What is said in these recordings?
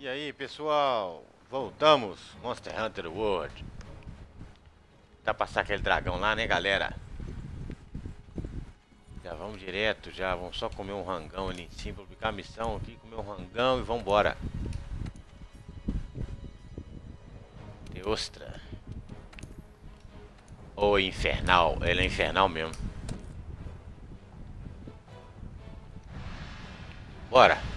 E aí, pessoal? Voltamos, Monster Hunter World. Dá passar aquele dragão lá, né, galera? Já vamos direto, já vamos só comer um rangão ali em cima, publicar a missão aqui, comer um rangão e vambora. De ostra. Ou infernal, ele é infernal mesmo. Bora.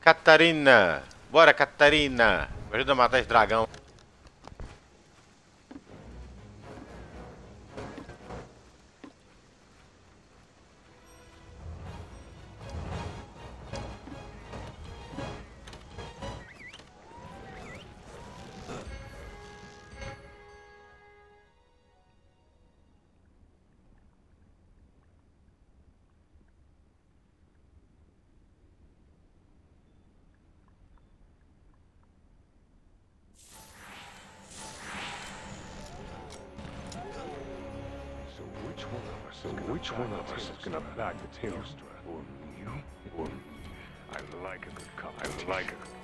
Catarina! Bora, Catarina! Me ajuda a matar esse dragão. Which one of us is gonna back the Tailstra? Or you? Or me? I like a good competition. I like a good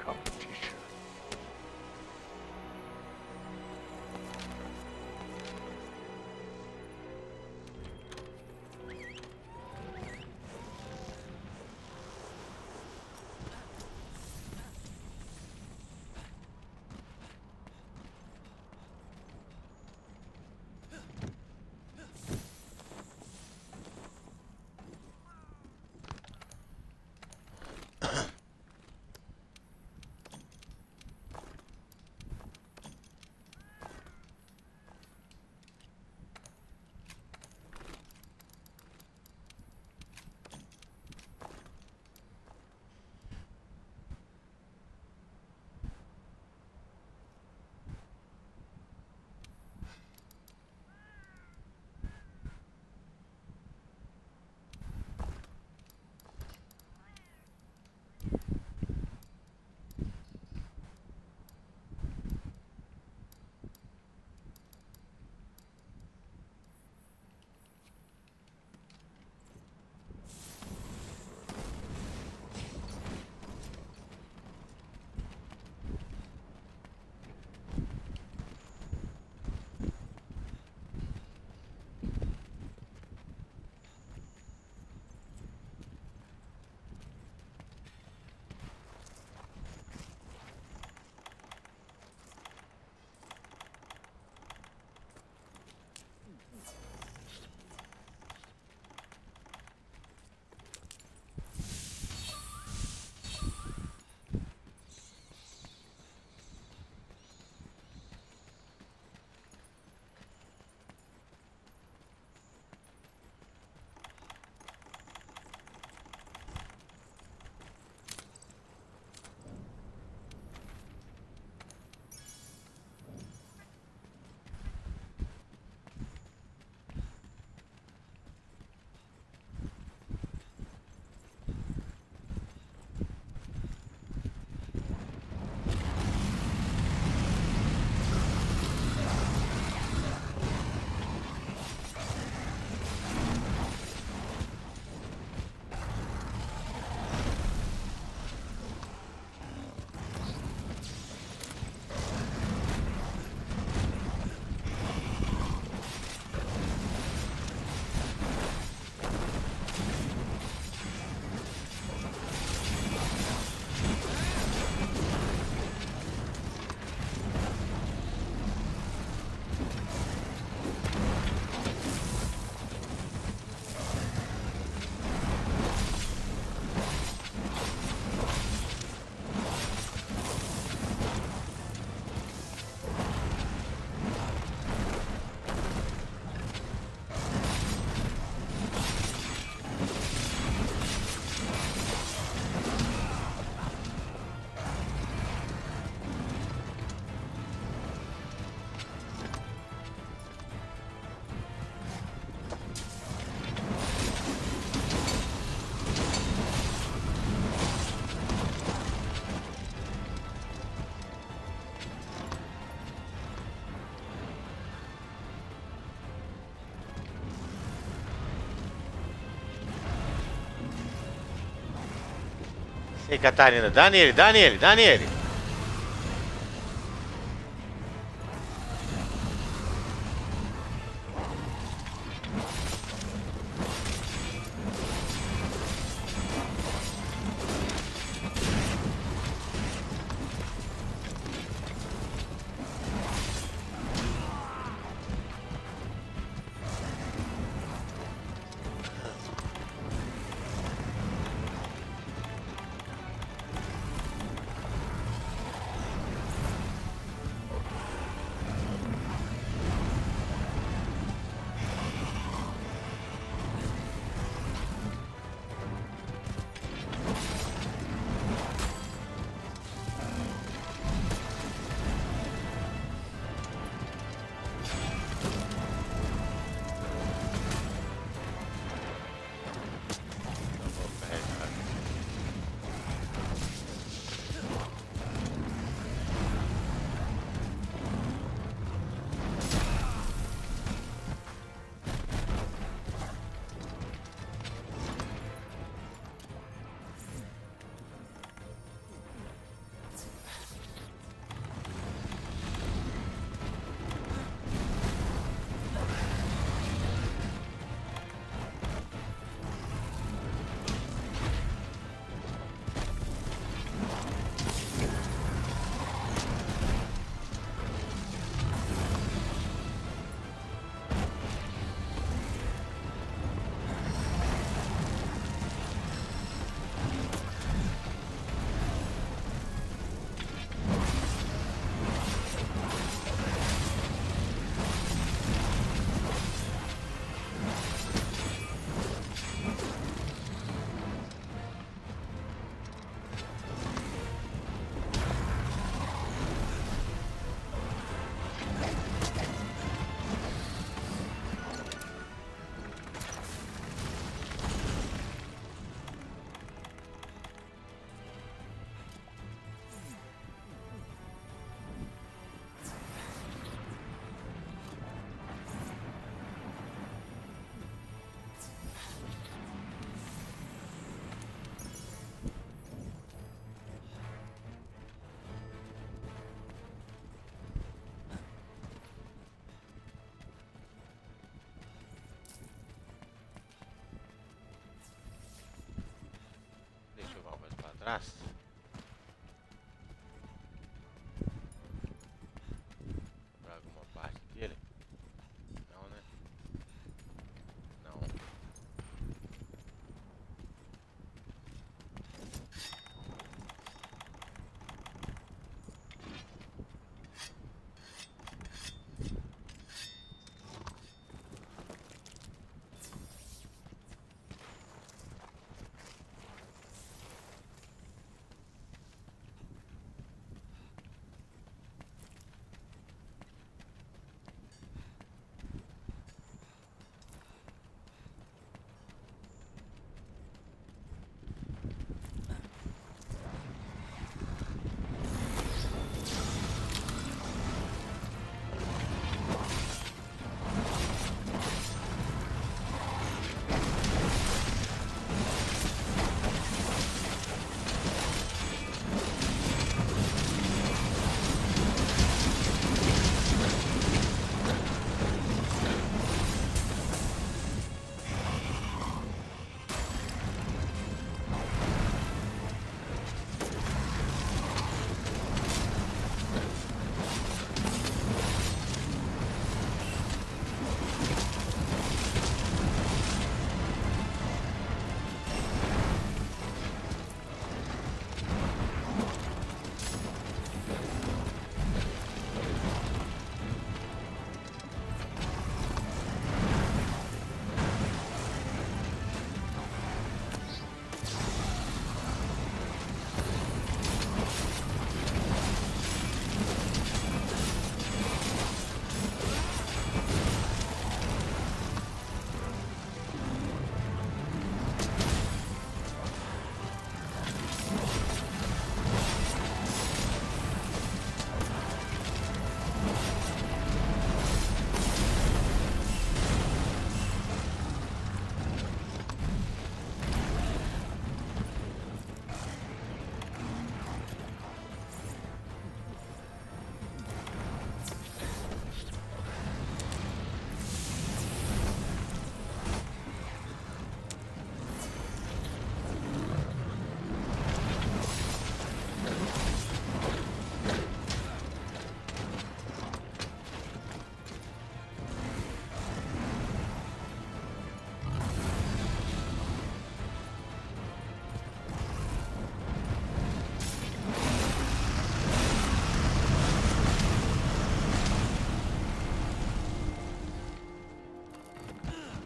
E aí, Catarina, dá voltar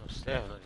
não serve, não adianta.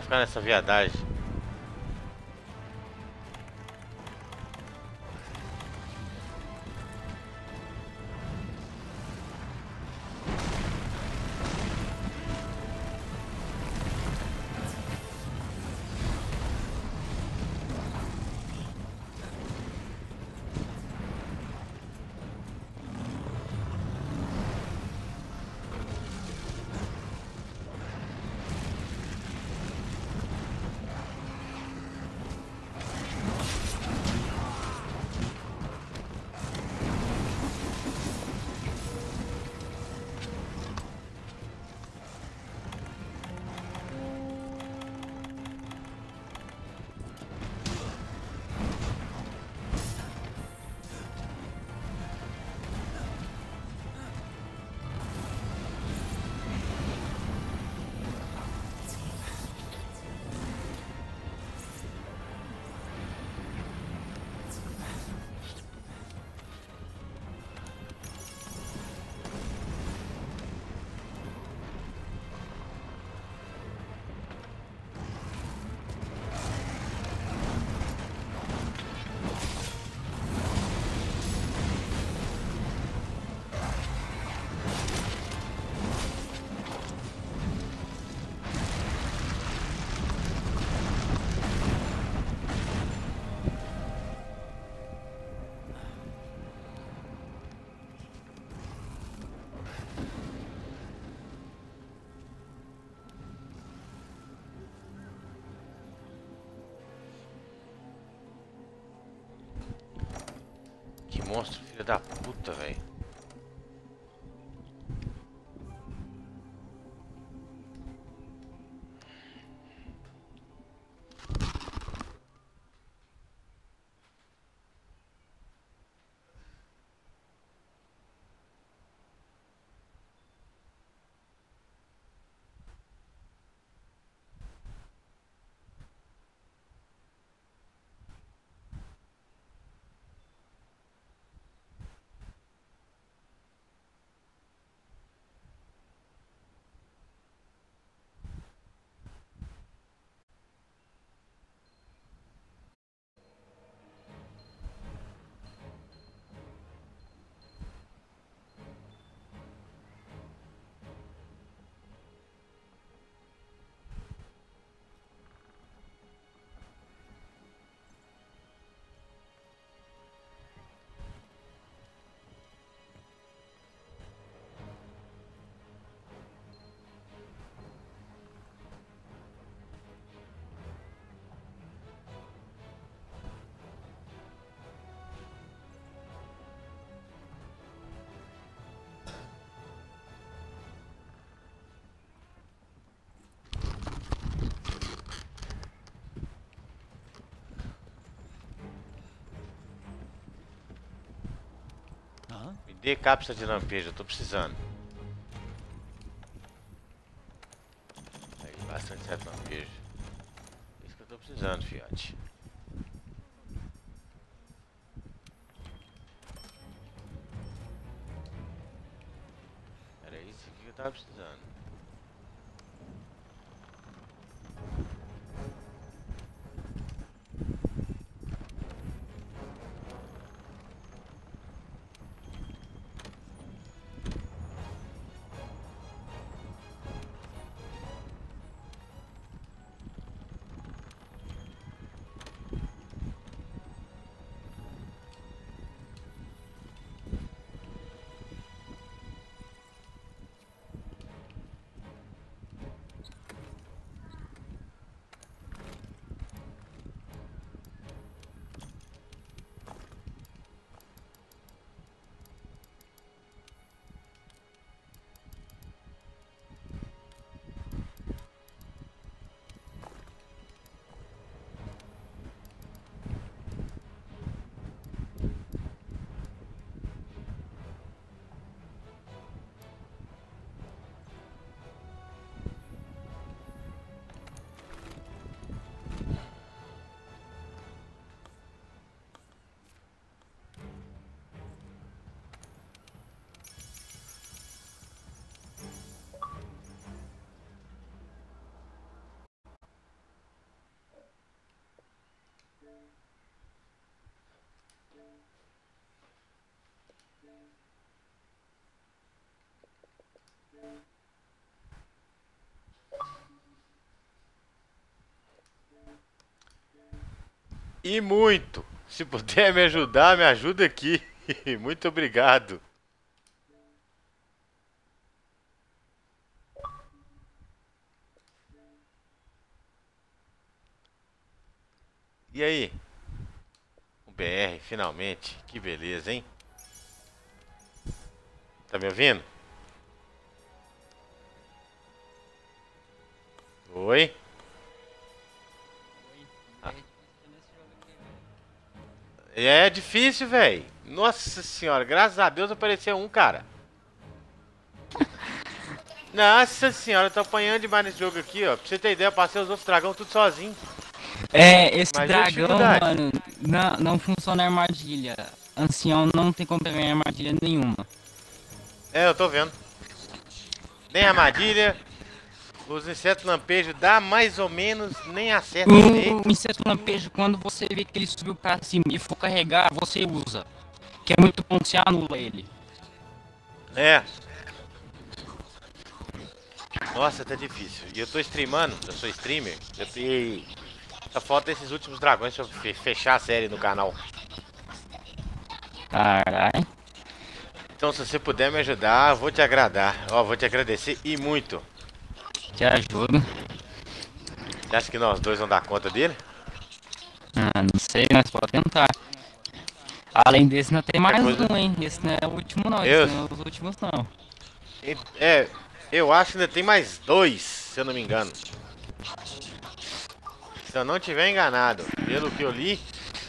Vai ficar nessa viadagem. Monstro, filho da puta, velho. Dê cápsula de lampejo, eu tô precisando. Bastante certo lampejo. Isso que eu tô precisando, fiote. Era isso aqui que eu tava precisando. E muito. Se puder me ajudar, me ajuda aqui. Muito obrigado. E aí? O BR, finalmente. Que beleza, hein? Tá me ouvindo? Oi? É difícil, velho. Nossa senhora, graças a Deus apareceu um, cara. Nossa senhora, eu tô apanhando demais nesse jogo aqui, ó. Pra você ter ideia, eu passei os outros dragões tudo sozinho. É, esse Mas é dragão, mano, não, não funciona a armadilha. Ancião não tem como pegar armadilha nenhuma. É, eu tô vendo. Nem armadilha. Os insetos lampejos dá mais ou menos, nem acerta direito. O inseto lampejo, quando você vê que ele subiu pra cima e for carregar, você usa. Que é muito bom, você anula ele. É. Nossa, tá difícil. E eu tô streamando, eu sou streamer. Eu e só falta esses últimos dragões pra fechar a série no canal. Caralho. Então se você puder me ajudar, eu vou te agradar. Ó, vou te agradecer e muito. Te ajuda. Você acha que nós dois vamos dar conta dele? Ah, não sei, nós podemos tentar. Além desse, não tem mais coisa- um, hein? Esse não é o último, não. Eu- Esse não é os últimos, não. É, eu acho que ainda tem mais dois, se eu não me engano. Se eu não tiver enganado, pelo que eu li,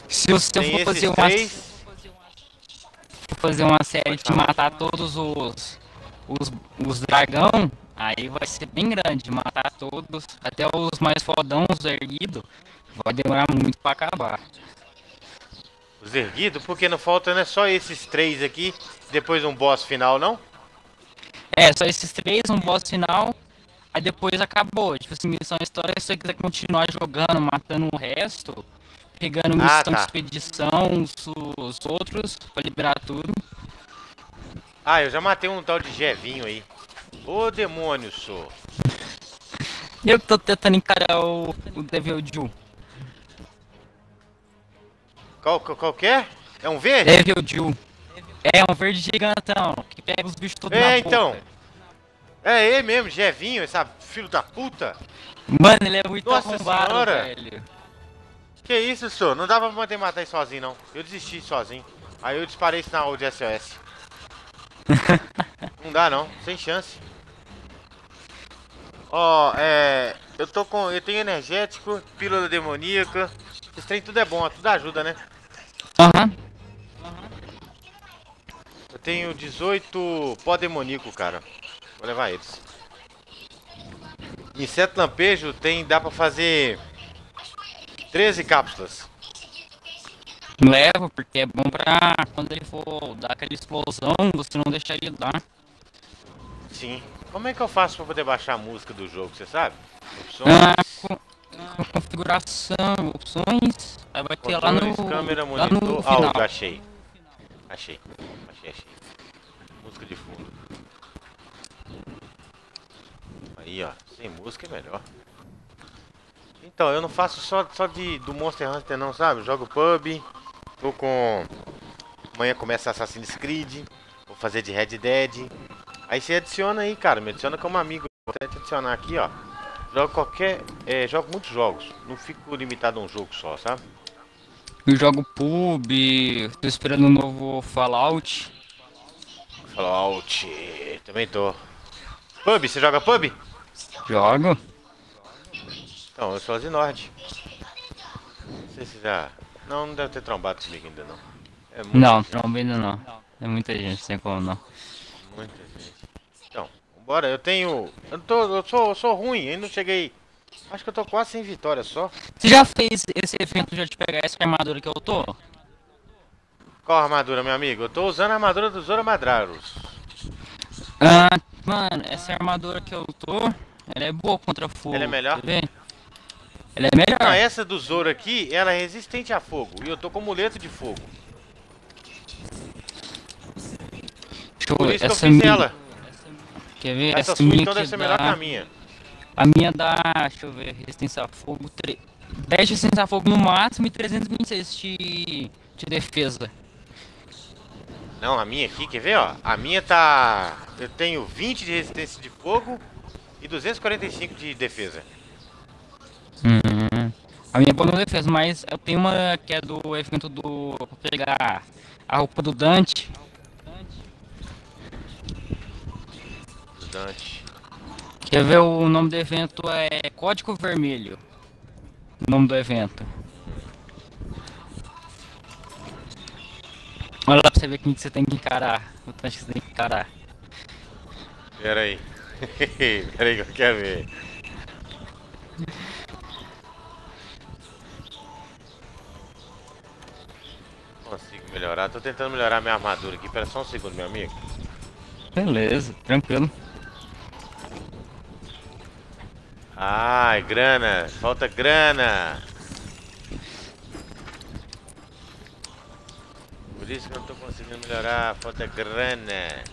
Se você tem for fazer esses uma, três. fazer uma série Pode de matar todos os, os, os dragão, aí vai ser bem grande. Matar todos, até os mais fodão, os erguidos, vai demorar muito pra acabar. Os erguidos, porque não falta né, só esses três aqui, depois um boss final, não? É, só esses três, um boss final, aí depois acabou. Tipo assim, missão história, se você quiser continuar jogando, matando o resto, pegando Ah, missão tá. de expedição, os, os outros, pra liberar tudo. Ah, eu já matei um tal de Jevinho aí. Ô demônio, sou. Eu que tô tentando encarar o, o Devil Ju. Qual, qual, qual que é? É um verde? Devil Ju. É um verde gigantão, que pega os bichos todos na É, então. boca. É ele mesmo, Jevinho, essa filho da puta. Mano, ele é muito Nossa arrombado, senhora. velho. Que isso, senhor? Não dá pra manter matar ele sozinho, não. Eu desisti sozinho. Aí eu disparei na old SOS. Não dá, não. Sem chance. Ó, é... Eu tô com... Eu tenho energético, pílula demoníaca. Esse trem tudo é bom, tudo ajuda, né? Aham. Eu tenho 18 pó demoníaco, cara. Vou levar eles. Inseto lampejo tem, dá pra fazer 13 cápsulas. Levo, porque é bom pra quando ele for dar aquela explosão, você não deixar ele dar. Sim. Como é que eu faço pra poder baixar a música do jogo, você sabe? Opções, Ah, co- co- configuração, opções, aí vai ter lá no, câmera, lá no monitor. final. Áudio, achei. Achei. Achei, achei. Música de fundo. Aí, ó. Sem música é melhor. Então, eu não faço só, só de, do Monster Hunter não, sabe? Jogo pub. Tô com... Amanhã começa Assassin's Creed. Vou fazer de Red Dead. Aí você adiciona aí, cara. Me adiciona como amigo. Vou até te adicionar aqui, ó. Jogo qualquer... É, jogo muitos jogos. Não fico limitado a um jogo só, sabe? Eu jogo pub, tô esperando um novo Fallout. Fallout. Também tô. Pub, você joga pub? Jogo. Então, eu sou Zinord. Não sei se já. Não, não deve ter trombado comigo ainda não. É Não, tromba ainda não. É muita gente, sem como não. Muita gente. Então, bora, eu tenho. Eu, tô, eu, sou, eu sou ruim, ainda não cheguei. Acho que eu tô quase sem vitória só. Você já fez esse evento já de pegar essa armadura que eu tô? Qual armadura, meu amigo? Eu tô usando a armadura dos Oromadraros. Ah, mano, essa armadura que eu tô, ela é boa contra fogo. Ela é melhor? ver? Ela é melhor. Não, essa do Zoro aqui, ela é resistente a fogo. E eu tô com muleto de fogo. Eu Por isso que eu essa fiz minha- ela. Quer ver? Essa essa sua minha então deve ser melhor que a minha. A minha dá, deixa eu ver, resistência a fogo, tre- 10 de resistência a fogo no máximo e 326 de, de defesa. Não, a minha aqui, quer ver, ó? A minha tá... Eu tenho 20 de resistência de fogo e 245 de defesa. Uhum. A minha boa no defesa, mas eu tenho uma que é do evento do. Vou pegar a roupa do Dante. Dante. Quer ver o nome do evento? É Código Vermelho. O nome do evento. Olha lá pra você ver quem que você tem que encarar. O tanto que você tem que encarar. Pera aí. Pera aí que eu quero ver. Consigo melhorar. Tô tentando melhorar minha armadura aqui. Pera só um segundo, meu amigo. Beleza, tranquilo. Ai, grana. Falta grana. Por isso que eu não tô conseguindo melhorar. Falta grana.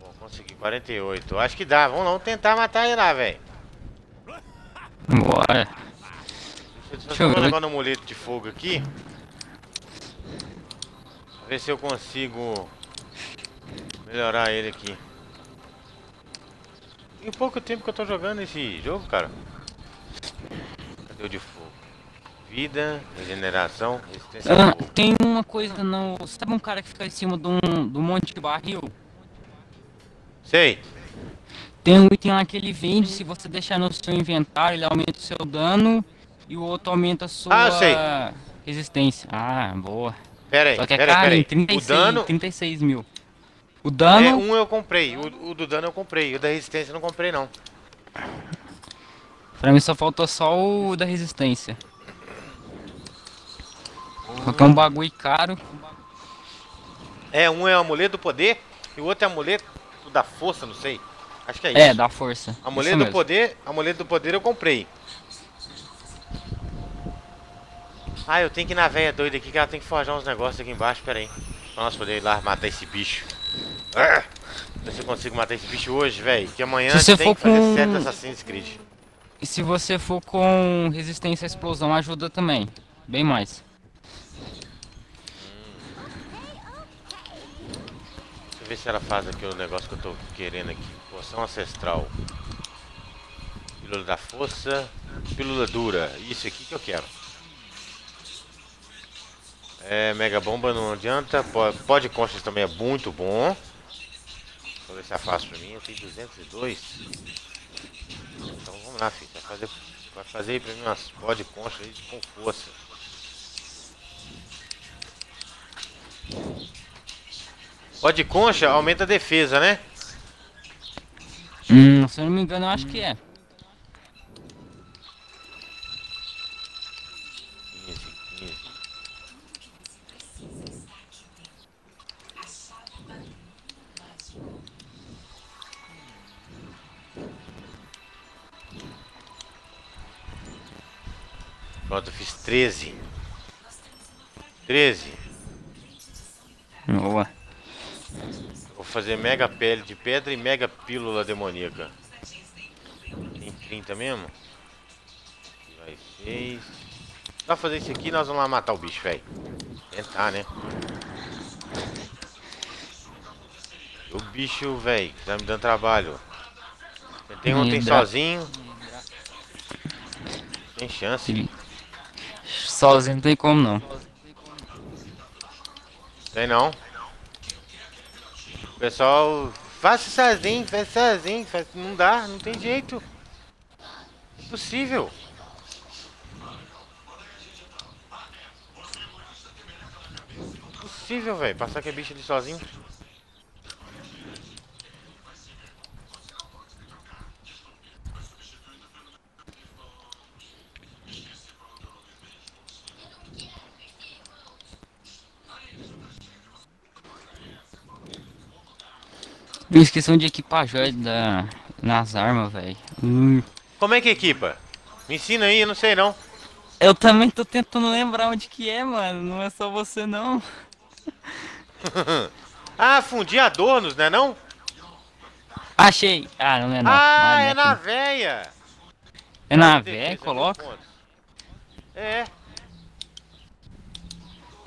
Bom, consegui 48. Acho que dá. Vamos, vamos tentar matar ele lá, velho. Bora. Deixa eu só levar no amuleto de fogo aqui. Ver se eu consigo melhorar ele aqui. Tem pouco tempo que eu tô jogando esse jogo, cara. Cadê o de fogo? Vida, regeneração, resistência Ah, tem uma coisa no. Sabe um cara que fica em cima de um, de um monte de barril? Sei. Tem um item lá que ele vende, se você deixar no seu inventário, ele aumenta o seu dano e o outro aumenta a sua Ah, sei. resistência. Ah, boa. Pera aí, Só que é pera aí, caro, pera hein? aí. 36, O dano, 36 mil. O é, dano, um eu comprei. O, o do dano eu comprei. O da resistência eu não comprei, não. pra mim só faltou só o da resistência. Porque é um bagulho caro. É, um é o amuleto do poder e o outro é amuleto da força, não sei. Acho que é isso. É, dá força. Amuleto Isso do mesmo. poder, amuleto do poder eu comprei. Ah, eu tenho que ir na véia doida aqui que ela tem que forjar uns negócios aqui embaixo, pera aí. Pra nós poder ir lá matar esse bicho. Ah, ver se eu consigo matar esse bicho hoje, velho. Que amanhã Se você tem for que fazer com- certo Assassin's Creed. E se você for com resistência à explosão, ajuda também. Bem mais. Deixa eu ver se ela faz aqui o negócio que eu tô querendo aqui. Poção ancestral. Pílula da força. Pílula dura. Isso aqui que eu quero. É, Mega Bomba não adianta. Po- Pode Conchas também é muito bom. Vou deixar fácil pra mim. Eu tenho 202. Então vamos lá, filho. Vai fazer, vai fazer aí pra mim umas pode conchas aí com força. Pode concha aumenta a defesa, né? Hum, se eu não me engano, eu acho que é. 15, 15. Pronto, eu fiz 13. 13. Boa. Fazer mega pele de pedra e mega pílula demoníaca. Tem 30 mesmo? Vai 6. Vai fazer isso aqui nós vamos lá matar o bicho, velho. Tentar, né? O bicho, velho, tá me dando trabalho. Tentei ontem sozinho. Tem chance. Sim. Sozinho não tem como não. Tem não. Pessoal, faça sozinho, faz sozinho, faz... não dá, não tem jeito. Impossível. Impossível, velho, passar que é bicho ali sozinho. Eu esqueci de equipar joia da... nas armas, velho. Hum. Como é que equipa? Me ensina aí, eu não sei não. Eu também tô tentando lembrar onde que é, mano. Não é só você não. ah, fundir adornos, né não? Achei! Ah, não é não. Ah, não é na véia. É na véia, mil coloca. É.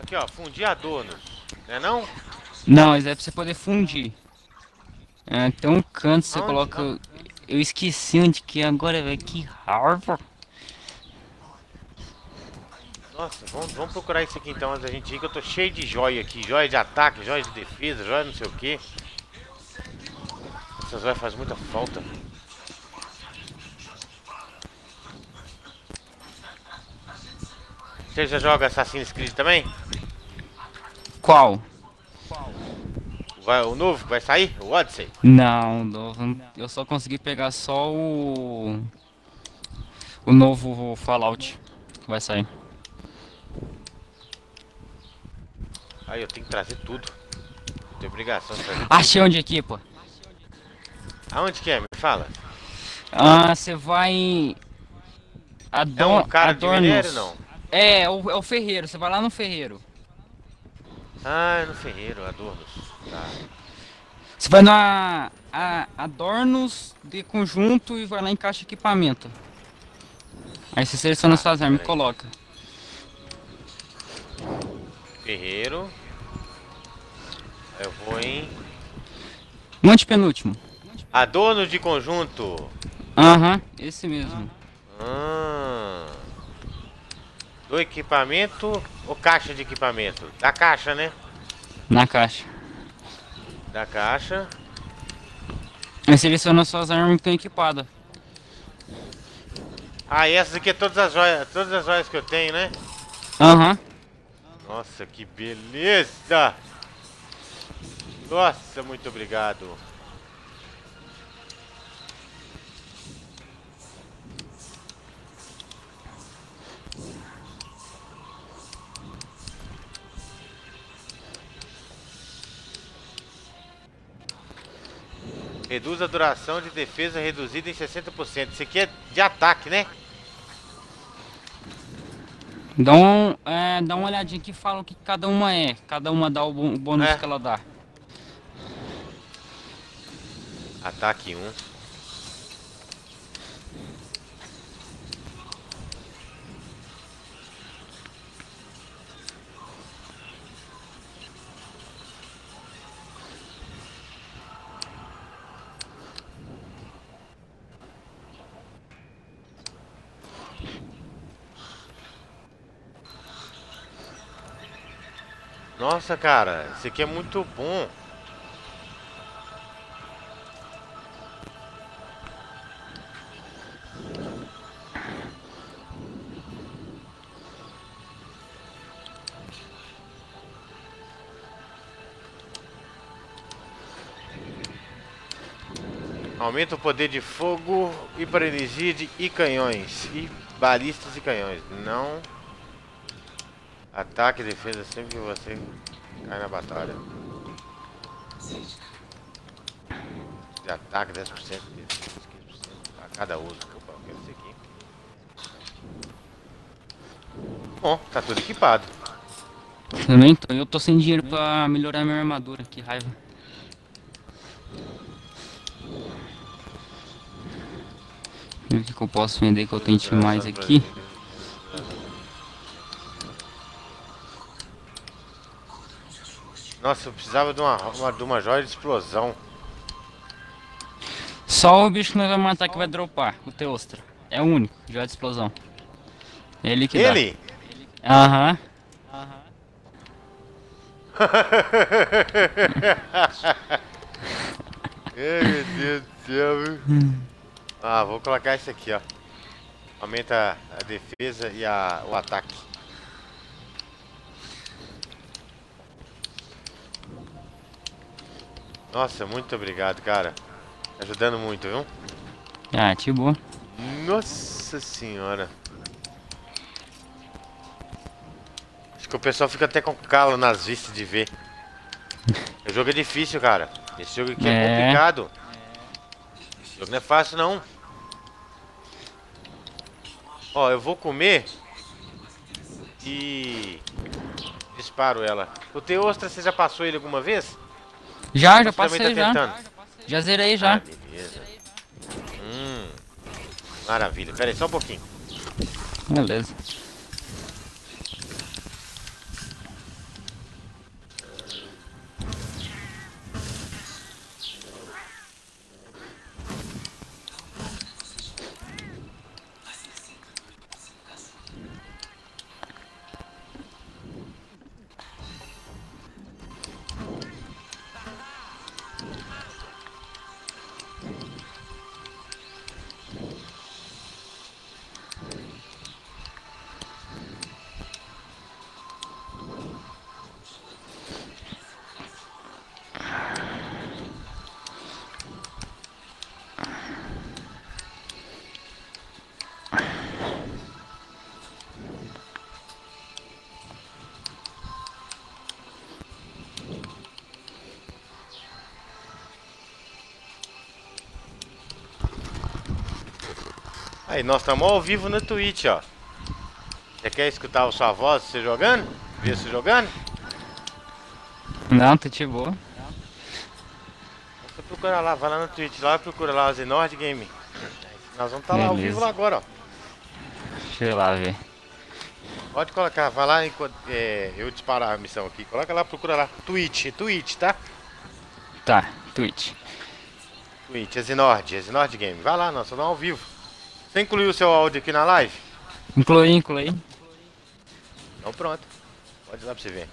Aqui, ó, fundir adornos. Né não? Não, mas é pra você poder fundir. É, tem um canto, você coloca. Aonde? Eu esqueci onde que é agora, velho. Que raiva. Nossa, vamos, vamos procurar isso aqui então antes da gente ir, que eu tô cheio de joia aqui. Joia de ataque, joia de defesa, joia não sei o que. Essas joias fazem muita falta. Você já joga Assassin's Creed também? Qual? Vai, o novo que vai sair? O Odyssey? Não, novo, eu só consegui pegar só o. O novo Fallout que vai sair. Aí eu tenho que trazer tudo. Tenho obrigação de trazer. Achei onde aqui, pô. Aonde que é? Me fala. Ah, você vai. É Ador um cara de Adornos. minério não? É, é o, é o ferreiro, você vai lá no ferreiro. Ah, é no ferreiro, adornos. Tá. Você vai na a, Adornos de conjunto e vai lá em caixa equipamento. Aí você seleciona suas armas e coloca. Ferreiro. Aí Eu vou em Um antepenúltimo. adornos de conjunto. Aham, esse mesmo. Ah. Do equipamento ou caixa de equipamento? Da caixa, né? Na caixa. Da caixa. Aí seleciona suas armas que estão equipadas. Ah, e essas aqui é todas as joias, todas as joias que eu tenho, né? Aham. Nossa, que beleza! Nossa, muito obrigado. Reduz a duração de defesa reduzida em 60%. Isso aqui é de ataque, né? Dá, um, é, dá uma olhadinha que fala o que cada uma é. Cada uma dá o bô- o bônus É. que ela dá. Ataque 1. Nossa, cara, esse aqui é muito bom. Aumenta o poder de fogo e para energia de, e canhões. E balistas e canhões. Não. Ataque e defesa sempre que você cai na batalha. De ataque 10%, defesa 15% a cada uso que eu coloquei esse aqui. Bom, tá tudo equipado. Também tô, eu tô sem dinheiro pra melhorar minha armadura, que raiva. O que, que eu posso vender que eu tente mais aqui? Nossa, eu precisava de uma, uma, de uma joia de explosão. Só o bicho que nós vamos matar que vai dropar, o Teostra. É o único, joia de explosão. Ele que dá. Ele? Aham. Ai, meu Deus do céu, viu? Ah, vou colocar esse aqui, ó. Aumenta a defesa e a, o ataque. Nossa, muito obrigado, cara. Ajudando muito, viu? Ah, de boa. Nossa senhora. Acho que o pessoal fica até com calo nas vistas de ver. O jogo é difícil, cara. Esse jogo aqui é, É. complicado. Esse jogo não é fácil, não. Ó, eu vou comer e disparo ela. O Teostra, você já passou ele alguma vez? Já, já passei tá já. tentando? Já zerei Ah, já. beleza. Hum, maravilha. Pera aí, só um pouquinho. Beleza. Aí, nós estamos ao vivo no Twitch, ó. Você quer escutar a sua voz você jogando? Ver você jogando? Não, tá de boa. Você procura lá, vai lá no Twitch lá, procura lá Zenord Game. Nós vamos estar lá ao vivo lá agora, ó. Deixa eu lá ver. Pode colocar, vai lá enquanto é, eu disparar a missão aqui. Coloca lá, procura lá. Twitch, Twitch, tá? Tá, Twitch. Twitch, Zenord, Zenord Game. Vai lá, nós estamos ao vivo. Você incluiu o seu áudio aqui na live? Incluí, incluí. Então pronto. Pode ir lá pra você ver.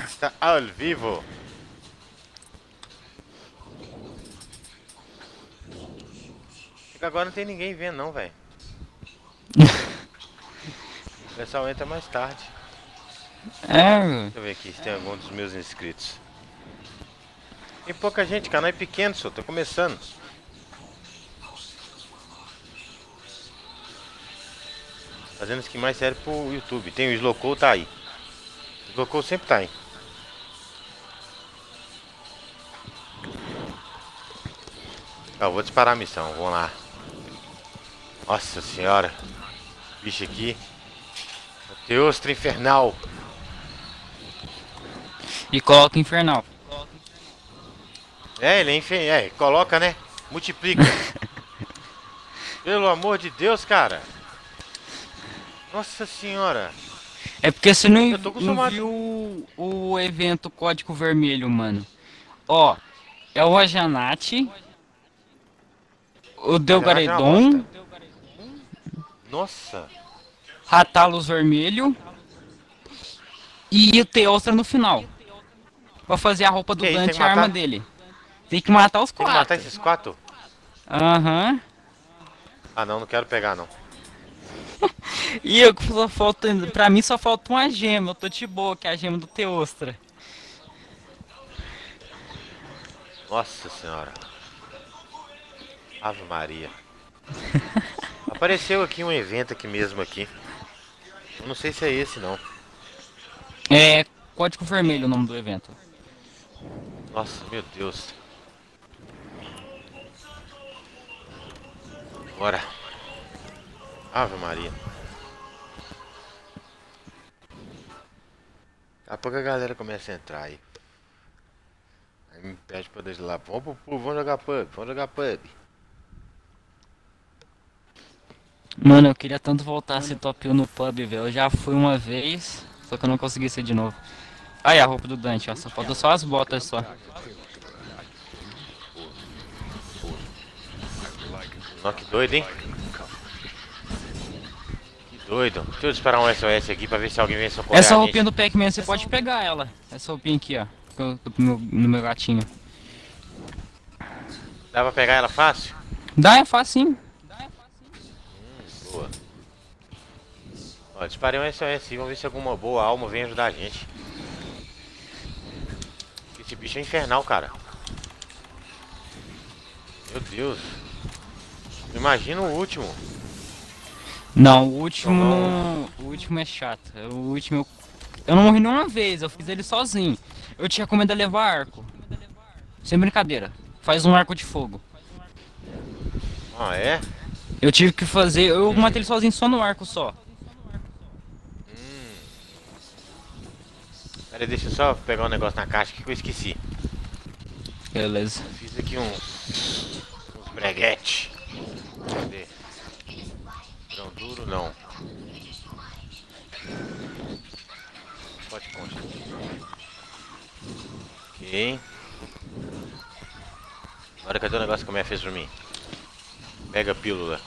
Está ao vivo. Agora não tem ninguém vendo não, velho. O pessoal entra mais tarde. É, Deixa eu ver aqui se tem algum dos meus inscritos. Tem pouca gente, canal é pequeno, só tô começando. Fazendo isso que mais serve pro YouTube. Tem o Slowco, tá aí. O Slowco sempre tá aí. Ó, vou disparar a missão, vamos lá. Nossa senhora. Bicho aqui. Teostra infernal. e coloca infernal. É, ele é infe... É, coloca, né? Multiplica. Pelo amor de Deus, cara. Nossa senhora. É porque você não, não viu o, o evento Código Vermelho, mano. Ó, é o Ajanate, o Delgaredon, Nossa. Ratalos Vermelho e o Teostra no final. Pra fazer a roupa do tem Dante e a arma dele. Tem que matar os Tem que matar quatro. esses quatro? Aham. Ah não, não quero pegar não. E eu só falta. Pra mim só falta uma gema. Eu tô de boa, que é a gema do Teostra. Nossa senhora. Ave Maria. Apareceu aqui um evento aqui mesmo aqui. Eu não sei se é esse não. É. Código Vermelho o nome do evento. Nossa, meu Deus. Bora. Ave Maria. Daqui a pouco a galera começa a entrar aí. Aí me pede pra deixar lá. Vamos pro pub, vamos jogar pub, vamos jogar pub. Mano, eu queria tanto voltar a ser top 1 no pub, velho. Eu já fui uma vez, só que eu não consegui ser de novo. Aí a roupa do Dante, ó. Só faltou só as botas só. Nossa, que doido, hein? Doido. Deixa eu esperar um SOS aqui pra ver se alguém vem socorrer Essa roupinha do Pac-Man você pode pegar ela. Essa roupinha aqui, ó. meu- No meu gatinho. Dá pra pegar ela fácil? Dá, é facinho. Boa. Ó, disparei um SOS, vamos ver se alguma boa alma vem ajudar a gente. Esse bicho é infernal, cara. Meu Deus. Imagina o último. Não, o último Não. O último é chato. O último eu. Eu não morri nenhuma vez, eu fiz ele sozinho. Eu te recomendo levar arco. Sem brincadeira. Faz um arco de fogo. Ah, é? Eu tive que fazer. Eu matei ele sozinho só no arco só. Pera aí, deixa eu só pegar um negócio na caixa que eu esqueci. Beleza. Fiz aqui uns breguete. Cadê? Grão duro não. Pode concha. Ok. Agora cadê o negócio que a mulher fez pra mim? Mega pílula.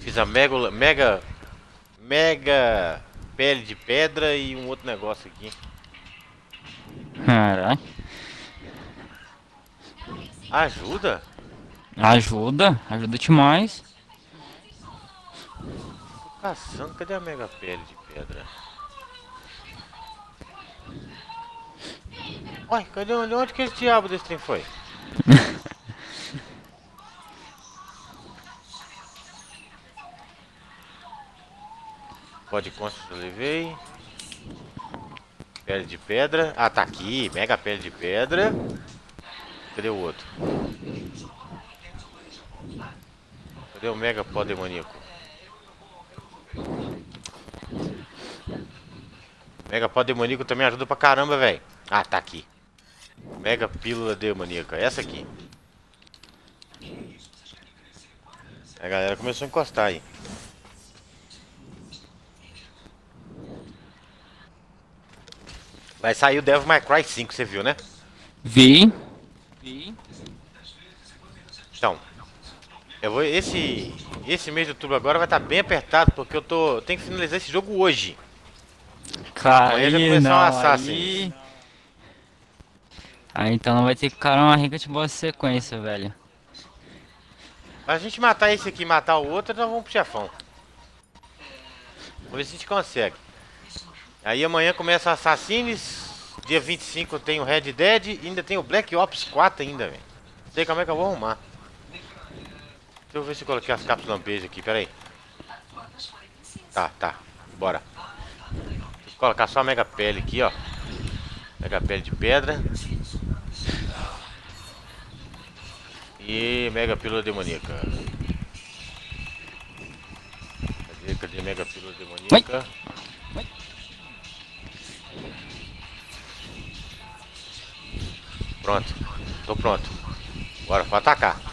Fiz a mega. Mega. Mega pele de pedra e um outro negócio aqui. Caralho. Ajuda? Ajuda, ajuda demais. Tô caçando, cadê a mega pele de pedra? Uai, cadê onde, que esse diabo desse trem foi? Pode constar eu levei. Pele de pedra. Ah, tá aqui. Mega pele de pedra. Cadê o outro? Cadê o mega pó demoníaco? Mega pó demoníaco também ajuda pra caramba, velho. Ah, tá aqui. Mega pílula demoníaca. Essa aqui. A galera começou a encostar aí. Vai sair o Devil May Cry 5, você viu, né? Vi. Vi. Eu vou esse esse mês de outubro agora vai estar bem apertado porque eu tô eu tenho que finalizar esse jogo hoje. Cara, Amanhã já aí começou o Assassin. aí... Aí então não vai ter que ficar uma rica de boa sequência, velho. Pra gente matar esse aqui e matar o outro, nós vamos pro chefão. Vamos ver se a gente consegue. Aí amanhã começa Assassins. Dia 25 tem o Red Dead e ainda tem o Black Ops 4 ainda, velho. Não sei como é que eu vou arrumar. Deixa eu ver se eu coloquei as cápsulas lampejo aqui, pera aí. Tá, tá. Bora. Deixa eu colocar só a mega pele aqui, ó. Mega pele de pedra. E mega pílula demoníaca. Cadê, cadê mega pílula demoníaca? Pronto, tô pronto. Bora, pra atacar.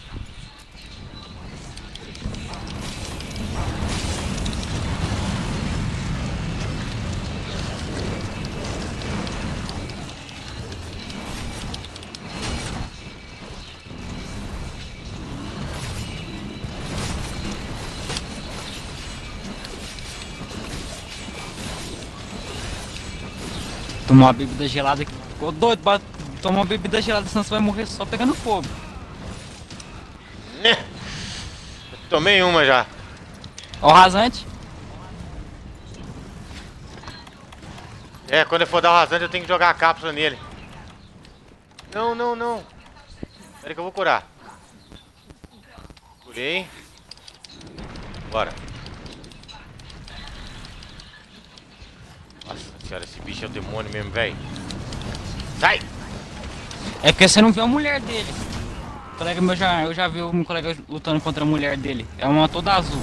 Tomou uma bebida gelada que ficou doido, pra tomar uma bebida gelada, senão você vai morrer só pegando fogo. Né? Tomei uma já. Ó o rasante. É, quando eu for dar o rasante eu tenho que jogar a cápsula nele. Não, não, não. Pera aí que eu vou curar. Curei. Bora. Nossa senhora, esse bicho é o demônio mesmo, velho. Sai! É porque você não viu a mulher dele. O colega meu já, eu já vi um colega lutando contra a mulher dele. É uma toda azul.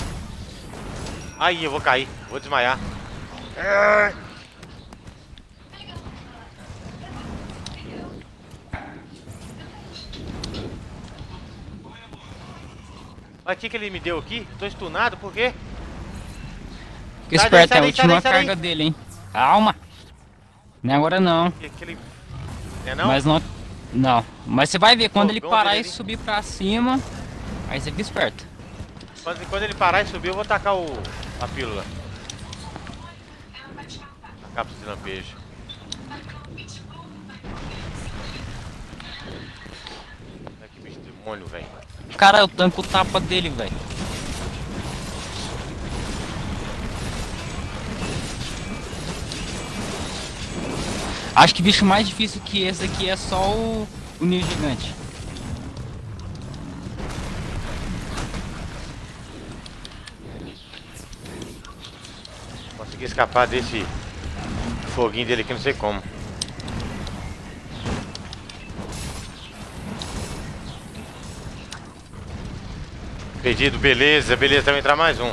Aí, eu vou cair. Vou desmaiar. Ai. Mas o que, que ele me deu aqui? Tô estunado, por quê? Fica Sai esperto, é a última carga dele, hein. Calma. É agora não. Que- Aquele... É não? Mas não. Não. Mas você vai ver, quando ele Fogão parar e subir pra cima, aí você fica esperto. Quando, quando ele parar e subir, eu vou tacar o, a pílula. A cápsula de lampejo. Olha que bicho demônio, velho. Cara, eu tanco o tapa dele, velho. Acho que bicho mais difícil que esse aqui é só o, o Ninho Gigante. Consegui escapar desse foguinho dele aqui, não sei como. Pedido, beleza, beleza, vai entrar mais um.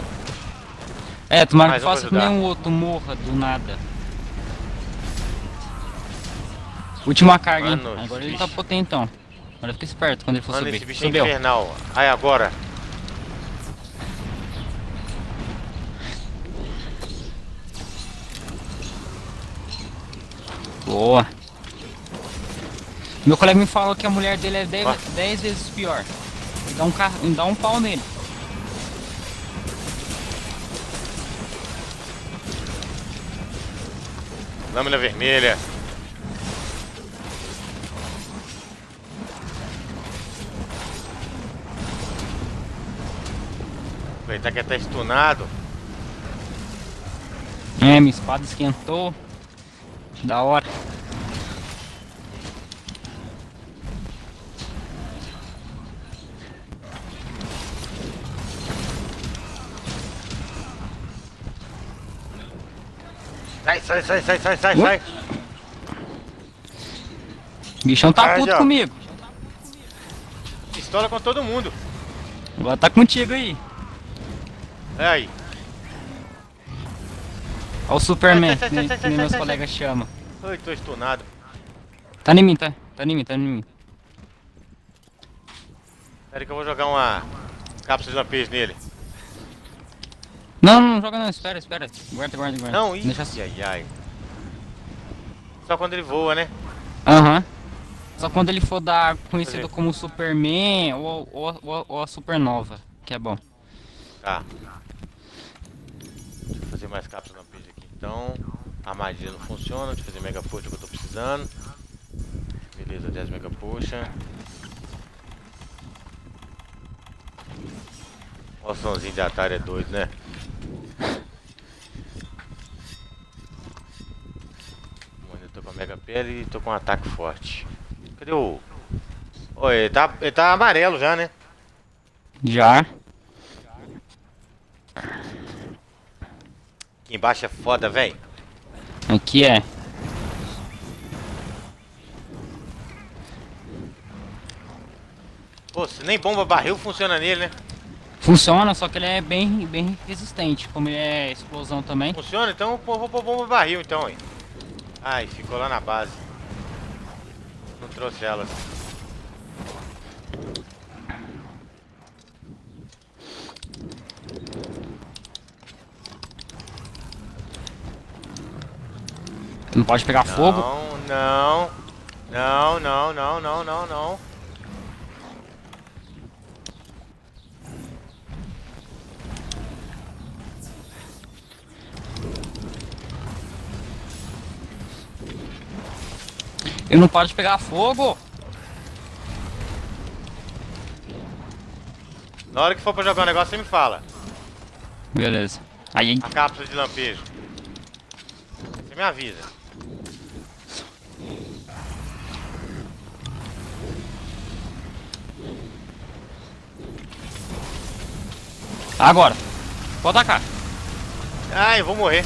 É, tomara Mais que um faça que nenhum outro morra do nada. Última carga, hein? Mano, Agora esse ele tá bicho- potentão. Agora fica esperto quando ele for Mano, subir. esse bicho é Subiu. infernal. Aí agora. Boa. Meu colega me falou que a mulher dele é 10 Ó. vezes pior. Dá um, car... dá um pau nele. Lâmina vermelha. Aproveitar que tá estunado. É, minha espada esquentou. Da hora. Sai, sai, sai, sai, sai, sai, sai. Bichão tá Ai, puto já. comigo. Pistola com todo mundo. Agora tá contigo aí. É aí. Olha o Superman, Sai, sai, que sai, que nem meus colegas chamam. Ai, tô estunado. Tá em mim, tá? Tá em mim, tá em mim. Pera aí que eu vou jogar uma cápsula de lampejo nele. Não, não joga não, espera, espera. Guarda, guarda, guarda. Não, ih, Deixa assim. ai, ai. Só quando ele voa, né? Aham. Só quando ele for dar conhecido como Superman ou, ou, ou, ou a Supernova, que é bom. Tá. Eu fazer mais cápsulas de lampejo aqui. Então, a armadilha não funciona. Deixa eu fazer mega puxa que eu tô precisando. Beleza, 10 mega puxa. Olha o somzinho de Atari é doido, né? Mano, eu tô com a mega pele e tô com um ataque forte. Cadê o. Oi, ele tá, ele tá amarelo já, né? Já. Aqui embaixo é foda, velho. Aqui é. Pô, se nem bomba barril funciona nele, né? Funciona, só que ele é bem, bem resistente. Como ele é explosão também. Funciona? Então vou pôr bomba barril então, aí. Ai, ficou lá na base. Não trouxe elas. Não pode pegar fogo. Não, não. Não, não, não, não, não, não. Ele não pode pegar fogo. Na hora que for pra jogar um negócio, você me fala. Beleza. Aí, A cápsula de lampejo. Você me avisa. Agora. Pode atacar. Ai, eu vou morrer.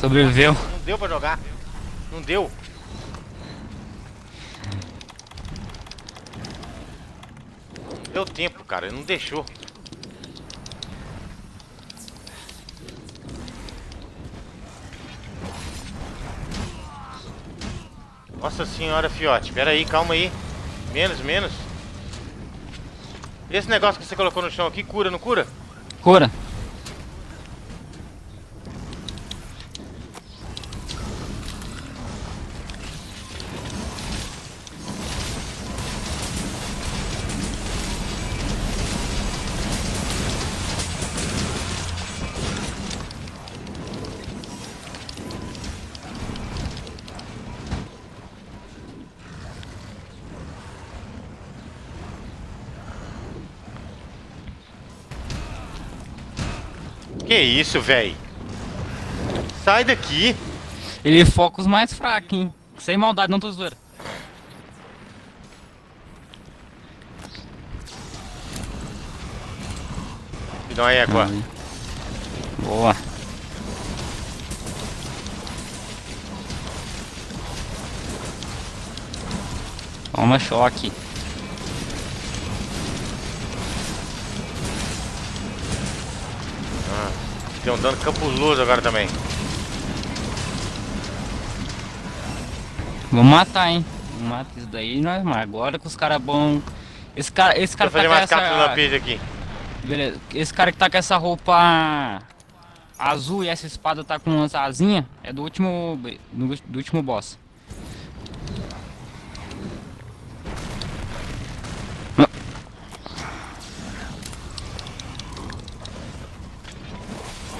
Sobreviveu. Não deu pra jogar. Não deu. Não deu tempo, cara. Não deixou. Nossa senhora, fiote. Pera aí, calma aí. Menos, menos. Esse negócio que você colocou no chão aqui, cura, não cura? Cura. Que isso, véi? Sai daqui. Ele foca os mais fracos, hein? Sem maldade, não tô zoando. Me dá uma égua. Aí. Boa. Toma choque. Tem um dano capuloso agora também. Vamos matar, hein? Mata isso daí, nós mas Agora que os caras bom. Esse cara, esse cara Vou fazer tá com mais cápsula essa... lampejo aqui. Beleza. Esse cara que tá com essa roupa azul e essa espada tá com umas asinhas é do último do, do último boss.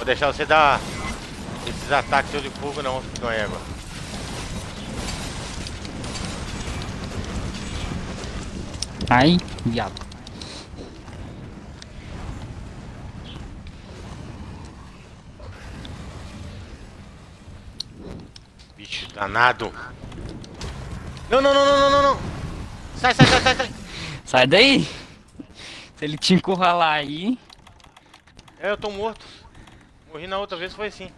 Deixar você dar esses ataques de fogo não, não é égua. Ai, viado. Bicho danado. Não, não, não, não, não, não, não. Sai, sai, sai, sai, sai. Sai daí! Se ele te encurralar aí. É, eu tô morto. Morri na outra vez, foi assim.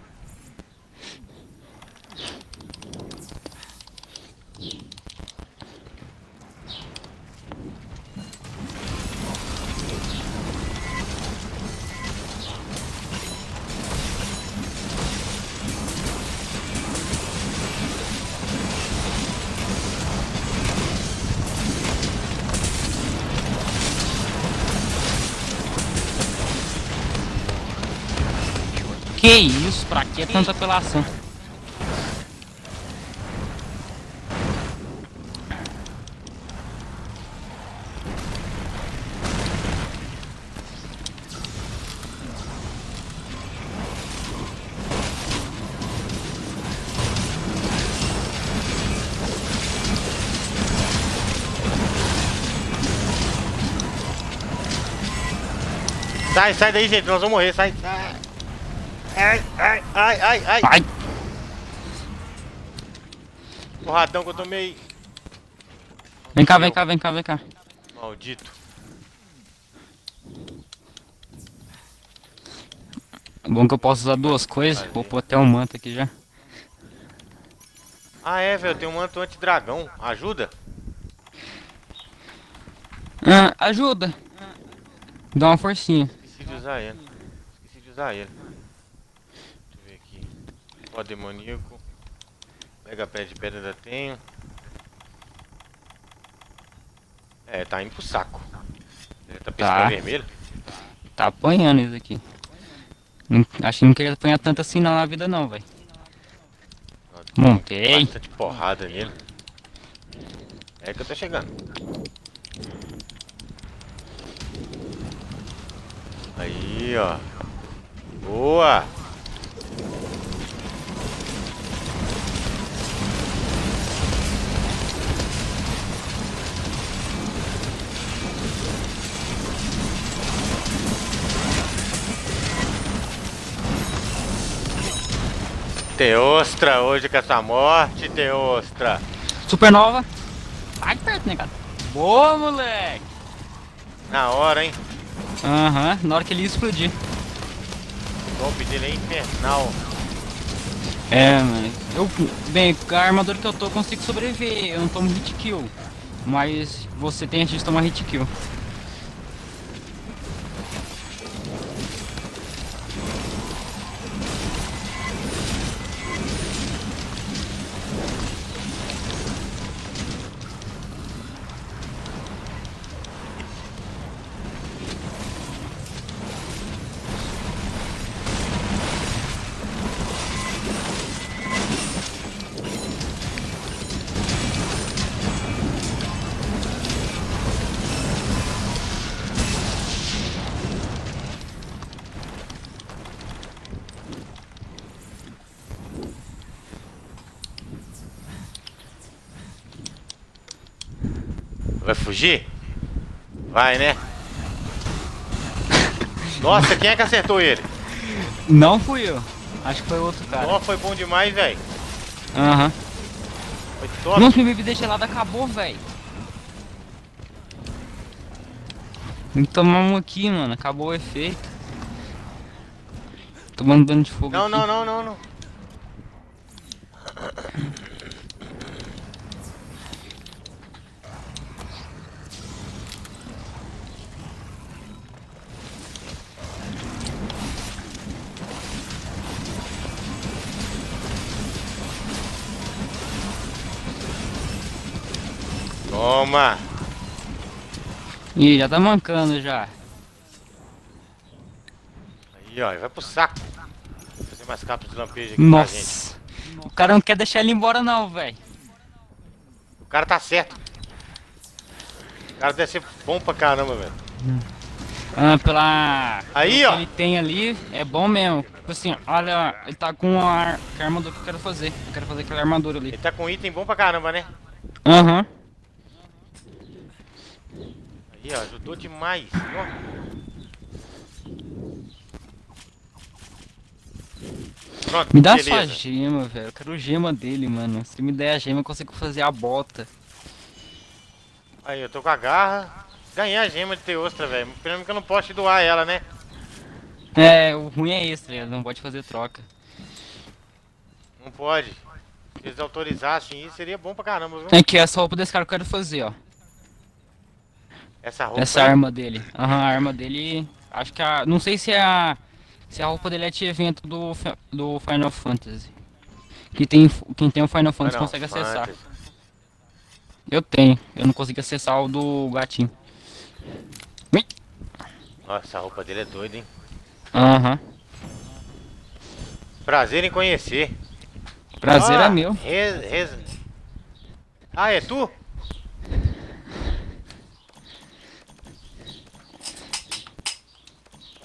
Que isso? Pra que tanta apelação? Sai, sai daí, gente. Nós vamos morrer, sai. sai. Ai, ai, ai, ai, ai. Ai! Porradão que eu tomei. Vem cá, vem cá, vem cá, vem cá. Maldito. Bom que eu posso usar duas coisas. Vou pôr até um manto aqui já. Ah, é, velho. Tem um manto anti-dragão. Ajuda? Ah, ajuda! Dá uma forcinha. Esqueci de usar ele. Esqueci de usar ele. Deixa eu ver aqui. Ó, demoníaco. Mega pé de pedra ainda tenho. É, tá indo pro saco. Ele tá piscando Tá. vermelho. Tá apanhando isso aqui. Não- Acho que não queria apanhar tanto assim não na vida não, velho. Tem Montei. Bastante porrada nele. É que eu tô chegando. Aí, ó. Boa! Teostra, hoje com essa morte, Teostra. Supernova. Vai perto, né, cara? Boa, moleque. Na hora, hein? Aham, na hora que ele ia explodir. O golpe dele é infernal. É, mano. Eu, bem, com a armadura que eu tô, eu consigo sobreviver. Eu não tomo hit kill. Mas você tem a chance de tomar hit kill. Vai né? Nossa, quem é que acertou ele? Não fui eu. Acho que foi outro cara. Nossa, foi bom demais, velho. Aham. Foi top. Nossa, minha bebida gelada acabou, velho. Tem que tomar um aqui, mano. Acabou o efeito. Tomando dano de fogo Não, aqui. não, não, não, não. Toma! Ih, já tá mancando já. Aí, ó, vai pro saco. Vou fazer mais capas de lampejo aqui pra gente. Nossa. O cara não quer deixar ele embora não, velho. O cara tá certo. O cara deve ser bom pra caramba, velho. Ah, pela... Aí, ó. ele tem ali, é bom mesmo. Tipo assim, olha, ele tá com a, a armadura que eu quero fazer. Eu quero fazer aquela armadura ali. Ele tá com item bom pra caramba, né? Aham. Ó, ajudou demais. Ó. Pronto, Me dá beleza. só gema, velho. Eu quero gema dele, mano. Se me der a gema, eu consigo fazer a bota. Aí, eu tô com a garra. Ganhei a gema de Teostra, velho. Pena que eu não posso te doar ela, né? É, o ruim é esse, velho. Não pode fazer troca. Não pode. Se eles autorizassem isso, seria bom pra caramba, viu? É que essa roupa desse cara que eu quero fazer, ó. Essa roupa. Essa arma dele. Aham, a arma dele. Acho que a. Não sei se é a. Se a roupa dele é de evento do, do Final Fantasy. Que tem, quem tem o Final Fantasy Final consegue acessar. Fantasy. Eu tenho. Eu não consigo acessar o do gatinho. Nossa, essa roupa dele é doida, hein? Aham. Prazer em conhecer. Prazer Ah, é meu. Rez, rez... Ah, é tu?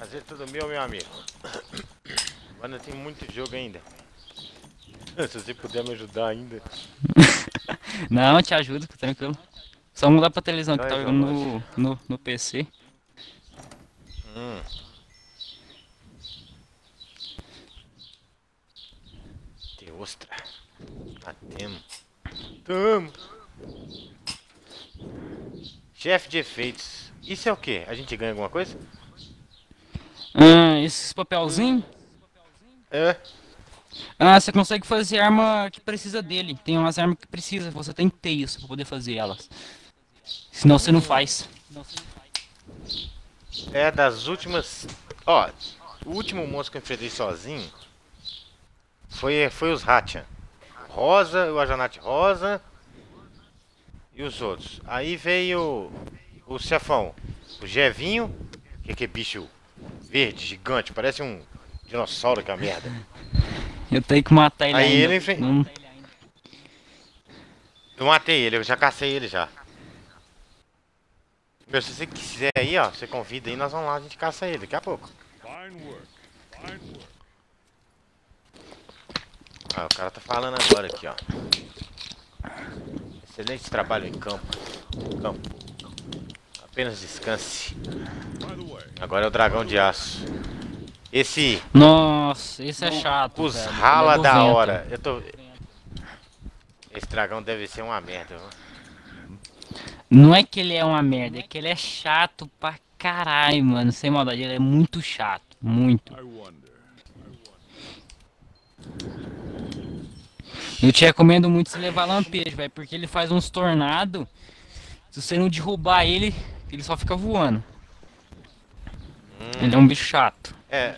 Prazer todo meu, meu amigo. Agora tem muito jogo ainda. Se você puder me ajudar ainda. Não, eu te ajudo, tranquilo. Só mudar pra televisão que tá João, no, no, no PC. Hum. Teostra. Ah, temo. Tamo. Chefe de efeitos. Isso é o que? A gente ganha alguma coisa? Ah, esses papelzinhos. É. Ah, você consegue fazer arma que precisa dele. Tem umas armas que precisa, você tem teias pra poder fazer elas. Senão você não faz. É das últimas. Ó, o último monstro que eu enfrentei sozinho foi, foi os Hatchan. Rosa, o Ajanate Rosa e os outros. Aí veio o Cefão, o Jevinho, que é que bicho verde, gigante, parece um dinossauro que é a merda. Eu tenho que matar ele Aí ainda. ele enfren- Não- Eu matei ele, eu já cacei ele já. Meu, se você quiser aí, ó, você convida aí, nós vamos lá, a gente caça ele daqui a pouco. Ah, o cara tá falando agora aqui, ó. Excelente trabalho em campo. Campo. Apenas descanse. Agora é o dragão de aço. Esse. Nossa, esse é chato. Os velho. rala é da hora. Eu tô. Esse dragão deve ser uma merda. viu? Não é que ele é uma merda, é que ele é chato pra caralho, mano. Sem maldade, ele é muito chato. Muito. Eu te recomendo muito você levar lampejo, velho, porque ele faz uns tornado. Se você não derrubar ele, ele só fica voando. Ele é um bicho chato. É.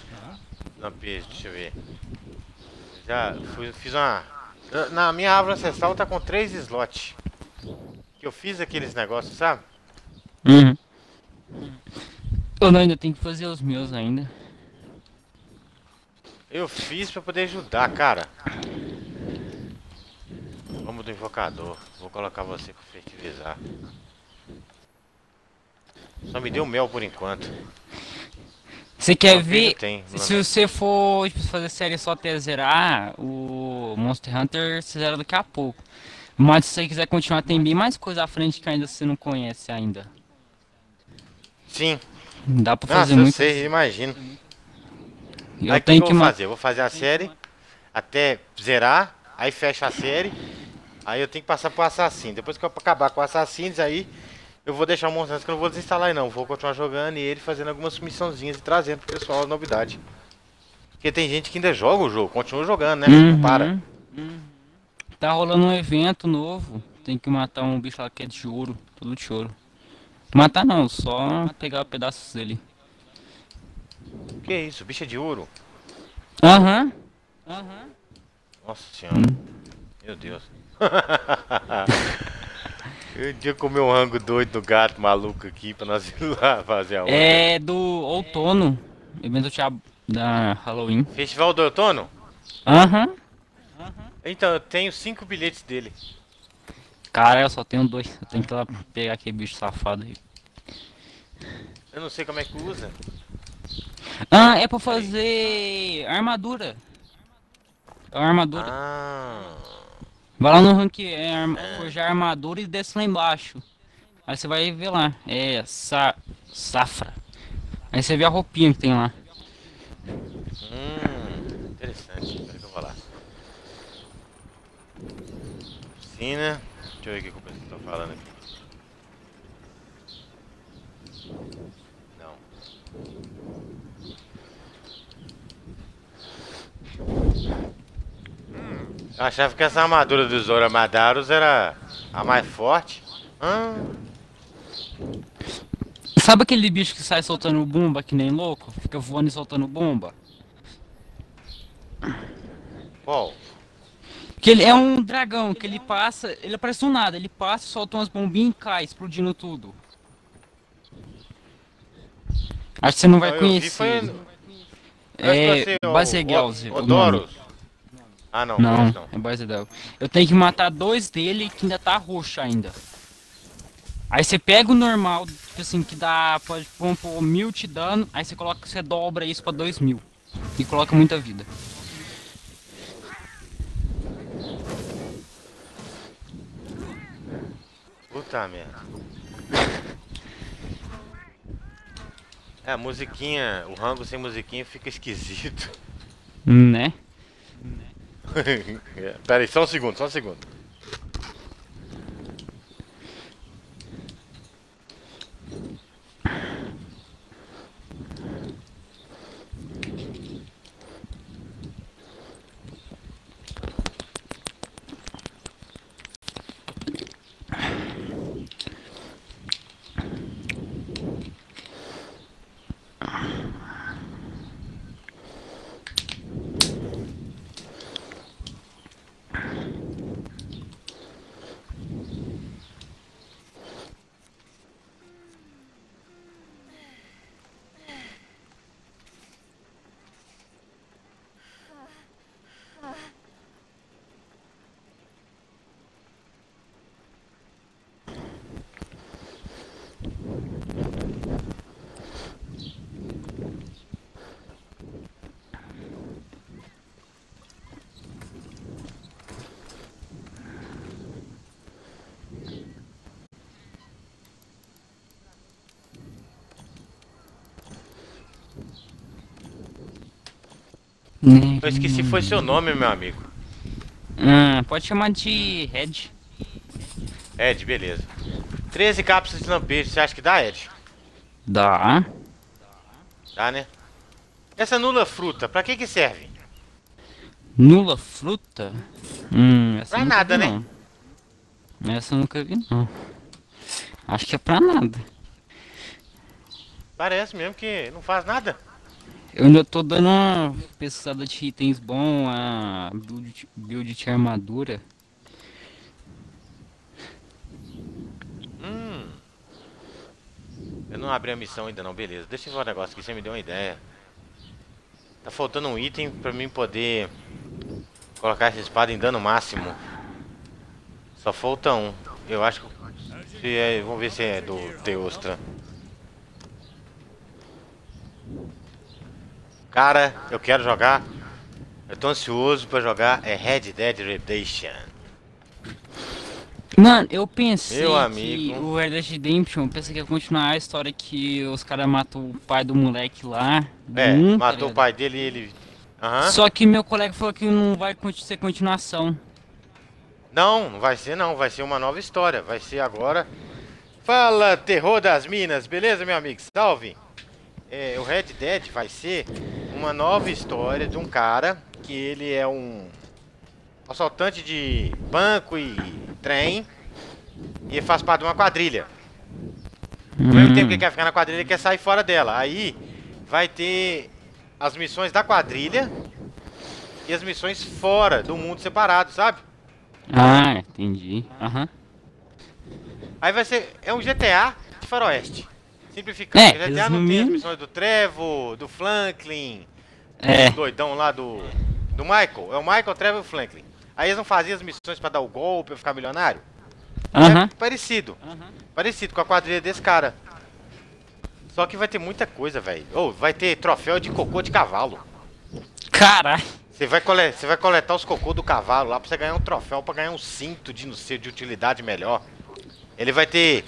Lampejo, deixa eu ver. Já fui- fiz uma. Na minha árvore ancestral tá com três slots. Que eu fiz aqueles negócios, sabe? Uhum. Eu não, ainda tenho que fazer os meus ainda. Eu fiz pra poder ajudar, cara. Vamos do invocador. Vou colocar você pra fertilizar. Só me deu mel por enquanto. Você quer ver? tem, Se você for tipo, fazer série só até zerar, o Monster Hunter você zera daqui a pouco. Mas se você quiser continuar, tem bem mais coisa à frente que ainda você não conhece ainda. Sim. Dá pra Nossa, fazer eu muito. sei, imagino. Eu aí tenho que que eu vou fazer? Eu vou fazer a série até zerar, aí fecha a série. Aí eu tenho que passar pro Assassin. Depois que eu acabar com o aí eu vou deixar o Hunter que eu não vou desinstalar não. Vou continuar jogando e ele fazendo algumas missãozinhas e trazendo pro pessoal a novidade. Porque tem gente que ainda joga o jogo, continua jogando, né? Não para. Uhum. Tá rolando um evento novo. Tem que matar um bicho lá que é de ouro, tudo de ouro. Matar não, só pegar pedaços dele. Que isso, bicho é de ouro? Aham. Aham. Nossa senhora. Meu Deus. Eu dia comer um rango doido do gato maluco aqui pra nós ir lá fazer a outra. É do outono. Evento da Halloween. Festival do Outono? Aham. Então, eu tenho cinco bilhetes dele. Cara, eu só tenho dois. Eu tenho que ir lá pegar aquele bicho safado aí. Eu não sei como é que usa. Ah, é pra fazer armadura. É uma armadura. Ah. Vai lá no rank é, forjar armadura e desce lá embaixo. Aí você vai ver lá. É sa safra. Aí você vê a roupinha que tem lá. Hum. Interessante. Espera que eu vou lá. Oficina. Deixa eu ver o que o pessoal tá falando aqui. Não. Eu achava que essa armadura dos Zora Madaros era a mais forte. Ah, Sabe aquele bicho que sai soltando bomba que nem louco? Fica voando e soltando bomba? qual? Que ele é um dragão, que ele passa, ele aparece do nada, ele passa, solta umas bombinhas e cai, explodindo tudo. Acho que você não vai Eu vi conhecer. foi- É Basegelze. Odoros. Ah, não, Não, é Basedel. Eu tenho que matar dois dele que ainda tá roxo ainda. Aí você pega o normal, tipo assim, que dá, pode pôr mil de dano, aí você coloca, você dobra isso pra dois mil. E coloca muita vida. Puta merda. É, a musiquinha, o rango sem musiquinha fica esquisito. Né? É, Pera aí, só um segundo, só um segundo. Né? Eu esqueci foi seu nome, meu amigo. Ah, pode chamar de Red. Ed, beleza. 13 cápsulas de lampejo, você acha que dá, Ed? Dá. Dá, né? Essa nula fruta, pra que que serve? Nula fruta? Hum, essa Pra nada, vi, né? não. Essa eu nunca vi, não. Acho que é pra nada. Parece mesmo que não faz nada. Eu ainda tô dando uma pesquisada de itens bons, a build, build de armadura. Hum. Eu não abri a missão ainda não, beleza. Deixa eu ver um negócio aqui, você me deu uma ideia. Tá faltando um item pra mim poder colocar essa espada em dano máximo. Só falta um. Eu acho que... Se é, vamos ver se é do Teostra. Cara, eu quero jogar. Eu tô ansioso pra jogar é Red Dead Redemption. Mano, eu pensei Meu que amigo. o Red Dead Redemption, eu pensei que ia continuar a história que os caras matam o pai do moleque lá. É, um, tá matou o pai dele e ele... Aham. Só que meu colega falou que não vai ser continuação. Não, não vai ser não, vai ser uma nova história. Vai ser agora. Fala, terror das minas, beleza, meu amigo? Salve! É, o Red Dead vai ser uma nova história de um cara que ele é um assaltante de banco e trem e ele faz parte de uma quadrilha. Ao mesmo tempo que ele quer ficar na quadrilha, ele quer sair fora dela. Aí vai ter as missões da quadrilha e as missões fora do mundo separado, sabe? Ah, entendi. Aham. Aí vai ser. É um GTA de faroeste. Simplificando. É, o GTA não tem as missões do Trevor, do Franklin, É. do doidão lá do. Do Michael. É o Michael, Trevor e o Franklin. Aí eles não faziam as missões pra dar o golpe, pra ficar milionário? É parecido. Parecido com a quadrilha desse cara. Só que vai ter muita coisa, velho. Ou vai ter troféu de cocô de cavalo. Caralho. Você vai, cole... vai coletar os cocô do cavalo lá pra você ganhar um troféu, pra ganhar um cinto de não sei, de utilidade melhor. Ele vai ter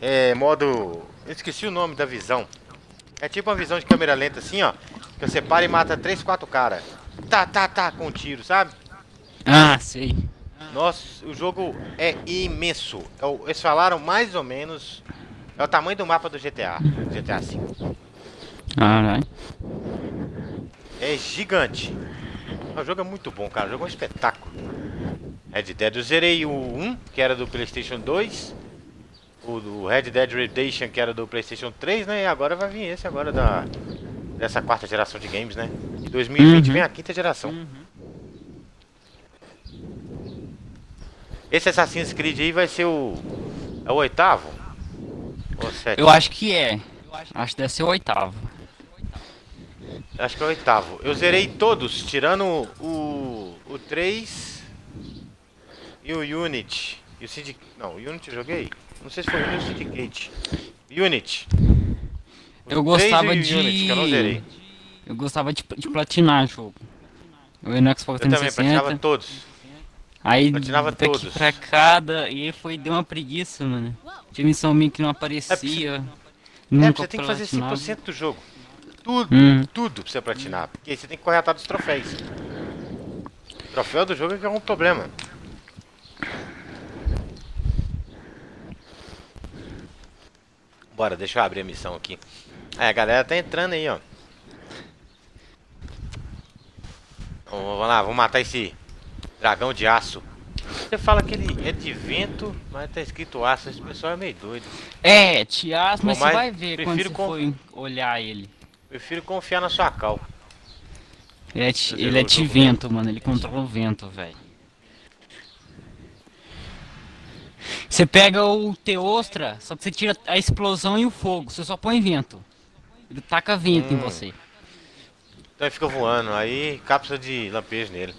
é, modo. Eu esqueci o nome da visão. É tipo uma visão de câmera lenta assim, ó. Que você para e mata 3, 4 caras. Tá, tá, tá, com um tiro, sabe? Ah, sei. Nossa, o jogo é imenso. É Eles falaram mais ou menos. É o tamanho do mapa do GTA. GTA V. Caralho. É gigante. O jogo é muito bom, cara. O jogo é um espetáculo. Red Dead. Eu zerei o 1, que era do PlayStation 2. O do Red Dead Redemption, que era do PlayStation 3, né? E agora vai vir esse agora da dessa quarta geração de games, né? Em 2020 Uhum. vem a quinta geração. Esse Assassin's Creed aí vai ser o é o oitavo? Ou o sétimo? Eu acho que é. Acho que deve ser o oitavo. Acho que é o oitavo. Eu zerei todos, tirando o, o 3 e o Unity. E o Syndicate. Não, o Unity eu joguei. Não sei se foi o Unity ou o Syndicate. Unity. O Eu 3 gostava o de. Unity, eu não zerei. Eu gostava de, de platinar jogo. Eu ia no Xbox Eu também 360. praticava todos. Aí platinava todos. pra cada. E aí foi deu uma preguiça, mano. Tinha missão minha que não aparecia. É, nunca você tem que fazer platinava. 100% do jogo. Tudo, Hum. tudo pra você platinar. Porque aí você tem que correr atrás dos troféus. Troféu do jogo é que é um problema. Bora, deixa eu abrir a missão aqui. É, a galera tá entrando aí, ó. Então, vamos lá, vamos matar esse dragão de aço. Você fala que ele é de vento, mas tá escrito aço. Esse pessoal é meio doido. É, Tias, mas Bom, você mas vai ver quando você com- for olhar ele. Prefiro confiar na sua cal. Ele é, ele é jogo vento, mano. Ele controla o vento, velho. Você pega o Teostra, só que você tira a explosão e o fogo. Você só põe vento. Ele taca vento em Hum. você. Então ele fica voando, aí cápsula de lampejo nele.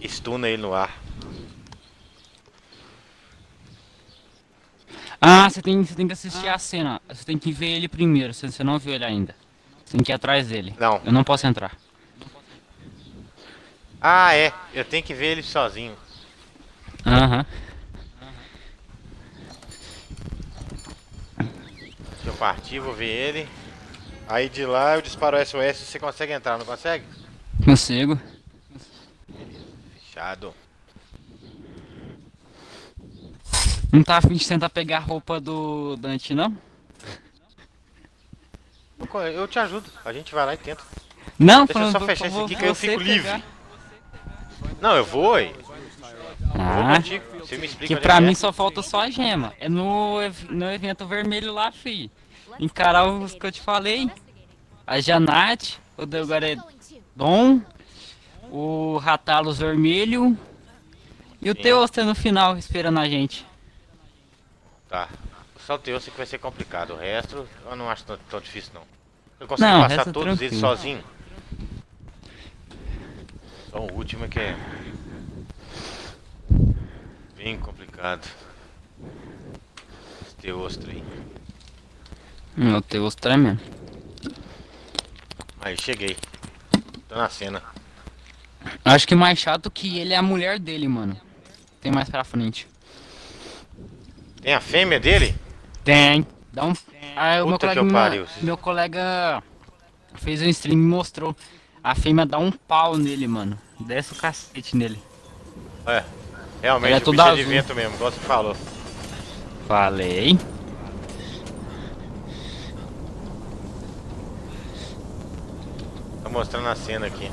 Estuna ele no ar. Ah, você tem, você tem que assistir a cena. Você tem que ver ele primeiro, você não viu ele ainda. Você tem que ir atrás dele. Não. Eu não posso entrar. Ah, é. Eu tenho que ver ele sozinho. Aham. Deixa eu partir, vou ver ele. Aí de lá eu disparo o SOS e você consegue entrar, não consegue? Consigo. Fechado. Não tá afim de tentar pegar a roupa do Dante, não? Eu te ajudo. A gente vai lá e tenta. Não, Deixa eu só fechar esse aqui que eu fico livre. pegar. Não, eu. Vou Ah, que pra é mim é. só falta só a gema. É no, no evento vermelho lá, fi. Encarar os que eu te falei. A Janate, o Delgaredon, o Ratalos vermelho e o Sim. Teoster no final esperando a gente. Tá. Só o teu sei que vai ser complicado. O resto eu não acho tão, tão difícil não. Eu consigo Não, passar é todos eles tranquilo. sozinho. Só o último é que é. Bem complicado. Esse teostro aí. Hum, O Teoster é mesmo. Aí, cheguei. Tô na cena. Acho que mais chato que ele é a mulher dele, mano. Tem mais pra frente. Tem a fêmea dele? Tem. Dá um. Ah, o meu Puta que colega, eu pariu. meu colega fez um stream e mostrou. A fêmea dá um pau nele, mano. Desce o cacete nele. É. Realmente, é o toda bicho é de azul. vento mesmo, igual você falou. Falei. Tá mostrando a cena aqui.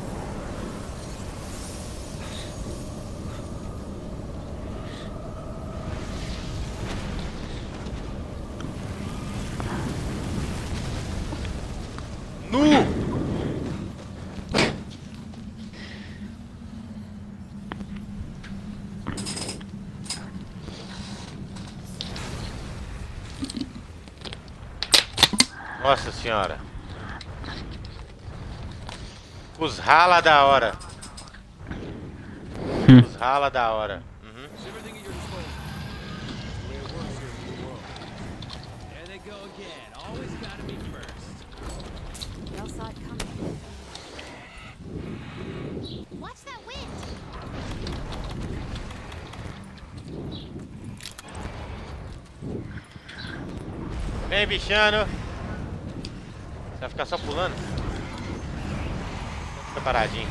Nu! Nossa senhora. Os rala da hora. Os rala da hora. Uhum. Vem, bichano. Vai ficar só pulando? Fica paradinho.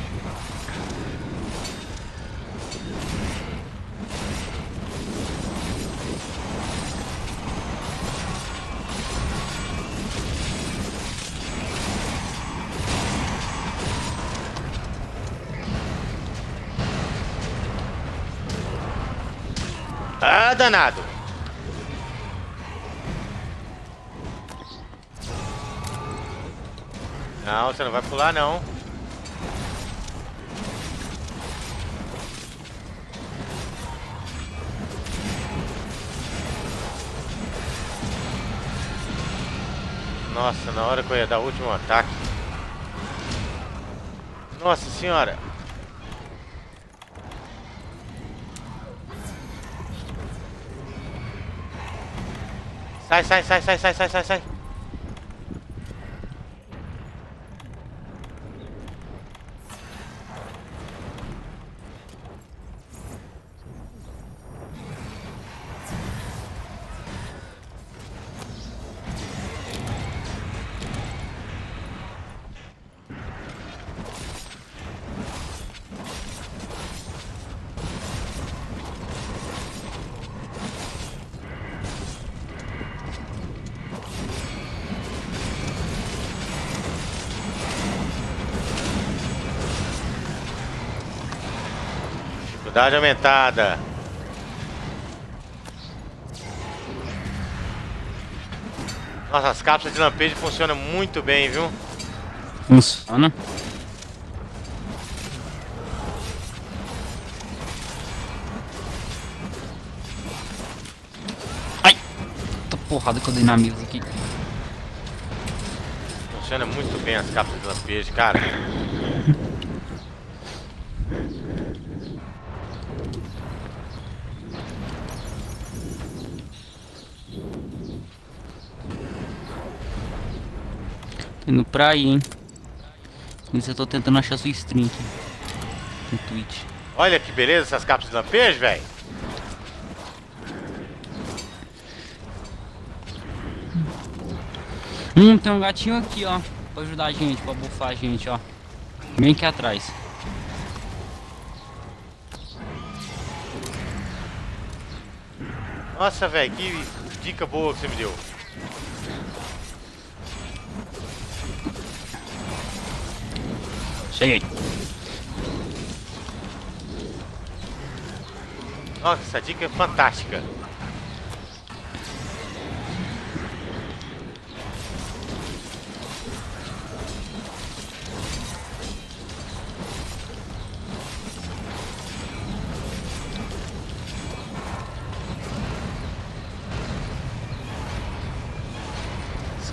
Ah, danado! Não, você não vai pular não. Nossa, na hora que eu ia dar o último ataque. Nossa senhora. Sai, sai, sai, sai, sai, sai, sai, sai. Dificuldade aumentada. Nossa, as cápsulas de lampejo funcionam muito bem, viu? Funciona. Ai! Puta porrada que eu dei na mesa aqui. Funciona muito bem as cápsulas de lampejo, cara. Indo pra aí, hein? Isso eu tô tentando achar sua stream aqui. No Twitch. Olha que beleza essas cápsulas de lampejo, velho. Hum, tem um gatinho aqui, ó. Pra ajudar a gente, pra bufar a gente, ó. Vem aqui atrás. Nossa, velho, que dica boa que você me deu. Cheguei. Nossa, essa dica é fantástica.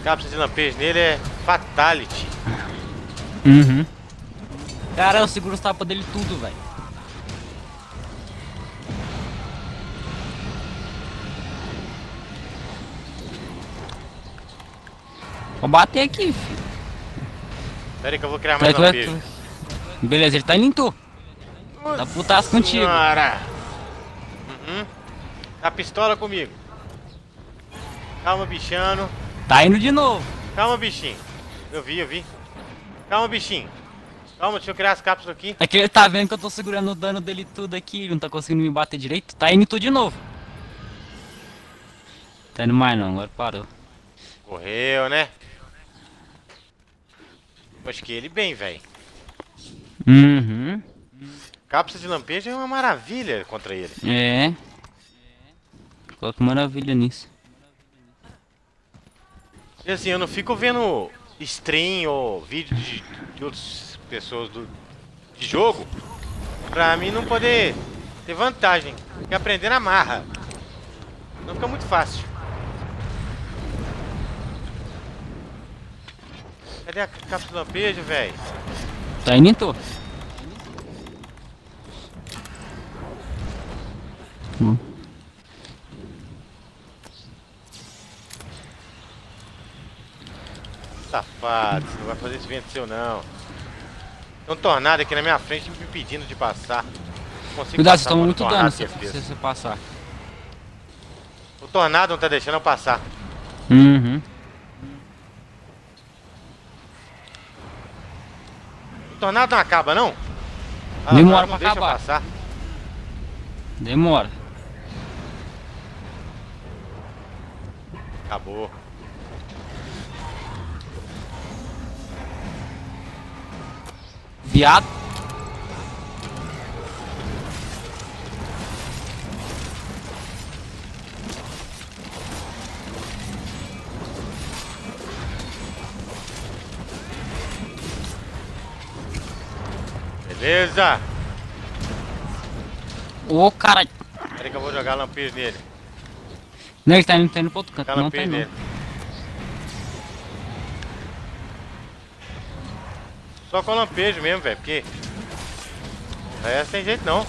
Cápsulas de lampejo nele é fatality. Uhum. Cara, eu seguro os tapas dele tudo, velho. Vou bater aqui, filho. Pera aí que eu vou criar mais vai, lampejo. Beleza, ele tá indo em tu. Tá putaço contigo. Senhora. Uhum. Tá pistola comigo. Calma, bichano. Tá indo de novo. Calma, bichinho. Eu vi, eu vi. Calma, bichinho. Calma, deixa eu criar as cápsulas aqui. É que ele tá vendo que eu tô segurando o dano dele tudo aqui, ele não tá conseguindo me bater direito. Tá indo tu de novo. Tá indo mais não, agora parou. Correu, né? Acho que ele bem, velho. Uhum. Cápsula de lampejo é uma maravilha contra ele. É. Coloca maravilha nisso. E assim, eu não fico vendo stream ou vídeo de, de outras pessoas do, de jogo pra mim não poder ter vantagem. Porque aprender na marra. Não fica muito fácil. Cadê a cápsula lampejo, velho? Tá indo em tu. Hum. Safado, você não vai fazer esse vento seu não. Tem um tornado aqui na minha frente me impedindo de passar. Não consigo Cuidado, você toma muito dano se, você passar. O tornado não tá deixando eu passar. Uhum. O tornado não acaba, não? Ah, Demora não pra deixa eu acabar. passar. Demora. Acabou. Viado. Beleza. Ô, caralho. Peraí que eu vou jogar lampejo nele. Não, ele tá indo, tá indo pro outro canto. Jogar Não tá indo. nele. Só com lampejo mesmo, velho, porque... É sem jeito não.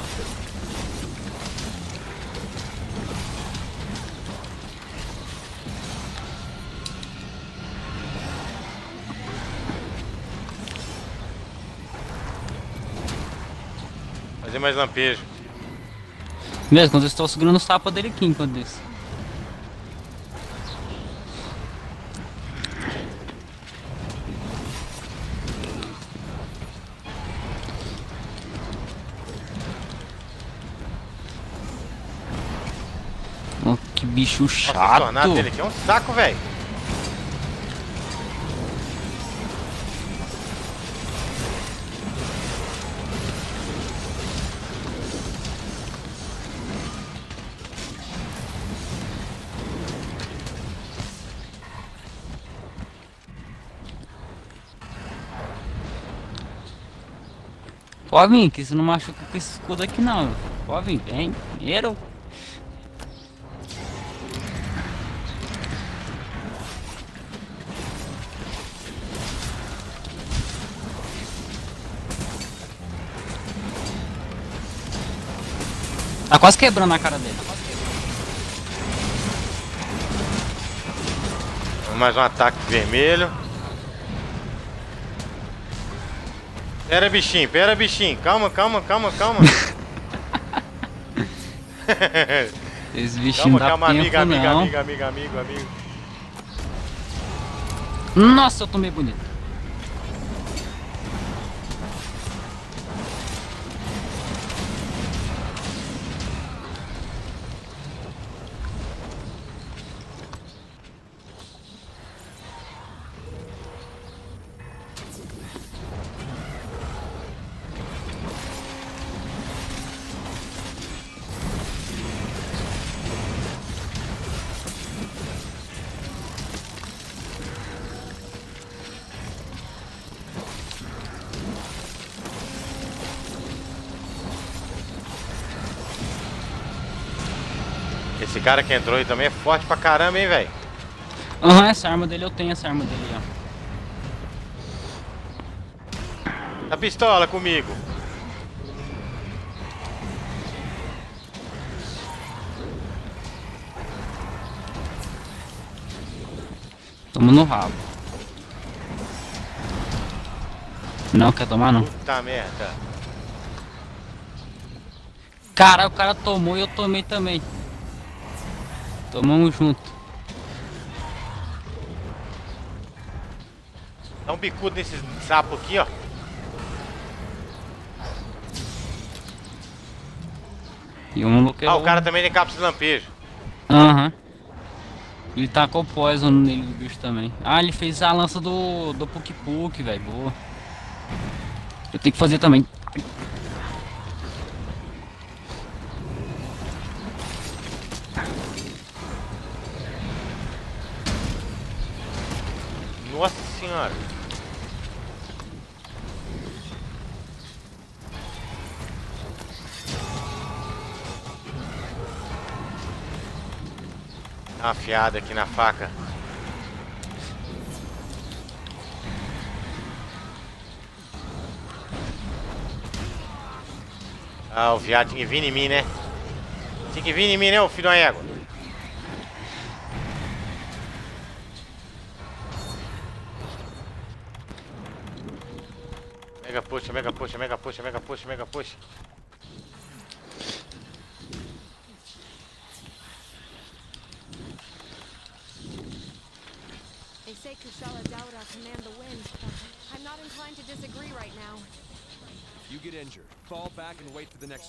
Fazer mais lampejo. Mesmo, quando eu estou segurando os tapas dele aqui enquanto isso. Bicho Nossa, chato. tornado dele aqui é um saco, velho. Pode vir, que isso não machuca com esse escudo aqui não. Pode vir, vem. Primeiro. Tá quase quebrando a cara dele. Mais um ataque vermelho. Pera, bichinho, pera, bichinho. Calma, calma, calma, calma. Esse bichinho calma, dá calma, tempo amiga, amiga, não. amiga, amiga, amigo, amigo. Nossa, eu tomei bonito. Cara que entrou aí também é forte pra caramba, hein, velho? Aham, essa arma dele eu tenho, essa arma dele, ó. A pistola comigo. Toma no rabo. Não, quer tomar não. Puta merda. Cara, o cara tomou e eu tomei também. Tomamos junto. Dá um bicudo nesse sapo aqui, ó. E um maluco Ah, o cara também tem cápsula de lampejo. Aham. Ele tacou poison nele do bicho também. Ah, ele fez a lança do, do Puk Puk, velho. Boa. Eu tenho que fazer também. Afiada aqui na faca. Ah, o viado tinha que vir em mim, né? Tinha que vir em mim, né, o filho da égua? Mega puxa, mega puxa, mega puxa, mega puxa, mega puxa. They say Kushala Dauda command the wind. I'm not inclined to disagree right now. You get injured. Fall back and wait for the next chance. Stupidity is not. O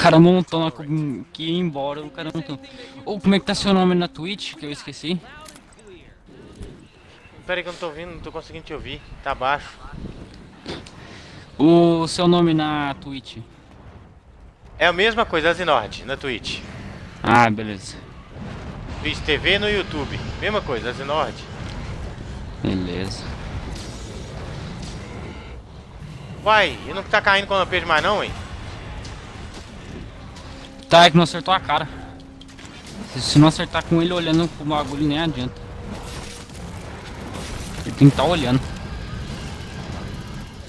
cara montou na co- que ia embora, o cara montou. Ou como é que tá seu nome na Twitch, que eu esqueci? Pera aí que eu não tô ouvindo, não tô conseguindo te ouvir. Tá baixo. O seu nome na Twitch. É a mesma coisa, Azinord, na Twitch. Ah, beleza. Twitch TV no YouTube. Mesma coisa, Azinord. Beleza. Uai, e não tá caindo com lampejo mais não, hein? Tá, é que não acertou a cara. Se, se não acertar com ele olhando pro bagulho, nem adianta. Ele tem que estar olhando.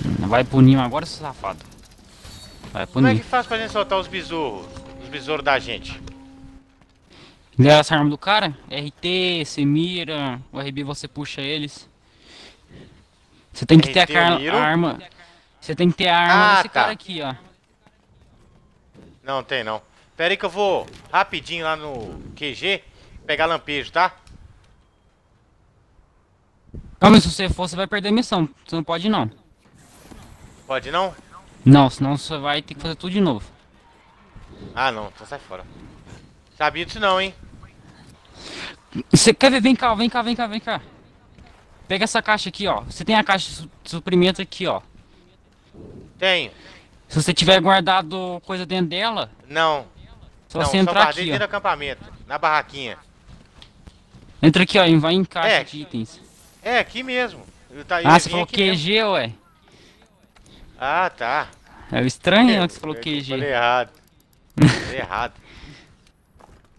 Hum, Vai pro ninho agora, seu safado. Vai pro Como é que faz pra gente soltar os besouros? Os besouros da gente? Lê essa arma do cara? RT, você mira, o RB você puxa eles. Você tem que ter a, RT car- miro. a arma. Você tem que ter a arma Ah, desse tá. cara aqui, ó. Não, tem não. Pera aí que eu vou rapidinho lá no QG pegar lampejo, tá? Calma, se você for, você vai perder a missão. Você não pode não. Pode não? Não, senão você vai ter que fazer tudo de novo. Ah não, então sai fora. Sabia disso não, hein? Você quer ver? Vem cá, vem cá, vem cá, vem cá. Pega essa caixa aqui, ó. Você tem a caixa de suprimento aqui, ó. Tenho. Se você tiver guardado coisa dentro dela, Não. só não, você entrar aqui, dentro ó. do acampamento, na barraquinha. Entra aqui, ó, e vai em caixa É. de itens. É, aqui mesmo. Eu, tá, eu Ah, você falou mesmo. QG, ué. Ah, tá. É estranho, ó, que você falou Eu QG. Falei errado. Falei errado.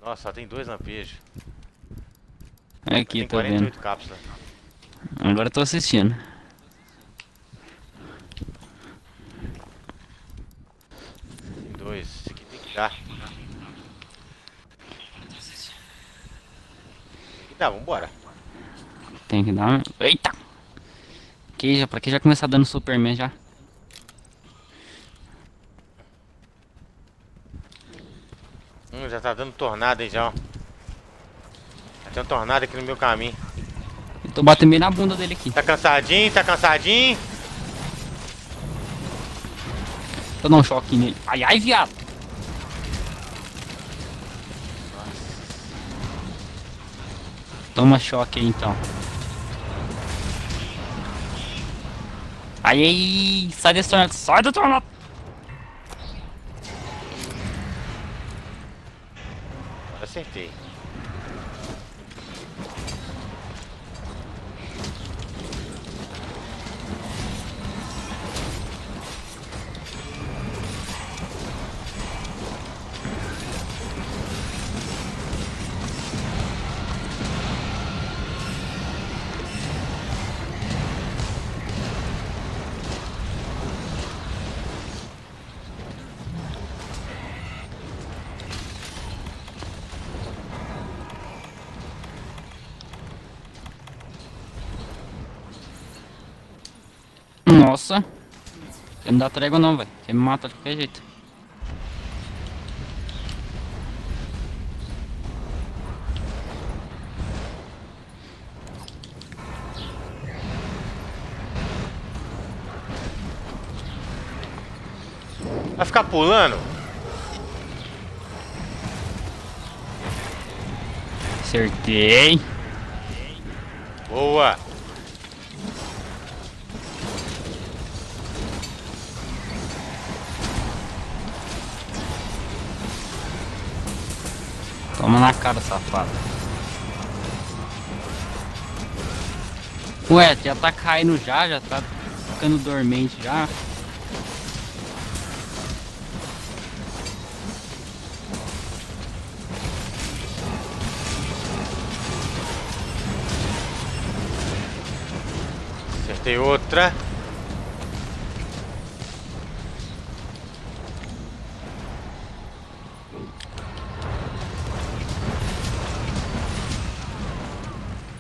Nossa, só tem dois lampejos. É aqui, tô vendo. 48 cápsulas. Agora eu tô assistindo. Tem dois. Esse aqui tem que dar. Tem que dar, vambora. Tem que dar. Eita! Que já, pra que já começar dando Superman já? Hum, já tá dando tornado aí já, ó. Tem um tornado aqui no meu caminho. Tô batendo bem na bunda dele aqui. Tá cansadinho, tá cansadinho? Tô dando um choque nele. Ai, ai, viado. Toma choque aí, então. Aí, aí, sai desse tornado, sai do tornado. Acertei. Nossa. Quer me dar trégua não, velho. Quer me matar de qualquer jeito. Vai ficar pulando? Acertei. Boa. Toma na cara, safado. Ué, já tá caindo já, já tá ficando dormente já. Acertei outra.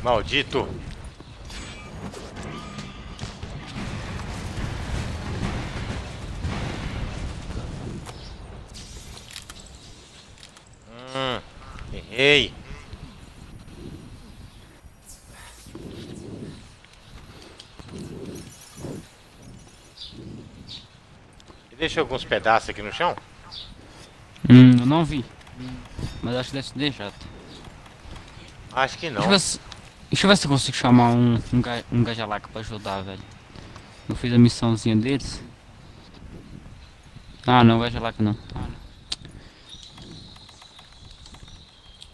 Maldito. Hum, errei. E deixou alguns pedaços aqui no chão? Hum, eu não vi. Mas acho que deve ser deixado. Acho que não. Deixa eu ver se eu consigo chamar um, um, ga- um gajalaca pra ajudar, velho. Eu fiz a missãozinha deles. Ah, não, gajalaca não. Ah, não.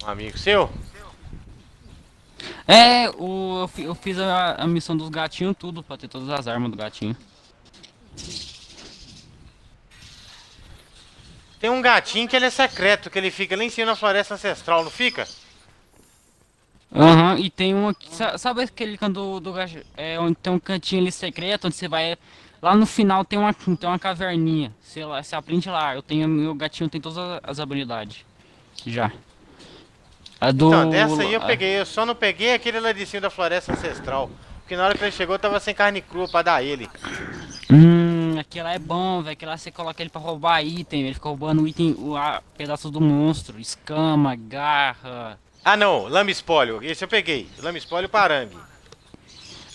Um amigo seu? É, o, eu, eu fiz a, a missão dos gatinhos tudo, pra ter todas as armas do gatinho. Tem um gatinho que ele é secreto, que ele fica lá em cima na floresta ancestral, não fica? Aham, e tem um aqui, sa- sabe aquele canto do, do gajo, é, onde tem um cantinho ali secreto, onde você vai, lá no final tem uma, tem uma caverninha, sei lá, você aprende lá, eu tenho, meu gatinho tem todas as habilidades, já. A do... Então, dessa aí eu peguei, eu só não peguei aquele lá de cima da floresta ancestral. Porque na hora que ele chegou, tava sem carne crua pra dar ele. Hum, aquele lá é bom, velho, aquele lá você coloca ele pra roubar item, ele fica roubando item, o, a, pedaços do monstro, escama, garra... Ah não, lame espólio, esse eu peguei. Lame espólio parangue.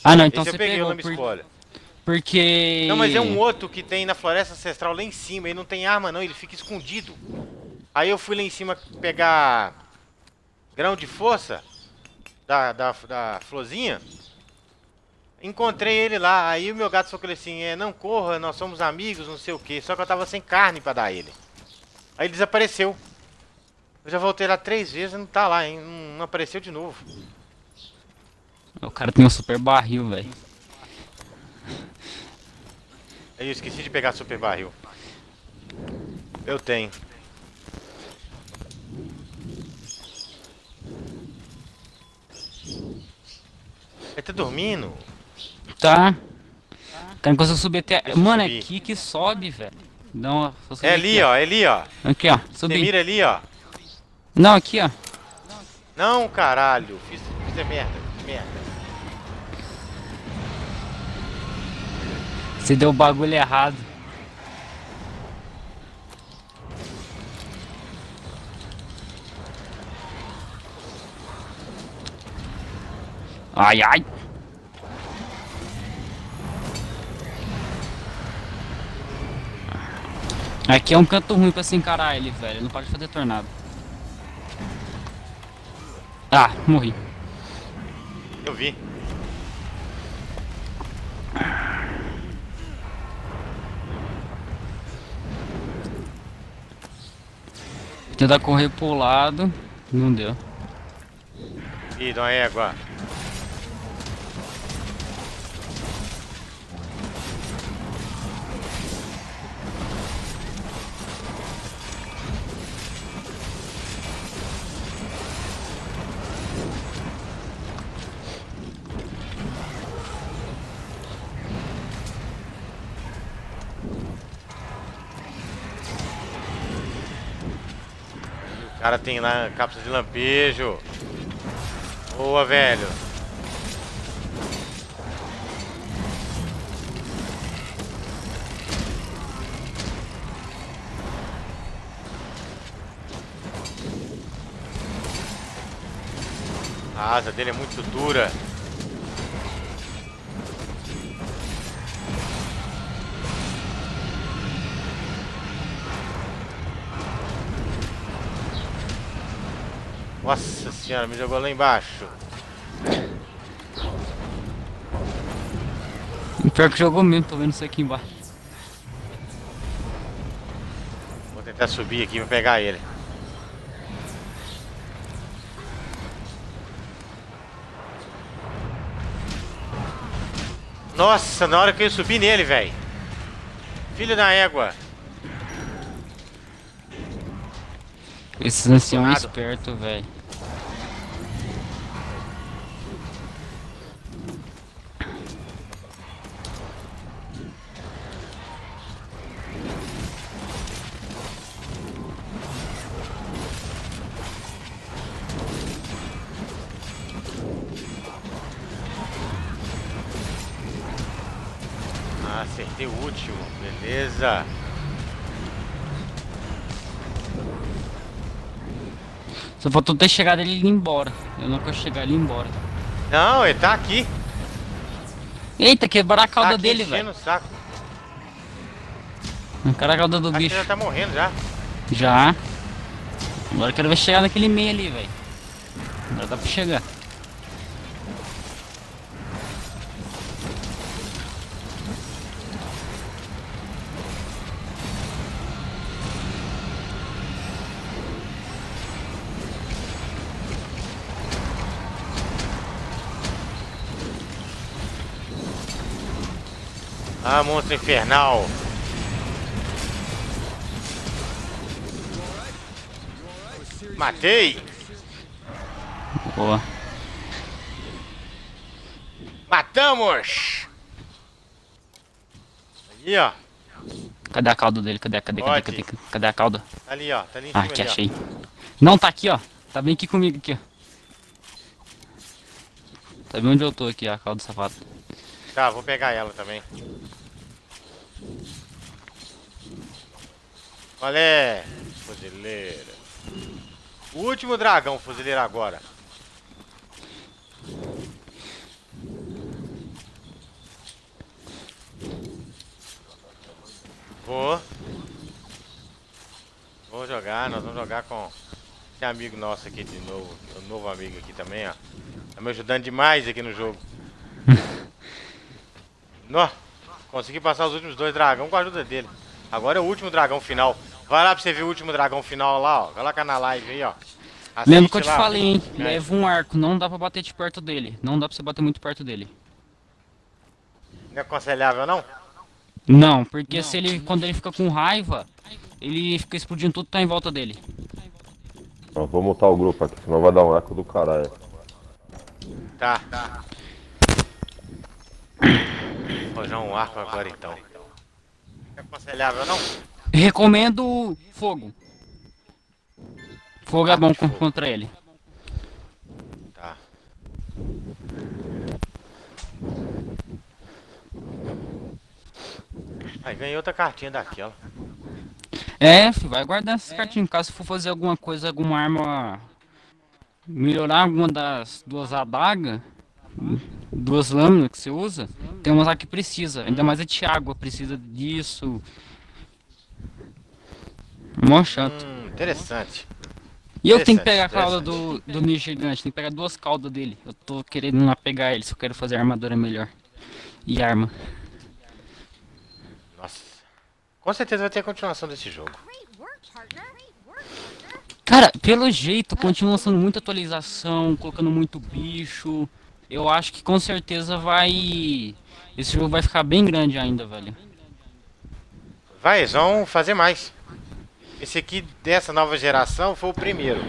Ah não, então esse você eu peguei o pegou, lame por- espólio. porque... Não, mas é um outro que tem na floresta ancestral lá em cima, ele não tem arma não, ele fica escondido. Aí eu fui lá em cima pegar grão de força da, da, da florzinha. Encontrei ele lá, aí o meu gato falou assim, é, não corra, nós somos amigos, não sei o que. Só que eu tava sem carne pra dar ele. Aí ele desapareceu. Eu já voltei lá três vezes e não tá lá, hein? Não, apareceu de novo. O cara tem um super barril, velho. Aí eu esqueci de pegar super barril. Eu tenho. Ele tá dormindo? Tá. Cara, não consigo subir até. Eu Mano, é subir. aqui que sobe, velho. Não, É ali, aqui, ó, é ali, ó. Aqui, ó. Você Subi. mira ali, ó. Não, aqui, ó. Não, caralho. Fiz, fiz a merda, merda. Você deu o bagulho errado. Ai, ai. Aqui é um canto ruim pra se encarar ele, velho. Não pode fazer tornado. Ah, morri. Eu vi. Tentar correr pro lado. Não deu. Ih, dá uma égua. Cara tem lá cápsula de lampejo. Boa, velho. A asa dele é muito dura. Nossa senhora, me jogou lá embaixo. Pior que jogou mesmo, tô vendo isso aqui embaixo. Vou tentar subir aqui pra pegar ele. Nossa, na hora que eu subi nele, velho. Filho da égua. Esses ancião é esperto, velho. Ah, acertei o último. Beleza. Só faltou ter chegado ele ir embora. Eu não chegar ele embora. Não, ele tá aqui. Eita, quebraram a Tá cauda aqui dele, velho. saco. Arrancaram a cauda do Acho bicho. já tá morrendo já. Já. Agora eu quero ver chegar naquele meio ali, velho. Agora dá pra chegar. Ah, monstro infernal. Matei. Boa. Matamos. Aí, ó. Cadê a cauda dele? Cadê, cadê, cadê, cadê, cadê, cadê a cauda? Tá ali, ó. Tá ali em Ah, cima ali, ó. achei. Não, tá aqui, ó. Tá bem aqui comigo, aqui, ó. Tá bem onde eu tô aqui, a cauda safada. Tá, vou pegar ela também. Qual é? Fuzileira. O último dragão fuzileiro agora. Vou. Vou jogar, nós vamos jogar com esse amigo nosso aqui de novo. Um novo amigo aqui também, ó. Tá me ajudando demais aqui no jogo. Nó, consegui passar os últimos dois dragões com a ajuda dele. Agora é o último dragão final. Vai lá pra você ver o último dragão final lá, ó. Coloca na live aí, ó. Assiste Lembra que eu te lá. falei, hein? É. Leva um arco, não dá pra bater de perto dele. Não dá pra você bater muito perto dele. Não é aconselhável, não? Não, porque se ele, quando ele fica com raiva, ele fica explodindo tudo que tá em volta dele. Vou montar o grupo aqui, senão vai dar um eco do caralho. Tá. Vou jogar um arco agora então. É aconselhável, não? Recomendo fogo. Fogo é bom fogo. contra ele. Tá. Aí ganhei outra cartinha daquela. É, vai guardar essas cartinhas. Caso for fazer alguma coisa, alguma arma. Melhorar alguma das duas adagas, duas lâminas que você usa, tem umas lá que precisa. Ainda mais a Thiago precisa disso. Mó chato. Hum, interessante. E eu tenho que pegar a cauda do, do Gigante, tem que pegar duas caudas dele. Eu tô querendo lá pegar ele se eu quero fazer armadura melhor. E arma. Nossa. Com certeza vai ter a continuação desse jogo. Cara, pelo jeito, continua lançando muita atualização, colocando muito bicho. Eu acho que com certeza vai. Esse jogo vai ficar bem grande ainda, velho. Vai, eles vão fazer mais. Esse aqui dessa nova geração foi o primeiro.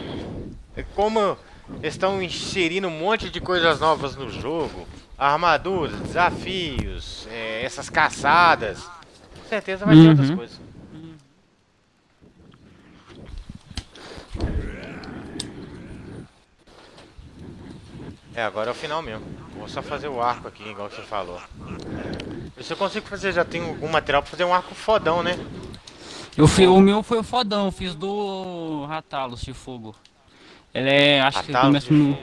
É Como eles estão inserindo um monte de coisas novas no jogo, armaduras, desafios, é, essas caçadas, com certeza vai ter outras Uhum. coisas. É, agora é o final mesmo. Vou só fazer o arco aqui, igual você falou. Se eu consigo fazer, já tenho algum material pra fazer um arco fodão, né? Eu fui, o meu foi o fodão, eu fiz do Ratalos de fogo. Ele é. Acho que Ratalos começa de no.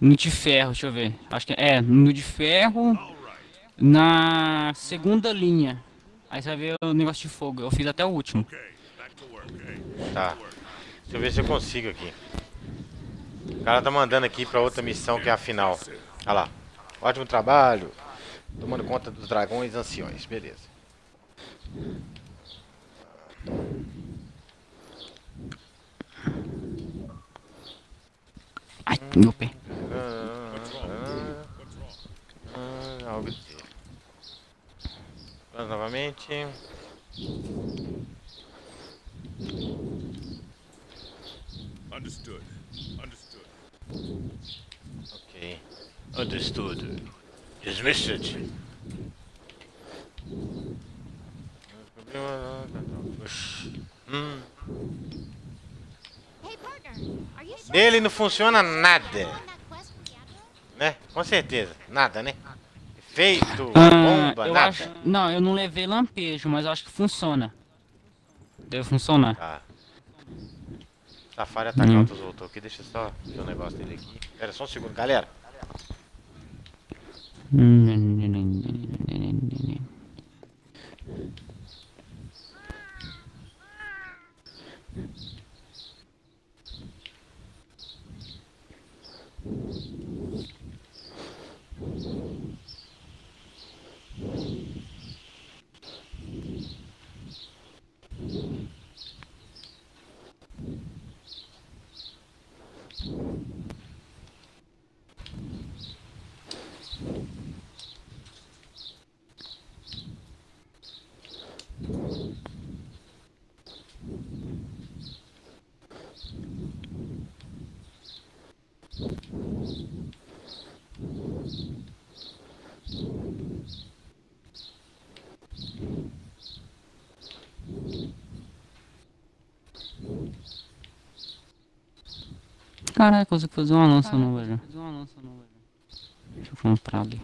No de ferro, deixa eu ver. Acho que é, no de ferro. Na segunda linha. Aí você vai ver o negócio de fogo. Eu fiz até o último. Tá. Deixa eu ver se eu consigo aqui. O cara tá mandando aqui pra outra missão que é a final. Olha lá. Ótimo trabalho. Tomando conta dos dragões anciões. Beleza. Ai, meu pé. Ah, algo Vamos novamente. Understood. Ok. Understood. Dismissed. Oxi. Hum. Hey, partner. Are you sure? Dele não funciona nada. Né? Com certeza. Nada, né? Efeito, Ah, bomba, nada. acho. Não, eu não levei lampejo, mas eu acho que funciona. Deve funcionar. Tá. Safari Atacantos voltou aqui, deixa eu só ver o negócio dele aqui. Pera só um segundo, galera. Caraca, eu consigo fazer uma lança nova já. Deixa eu comprar ali.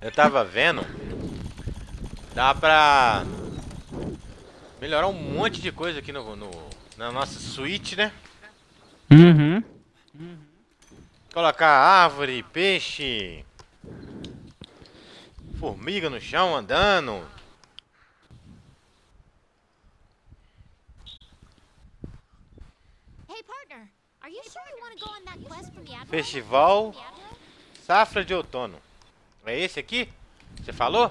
Eu tava vendo. Dá pra melhorar um monte de coisa aqui no, no- na nossa suíte, né? Uhum. Colocar árvore, peixe, formiga no chão andando. Hey, partner. Are you sure you want to go on that quest from the Admiral? Festival? Safra de Outono. É esse aqui? Você falou?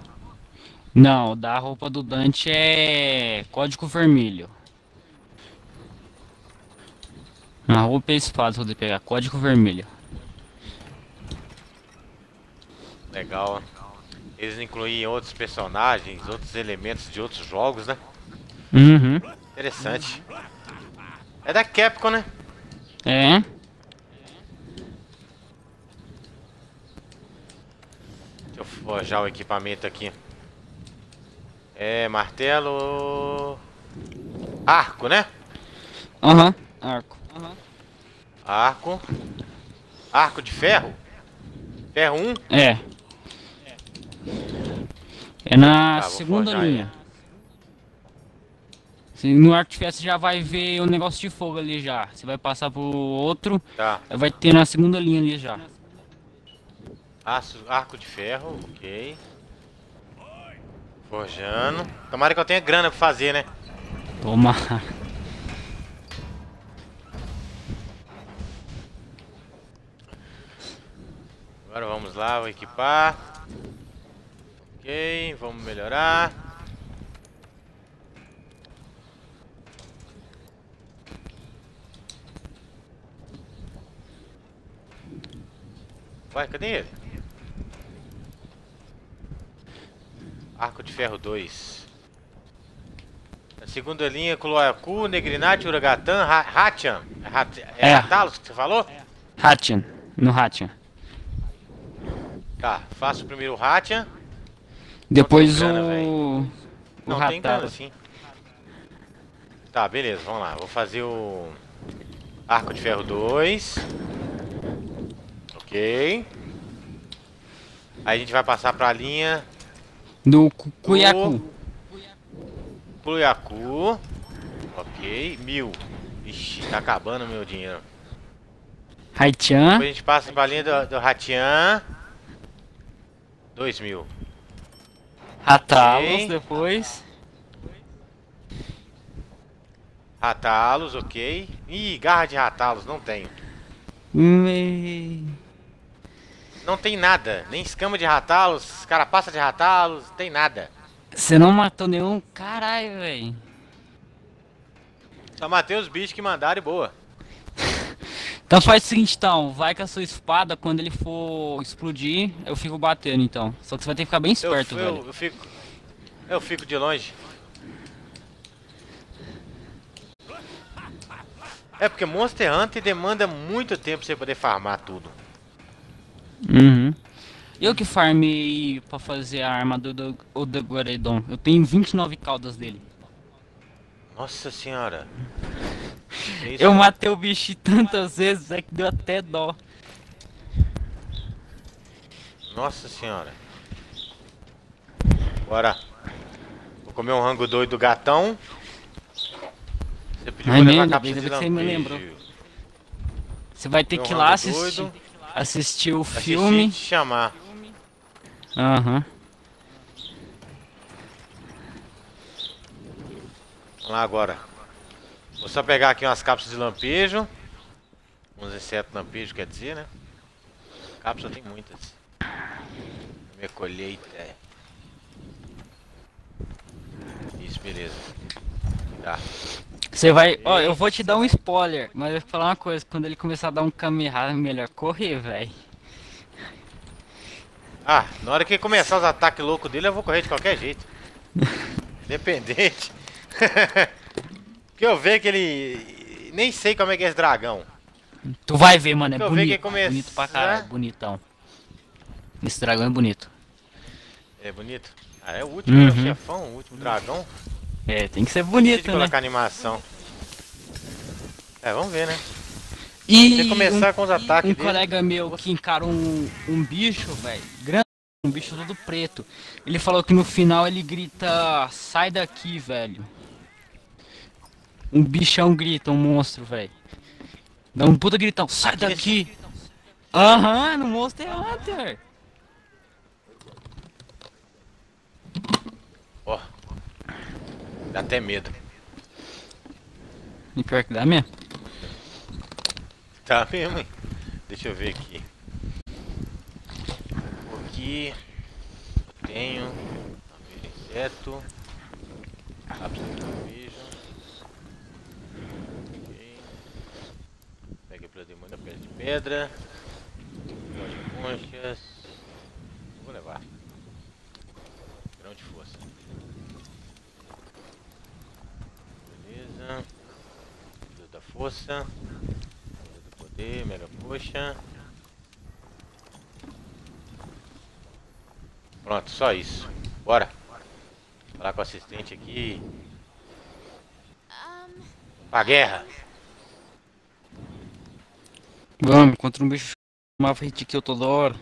Não, o da roupa do Dante é código vermelho. A roupa a espada, você pegar código vermelho. Legal. Eles incluem outros personagens, outros elementos de outros jogos, né? Uhum. Interessante. É da Capcom, né? É. Deixa eu forjar o equipamento aqui. É, martelo... Arco, né? Aham. Arco. Arco. Arco de ferro? Ferro 1? É. É na Tá, segunda linha. Se No artifício você já vai ver o negócio de fogo ali já. Você vai passar pro outro, Tá. vai ter na segunda linha ali já. Aço, arco de ferro, ok. Forjando. Tomara que eu tenha grana pra fazer, né? Toma. Agora vamos lá, vou equipar. Ok, vamos melhorar. Ué, cadê ele? Arco de ferro 2. Na segunda linha, Cloacu, Negrinati, Uragatan, Ha- Hachan. É, Hat- é É. Ratalos que você falou? Hatchan. No Hatchan. Tá, faço primeiro o Hachan. Depois grana, o. O Não, tem grana Ratalo. sim. Tá, beleza, vamos lá. Vou fazer o Arco de Ferro 2. Ok. Aí a gente vai passar pra linha Do Cu- Cuiacu. Cuiacu. Ok, mil. Ixi, tá acabando o meu dinheiro. Haitian. Depois a gente passa pra linha do, do Hatian. Dois mil. Ratalos Ok. depois. Ratalos, ok. Ih, garra de ratalos, não tenho. Me... Não tem nada, nem escama de ratalos, carapaça de ratalos, tem nada. Você não matou nenhum? Caralho, velho. Só matei os bichos que mandaram e boa. Então faz o seguinte, então. Vai com a sua espada, quando ele for explodir, eu fico batendo, então. Só que você vai ter que ficar bem Eu, esperto, eu, velho. eu fico. Eu fico de longe. É porque Monster Hunter demanda muito tempo pra você poder farmar tudo. Uhum. Eu que farmei pra fazer a arma do, do Odeguaredon. Eu tenho 29 caudas dele. Nossa senhora. Isso, Eu cara? matei o bicho tantas vezes, é que deu até dó. Nossa senhora. Bora. Vou comer um rango doido do gatão. Você pediu Ai, pra levar a de você me. Você vai ter que ir lá assistir, doido. Assistir o Assisti filme. te chamar. Aham. Vamos lá agora. Vou só pegar aqui umas cápsulas de lampejo. Uns insetos lampejo, quer dizer, né? Cápsula tem muitas. Minha colheita é. Isso, beleza. Tá. Você vai. Ó, eu vou te dar um spoiler, mas eu vou falar uma coisa: quando ele começar a dar um Kamehameha, é melhor correr, velho. Ah, na hora que começar os ataques loucos dele, eu vou correr de qualquer jeito. Independente. Porque eu vejo que ele. Nem sei como é que é esse dragão. Tu vai ver, mano, é Eu bonito. começa- Bonito pra caralho, bonitão. Esse dragão é bonito. É bonito. Ah, é o último, né? Uhum. chefão, o último dragão. É, tem que ser bonito, né? colocar animação. É, vamos ver, né? E começar um, com os ataques um dele. colega meu que encarou um, um bicho, velho, grande, um bicho todo preto. Ele falou que no final ele grita, sai daqui, velho. Um bichão grita, um monstro, velho. Dá um puta gritão, sai daqui. Aham, no Monster Hunter. Ó. Dá até medo. E pior que dá mesmo. Tá mesmo, hein? Deixa eu ver aqui. Aqui. Eu tenho. inseto. Cápsula de lampejo. Ok. Pega pela demônio pele de pedra. Conchas. Vou levar. Grão de força. Beleza. Dedo da força. Do poder, mega poxa. Pronto, só isso. Bora. Falar com o assistente aqui. Pra guerra. Vamos, contra um bicho chamava hit kill toda hora.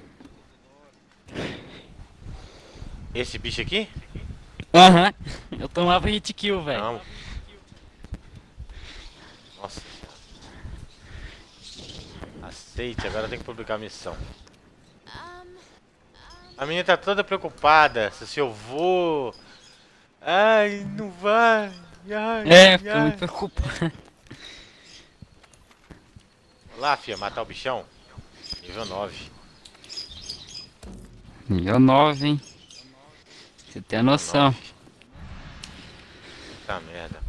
Esse bicho aqui? Aham, eu tomava hit kill, velho. Não. Nossa senhora. Aceite, agora tem que publicar a missão. A menina tá toda preocupada se eu vou. Ai, não vai. Ai, É, ai. muito preocupado. Lá, fia, matar o bichão. Nível 9. Nível 9, hein? Você tem a noção. Puta merda.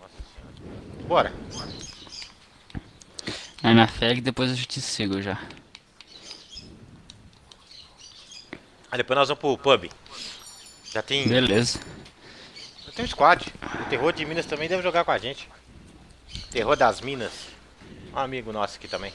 Nossa senhora. Bora. Aí na fé que depois eu te sigo já. Aí depois nós vamos pro pub. Já tem. Beleza. Já tem um squad. O terror de Minas também deve jogar com a gente. Terror das Minas. Um amigo nosso aqui também.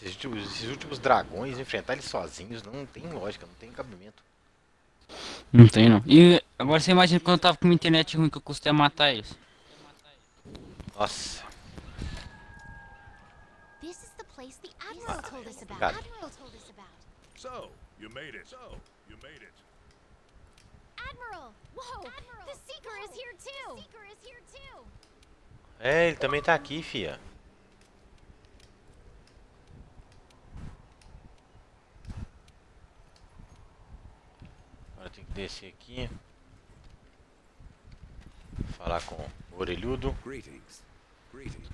Esses últimos, esses últimos dragões, enfrentar eles sozinhos não tem lógica, não tem cabimento. Não tem não. E agora você imagina quando eu tava com uma internet ruim que eu custei a matar eles. Nossa. this is the place the Admiral told us about. Admiral told us about. So, you made it. So, you made it. Admiral! Whoa! The Seeker is here too! The Seeker is here too! É, ele também tá aqui, fia. Agora tem que descer aqui. Falar com o orelhudo. Greetings. Greetings.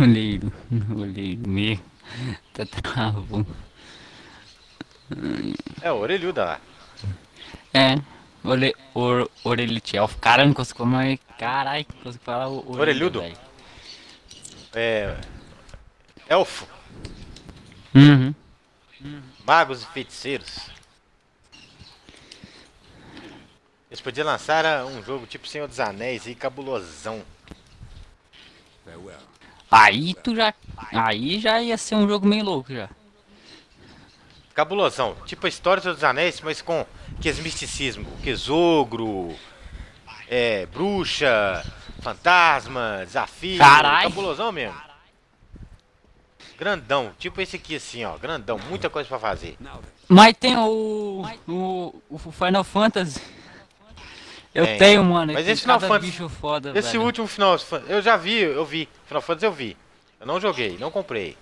Olheiro, olheiro meu. Tá travando. É, o orelhudo lá. É, ore, or, orelite elfo. Cara, eu não consigo falar, caralho, não consigo falar o orelhudo, Orelhudo? É. Elfo. Uhum. Magos e feiticeiros. Eles podiam lançar ah, um jogo tipo Senhor dos Anéis aí, cabulosão. Aí tu já. Aí já ia ser um jogo meio louco já. Cabulosão. Tipo a história do Senhor dos Anéis, mas com aqueles misticismo. Que ogro, é, bruxa, fantasma, desafio. Carai. Cabulosão mesmo. Grandão. Tipo esse aqui assim, ó. Grandão. Muita coisa pra fazer. Mas tem o. O, o Final Fantasy. Eu Tem. tenho, mano. Mas esse Final Fantasy- bicho foda, Esse velho. último final, eu já vi, eu vi. Final Fantasy eu vi. Eu não joguei, não comprei.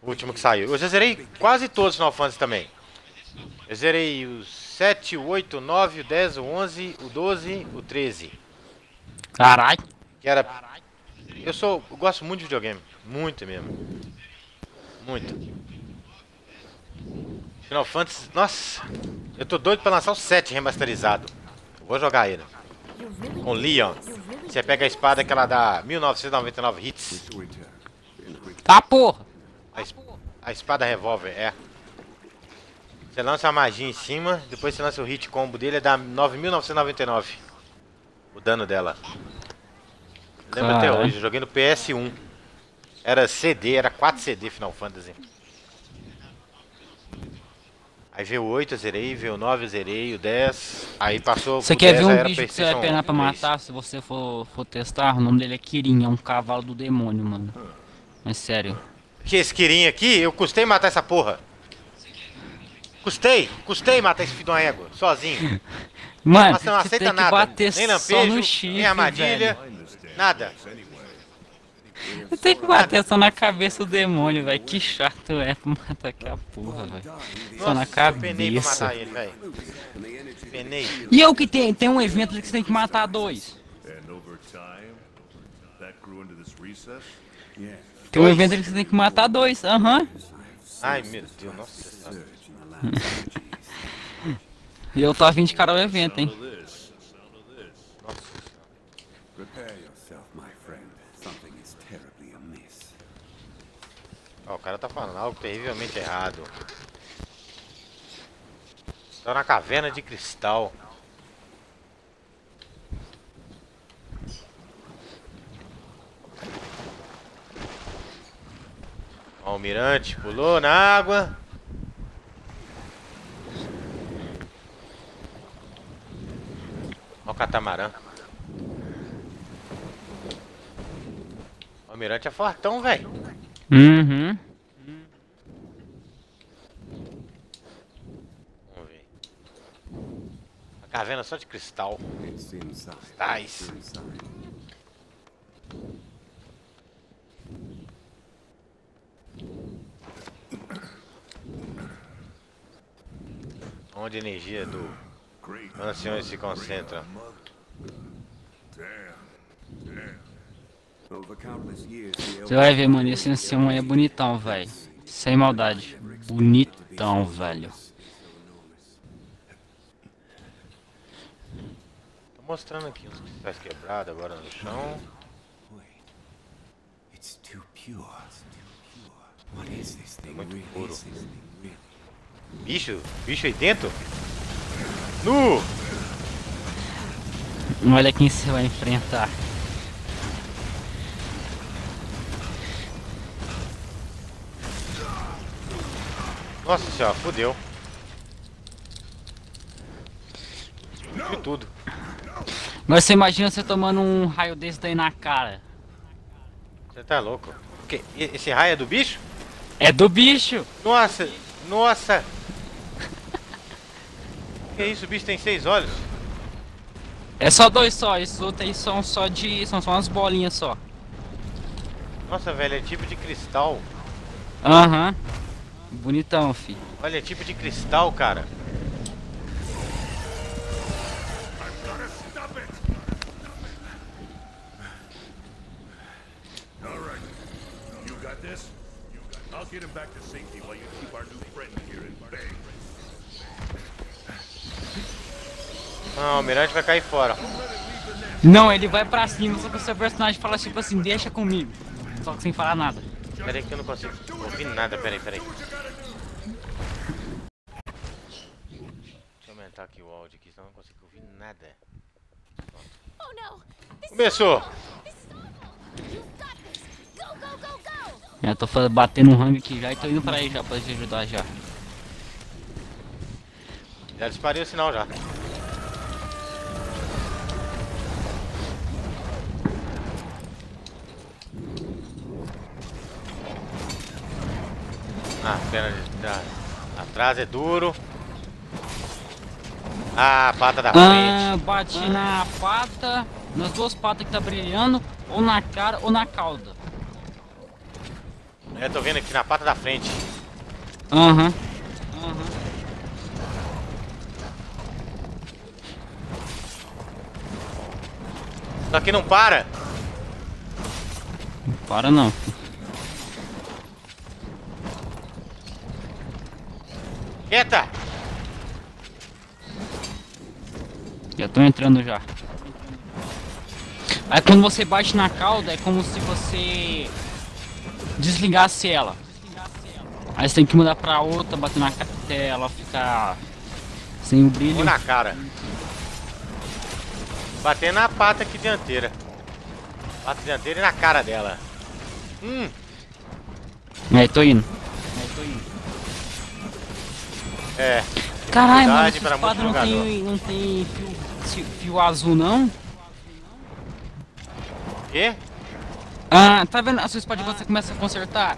O último que saiu. Eu já zerei quase todos os Final Fantasy também. Eu zerei os 7, o 8, o 9, o 10, o 11, o 12, o 13. Caralho. Que era. Eu sou. Eu gosto muito de videogame. Muito mesmo. Muito. Final Fantasy. Nossa! Eu tô doido pra lançar o 7 remasterizado. Vou jogar ele. Com Leon. Você pega a espada que ela dá 1999 hits. Tá porra. A, es- a espada revólver, é. Você lança a magia em cima, depois você lança o hit combo dele, dá 9.999. O dano dela. Lembro até hoje, joguei no PS1. Era CD, era 4 CD Final Fantasy. Aí veio o 8 eu zerei, veio o 9 eu zerei, o 10. Aí passou Você quer 10, ver um bicho que você vai pegar pra 3. matar se você for, for testar? O nome dele é Kirin, é um cavalo do demônio, mano. Mas sério. Que esse Kirin aqui, eu custei matar essa porra. Custei, custei matar esse filho de uma égua, sozinho. Mano, Mas você não aceita nada. Nem lampejo, nem armadilha, velho. nada. Você tem que bater só na cabeça do demônio, velho. Que chato é pra matar aquela porra, velho. Só na Nossa, eu penei pra cabeça. matar ele, velho. Penei. E eu que tem, tem um evento que você tem que matar dois. Tem um evento que você tem que matar dois, aham. Ai, meu Deus, nossa. E eu tô a fim de cara o evento, hein. Sound of this. Sound of this. Nossa senhora. Prepare yourself, my friend. Something is terribly amiss. Ó, o cara tá falando algo terrivelmente errado. Tá na caverna de cristal. O almirante pulou na água. Ó o catamarã. O almirante é fortão, velho. Uhum. Caverna só de cristal. Inside. Onde a energia do anciões se concentra. Você vai ver, mano, esse ancião é bonitão, velho. Sem maldade. Bonitão, velho. Tô mostrando aqui uns cristais quebrados agora no chão. It's too pure. What is this thing Muito puro. Bicho? Bicho aí dentro? Nu! Olha quem você vai enfrentar. Nossa senhora, fodeu. De tudo. Agora você imagina você tomando um raio desse daí na cara. Você tá louco? Que, esse raio é do bicho? É do bicho! Nossa! Nossa! que isso? O bicho tem seis olhos? É só dois só, esses outros aí são só de. são só umas bolinhas só. Nossa, velho, é tipo de cristal. Aham. Bonitão, fi. Olha, é tipo de cristal, cara. All right. You got this? I'll get him back to safety while you keep our new friend here in bay. Não, o almirante vai cair fora. Não, ele vai pra cima, só que o seu personagem fala tipo assim, deixa comigo. Só que sem falar nada. Pera aí que eu não consigo ouvir nada, pera aí, pera aí. Deixa eu aumentar aqui o áudio aqui, senão eu não consigo ouvir nada. Oh Começou! Já tô batendo um rango aqui já e tô indo pra aí já pra te ajudar já. Já disparei o sinal já. Ah, pena de trás. Atrás é duro. Ah, pata da Ah, frente. bate na pata, nas duas patas que tá brilhando, ou na cara ou na cauda. Eu tô vendo aqui na pata da frente. Aham. Aham. Só que não para. Não para não. Quieta! Já tô entrando já. Aí quando você bate na cauda é como se você desligasse ela. Aí você tem que mudar pra outra, bater na cara até ela ficar sem o brilho. Ou na cara. Bater na pata aqui dianteira. Pata dianteira e na cara dela. Hum, Aí tô indo. é. Caralho, mano, essa espada não tem, não tem fio, fio- fio azul não? Quê? Ah, tá vendo a sua espada você começa a consertar?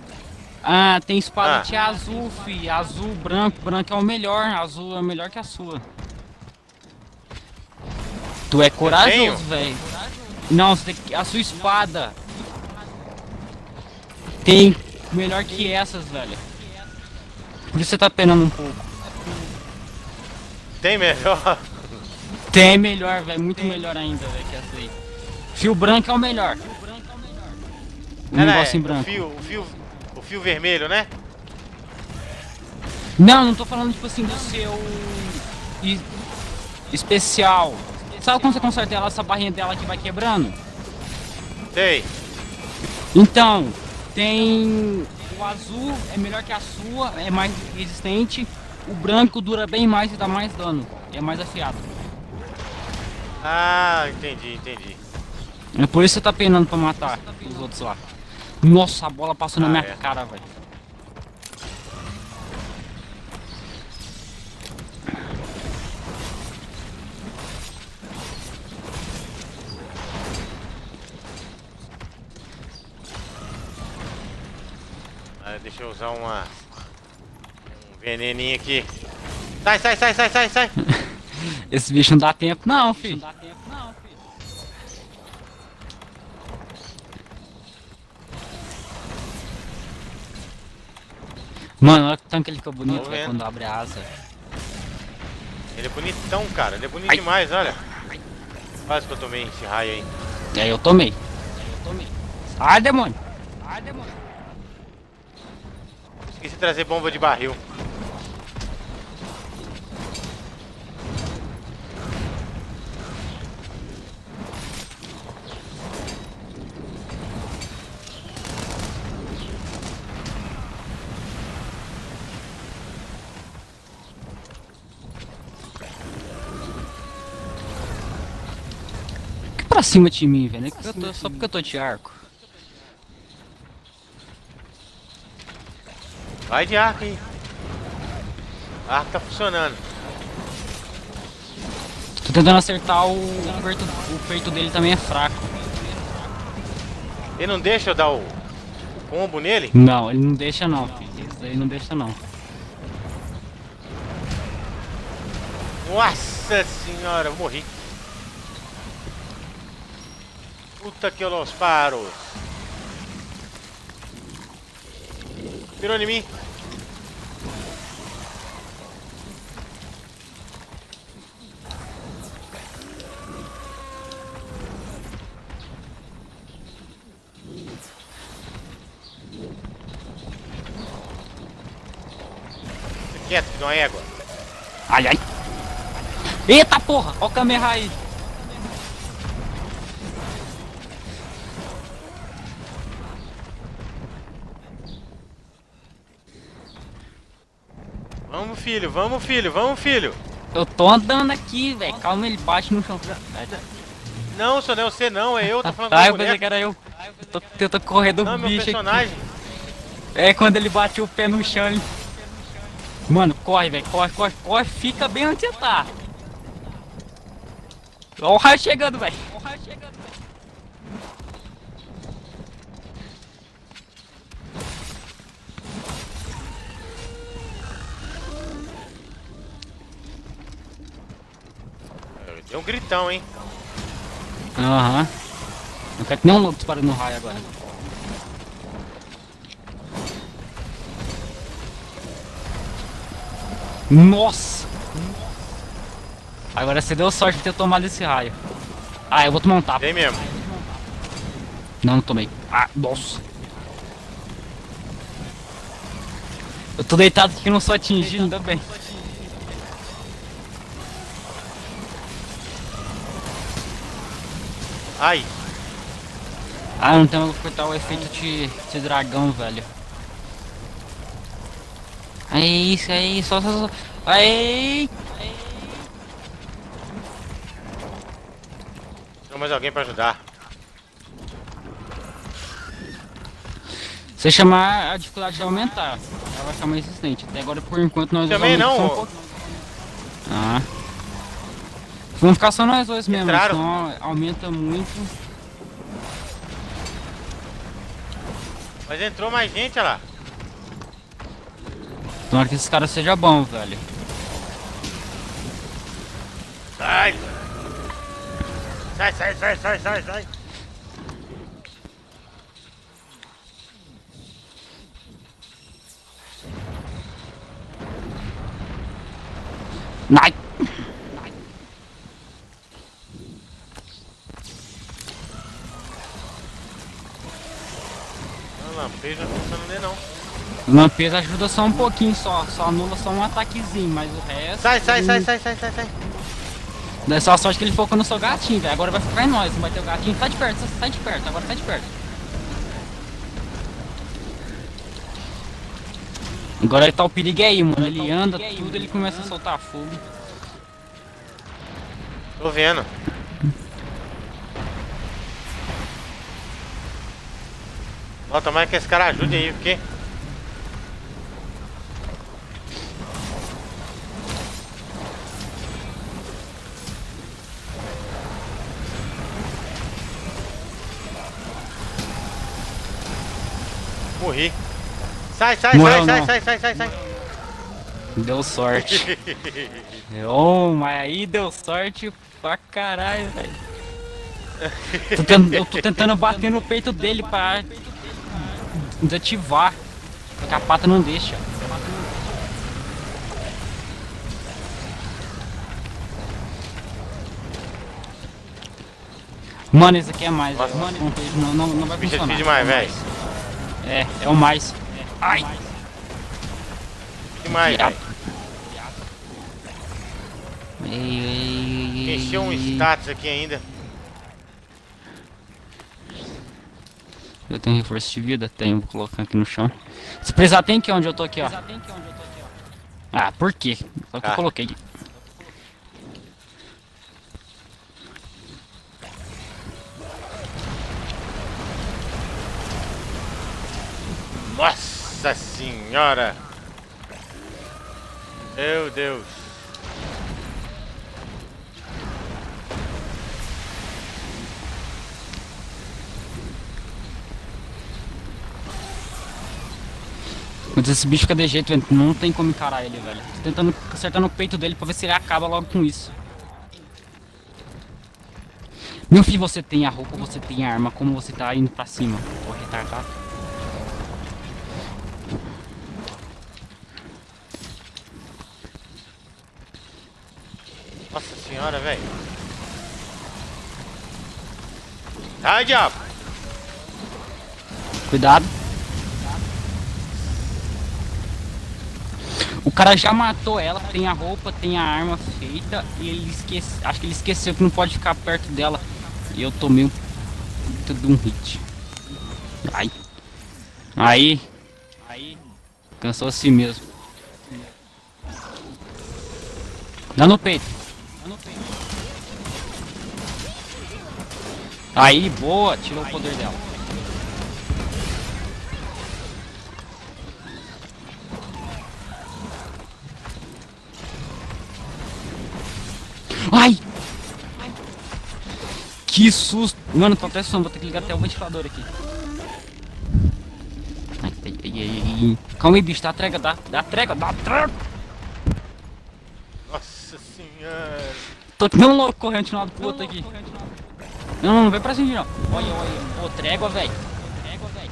Ah, tem espada Ah. que é azul, fi. Azul, branco. Branco é o melhor. Azul é melhor que a sua. Tu é corajoso, velho. Não, você tem que... a sua espada tem melhor que essas, velho. Por isso você tá penando um pouco. Tem melhor. Tem melhor, velho. Muito melhor ainda, velho, que essa aí. Fio branco é o melhor. Um negócio em é, branco. O fio, o fio, o fio vermelho, né? Não, não tô falando tipo assim do seu e- especial. Sabe quando você conserta ela, essa barrinha dela que vai quebrando? Sei. Então, tem o azul é melhor que a sua, é mais resistente. O branco dura bem mais e dá mais dano, é mais afiado. Ah, entendi, entendi. É por isso que você tá penando pra matar os outros lá. Nossa, a bola passou na Ah, minha é. cara, velho. Ah, deixa eu usar uma. Um veneninho aqui. Sai, sai, sai, sai, sai, sai. Esse bicho não dá tempo não, filho. Mano, olha que tanque ele fica bonito, vendo. quando abre a asa. Ele é bonitão, cara. Ele é bonito Ai. demais, olha. Quase que eu tomei esse raio aí. E aí eu tomei. Eu tomei. Sai, demônio! Sai, demônio! Esqueci de trazer bomba de barril. Pra cima de mim, velho? É eu tô- só porque eu tô de arco. Vai de arco aí. Arco tá funcionando. Tô tentando acertar o, o, peito, o peito dele também é fraco. Ele não deixa eu dar o, o combo nele? Não, ele não deixa não, filho. Isso daí não deixa não. Nossa senhora, eu morri. Puta que eu los paros. Virou em mim. Quieto, que não é égua. Ai, ai. Eita porra, o Kameha aí. Vamos, filho, vamos, filho, vamos, filho. Eu tô andando aqui, velho. Calma, ele bate no chão. Não, só não é você não, é eu, tô falando Ah, eu pensei que era eu. Tô tentando correr do Não, bicho personagem. aqui. É quando ele bate o pé no chão. Ele... Mano, corre, velho. Corre, corre, corre. Fica bem onde você tá. Ó o raio chegando, velho. Ó o raio chegando, gritão, hein? Aham. Não quero que nem um louco disparando no raio agora. Nossa! Agora você deu sorte de ter tomado esse raio. Ah, eu vou tomar um tapa. Mesmo. Não, não tomei. Ah, nossa. Eu tô deitado aqui não sou atingido, ainda bem. Ai, Ah, não tem como cortar o efeito de, de dragão, velho. É isso, é isso, só, só, só. Aí! tem mais alguém pra ajudar. Se chamar, a dificuldade vai aumentar. Ela vai ficar mais resistente. Até agora, por enquanto, nós Também não, um pouquinho. Ah. Vamos ficar só nós dois mesmo, Entraram. senão aumenta muito. Mas entrou mais gente, olha lá. Tomara que esse cara seja bom, velho. Sai! Sai, sai, sai, sai, sai, sai. Ai! Não, lampejo não nem não. Lampejo ajuda só um pouquinho só, só anula só um ataquezinho, mas o resto. Sai, sai, sai, sai, sai, sai, sai. É só a sorte que ele focou no seu gatinho, velho. Agora vai ficar em nós, não vai ter o gatinho. Sai de perto, sai- sai de perto, agora sai de perto. Agora ele tá o perigo é aí, mano. Ele anda, tudo, ele começa a soltar fogo. Tô vendo. Ó, tomara que esse cara ajude aí, porque... Morri. Sai, sai, Morreu sai, sai, não. sai, sai, sai, sai. Deu sorte. oh, mas aí deu sorte pra caralho, velho. Eu tô tentando bater no peito dele pra desativar. Só que a pata não deixa. Mano, esse aqui é mais. Nossa. Mano, não, não, não vai Bicho é funcionar. difícil demais, É velho. mais. É, é o mais. Ai! Demais, velho. Encheu um status aqui ainda. Eu tenho reforço de vida? Tenho, vou colocar aqui no chão. Se precisar, tem aqui onde eu tô aqui, ó. Ah, por quê? Só que eu Ah. coloquei aqui. Nossa senhora! Meu Deus! Mas esse bicho fica de jeito, velho. Não tem como encarar ele, velho. Tô tentando acertar no peito dele pra ver se ele acaba logo com isso. Meu filho, você tem a roupa, você tem a arma, como você tá indo pra cima? Ô retardado. Nossa senhora, velho! Ai, diabo! Cuidado. Cara já matou ela, tem a roupa, tem a arma feita e ele esquece. Acho que ele esqueceu que não pode ficar perto dela. E eu tomei um puta de um hit. Ai. Aí. Aí. Cansou assim mesmo. Dá no peito. Dá no peito. Aí, boa, tirou o poder dela. Ai! Que susto! Mano, tô até som, vou ter que ligar até o ventilador aqui. Ai, ai, ai, ai, ai. Calma aí, bicho, dá trega, dá, dá trega, dá trega! Nossa senhora! Tô que nem um louco correndo de um lado pro outro aqui. Não, não, não vem pra cima, não. Olha, olha, ô, trégua, velho. Trégua, velho.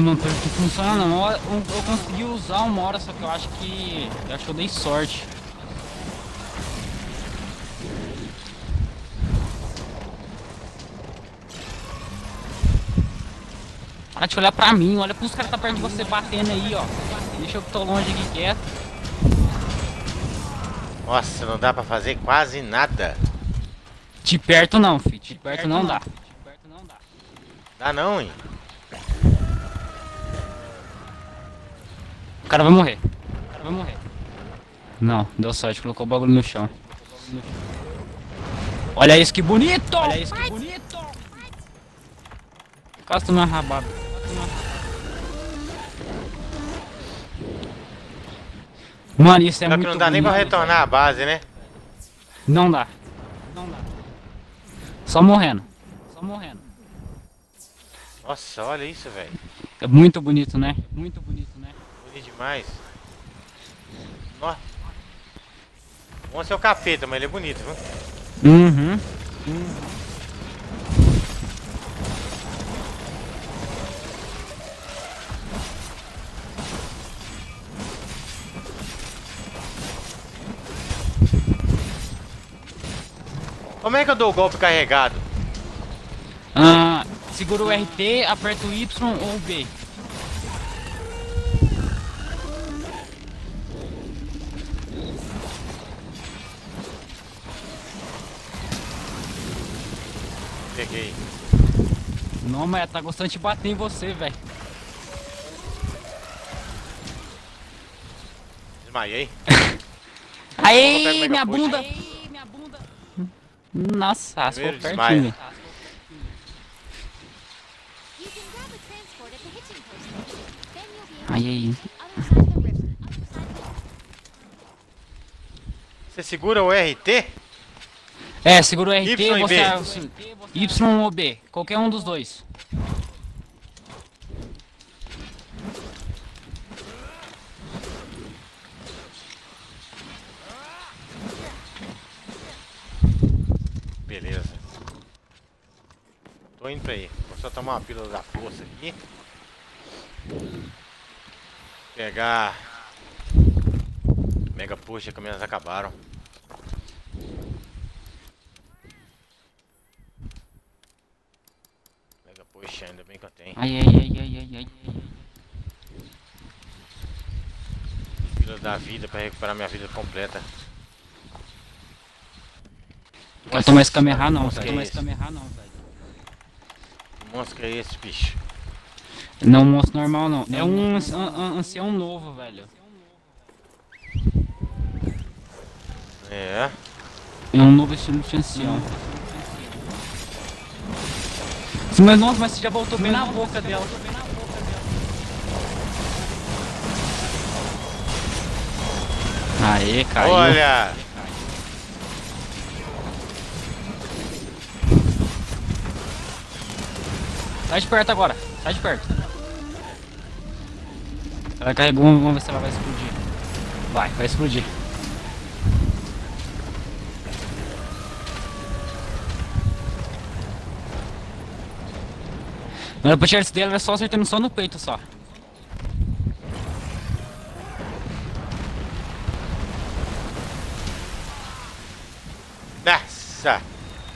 É, mano, pelo que funciona não. Eu, eu- eu consegui usar uma hora, só que eu acho que. Eu acho que eu dei sorte. Para de olhar pra mim, olha pros caras que tá perto de você batendo aí, ó. Deixa eu que tô longe aqui quieto. Nossa, não dá pra fazer quase nada. De perto não, fi. De perto não dá. Dá não, hein? Cara vai morrer. O cara vai morrer. Não, deu sorte, colocou o bagulho no chão. Olha isso que bonito! Olha isso que bonito! Quase tomei uma rabada. Mano, isso é Só que muito não dá nem pra bonito, retornar à base, né? Não dá. Não dá. Só morrendo. Só morrendo. Nossa, olha isso, velho. É muito bonito, né? Muito bonito? Bonito demais. Nossa. Bom ser o capeta, mas ele é bonito, viu? Uhum. Como é que eu dou o golpe carregado? Ah, segura o RT, aperta o Y ou o B. Peguei. Não, mas tá gostando de bater em você, velho. Desmaiei. pego Aê, Mega minha Push. bunda! Nossa, raspou Primeiro pertinho, desmaia. velho. You can grab a transport at the hitching post. Then you'll be able Ai, ai. other side of the river. Other side of the river. Você segura o RT? É, segura o RT, Y e você... Y ou B, qualquer um dos dois. Beleza. Tô indo pra aí. Vou só tomar uma pílula da força aqui. Pegar. Mega puxa que minhas acabaram. Puxa, ainda bem que eu tenho. Ai, ai, ai, ai, ai, ai. Da vida pra recuperar minha vida completa. Quer tomar esse Kamehameha não, que tomar esse Kamehameha não, velho. Que monstro é esse, bicho? Não, monstro normal não. É um anci- an- an- ancião novo, velho. É. É um novo estilo de ancião. Mas nossa, mas você já voltou bem na boca dela. Aê, caiu. Olha! Sai de perto agora. Sai de perto. Ela carregou, vamos ver se ela vai explodir. Vai, vai explodir. Mas tirar isso dela, é só acertando só no peito só. Nossa!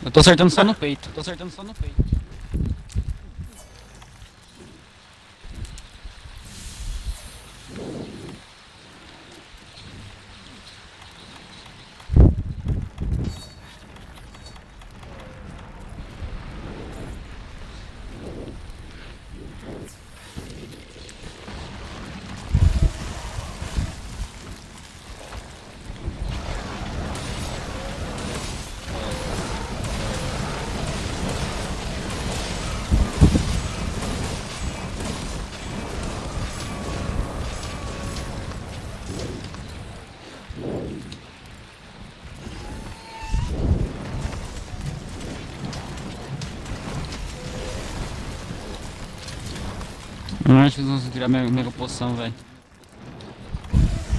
Eu tô acertando só no peito. Tô acertando só no peito. Eu acho que eles vão virar mega, poção, velho.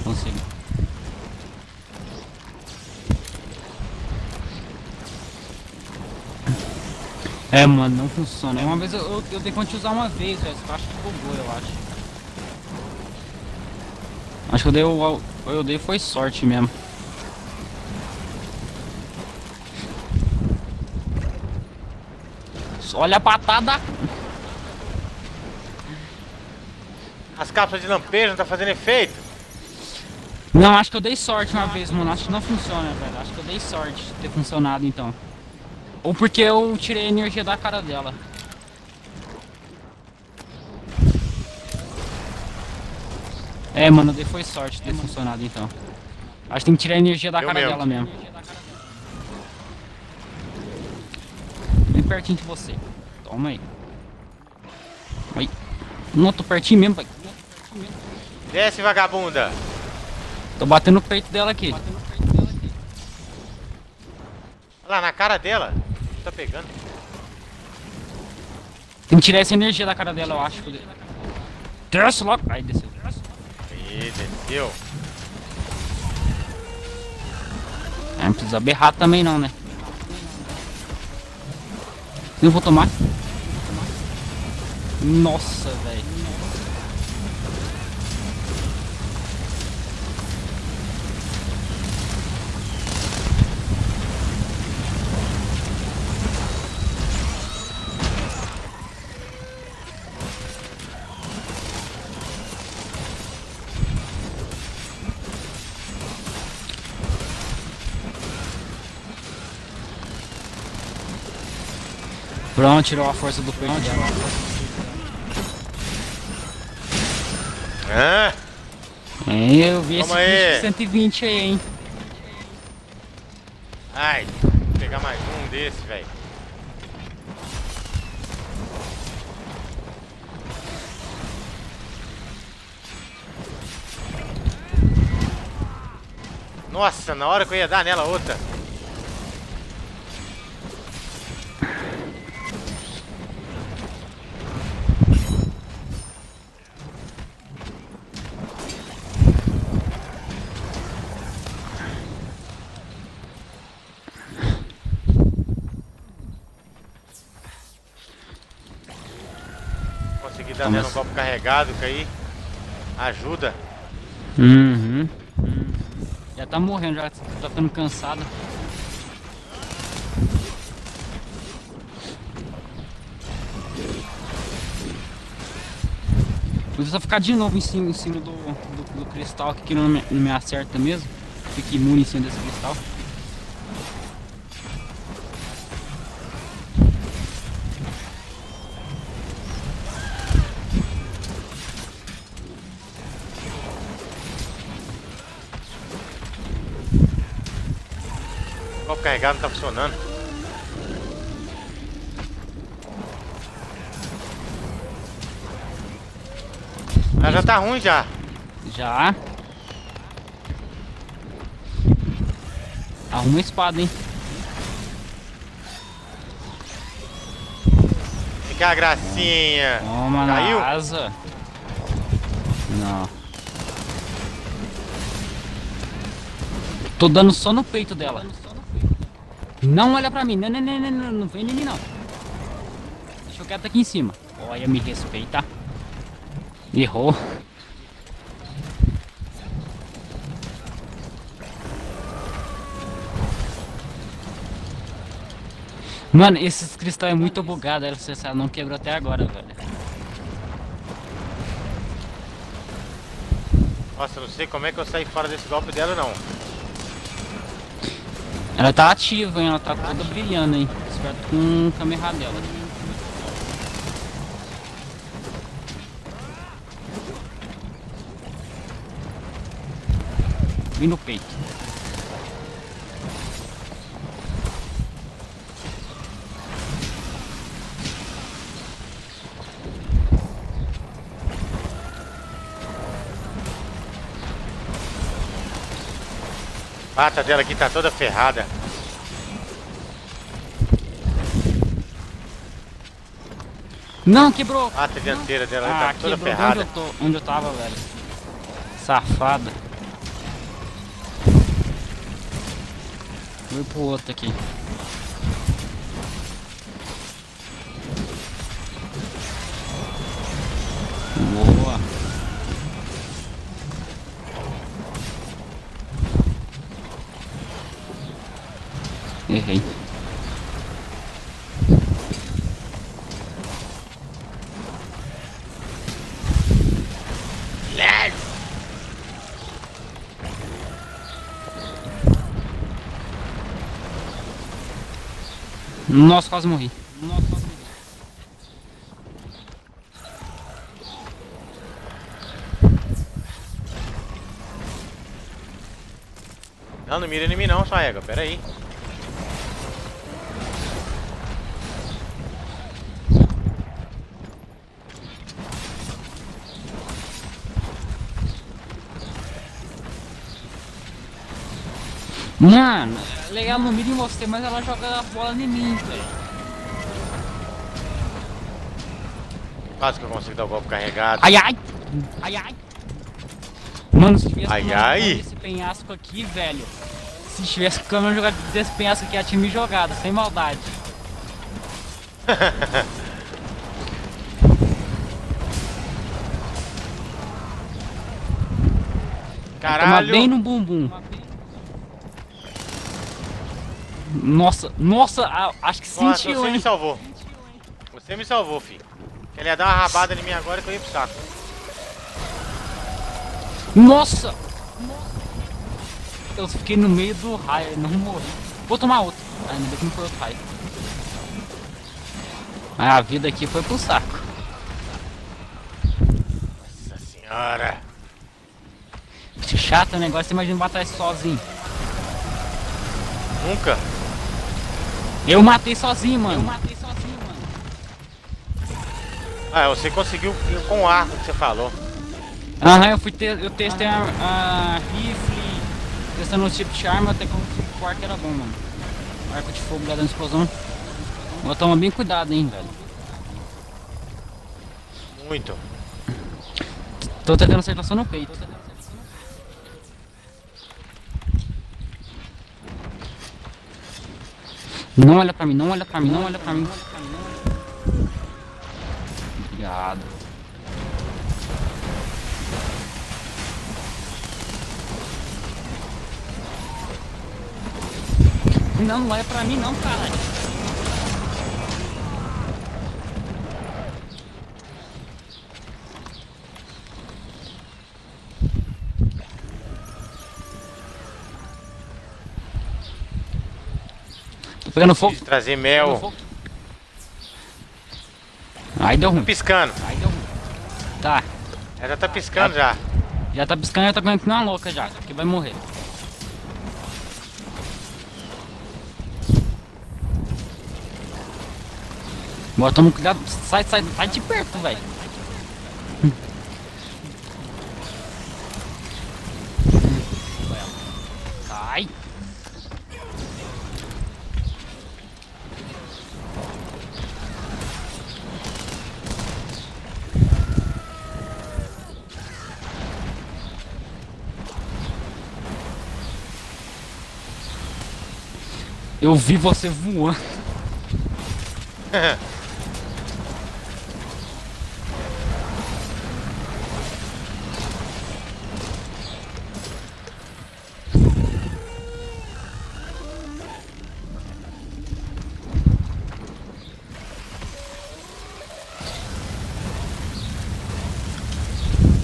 Consigo. É, mano, não funciona. Uma vez eu, eu, eu conta de usar uma vez, velho. Eu acho que bugou, eu acho. Acho que eu dei o. Eu dei foi sorte mesmo. Olha a patada! Cápsulas de lampejo não tá fazendo efeito? Não, acho que eu dei sorte uma vez, mano. Acho que não funciona, velho. Acho que eu dei sorte de ter funcionado então. Ou porque eu tirei a energia da cara dela. É, mano, dei foi sorte de ter funcionado então. Acho que tem que tirar a energia da Eu cara mesmo. dela mesmo. Bem pertinho de você. Toma aí. Aí. Não, tô pertinho mesmo, pai. Desce, vagabunda! Tô batendo no peito dela aqui. Olha lá, na cara dela. Tá pegando. Tem que tirar essa energia da cara dela, eu acho. Desce logo. Aí, desceu. Aí, desceu. É, não precisa berrar também não, né? Eu vou tomar. Nossa, velho. Pronto, tirou a força do. Hã? É, eu vi esse bicho de 120 aí, hein? Ai, vou pegar mais um desse, velho. Nossa, na hora que eu ia dar nela outra. Consegui dar Vamos. nela um golpe carregado, que aí ajuda. Uhum. uhum. Já tá morrendo, já tá ficando cansada. Vou só ficar de novo em cima, em cima do, do, do cristal aqui que não me, não me acerta mesmo. Fica imune em cima desse cristal. Carregado não tá funcionando. Mas já tá ruim já. Já. Arruma a espada, hein? Fica a gracinha. Toma Caiu? na asa. Não. Tô dando só no peito dela. Não olha pra mim. Não, não, não, não, não, vem em mim não. Deixa eu quieto aqui em cima. Olha, me respeita. Errou. Mano, esses cristais é muito bugado, ela não quebrou até agora, velho. Nossa, não sei como é que eu saí fora desse golpe dela não. Ela tá ativa, hein? Ela tá toda brilhando, hein? Esperto com o câmera dela. Vim no peito. Pata dela aqui tá toda ferrada. Não, quebrou! A pata dianteira dela Ah, tá toda de onde ferrada. eu, tô, onde eu tava, velho. Safada. Vou ir pro outro aqui. Boa. Errei. Nossa, quase morri. Nossa, quase morri. Não, não mira em mim não, sua égua. Pera aí. Mano, legal no mira em você, mas ela joga a bola em mim, velho. Quase que eu consigo dar o golpe carregado. Ai, ai! Ai, ai! Mano, se tivesse Ai, ai. esse penhasco aqui, velho. Se tivesse câmera jogando desse penhasco aqui, ela tinha me jogado, sem maldade. Caralho. bem no bumbum. Nossa, nossa, acho que Nossa, sentiu, você hein? me salvou. Você me salvou, filho. Ele ia dar uma rabada em mim agora que eu ia pro saco. Nossa! Eu fiquei no meio do raio, não morri. Vou tomar outro. Ah, ainda bem que não foi outro raio. Ah, a vida aqui foi pro saco. Nossa senhora. Que chato o negócio, imagina batalhar sozinho. Nunca? Eu matei sozinho, mano. Eu matei sozinho, mano. Ah, você conseguiu com o arco que você falou. Aham, eu fui te eu testei a, a rifle, testando os tipos de arma, até que o arco era bom, mano. Arco de fogo lá dentro da explosão. Vou tomar bem cuidado, hein, velho. Muito. Tô tentando acertar só no peito. Não olha pra mim, não olha pra mim, não olha pra mim. Obrigado. Não, não olha pra mim não, caralho. Pegando fogo. Preciso trazer mel. Aí deu ruim. Piscando. Aí deu ruim. Tá. Ela já tá piscando já. Já tá piscando, já tá ganhando que não é louca já, que vai morrer. Bora, toma cuidado, sai, sai, sai de perto, velho. Sai. Eu vi você voando.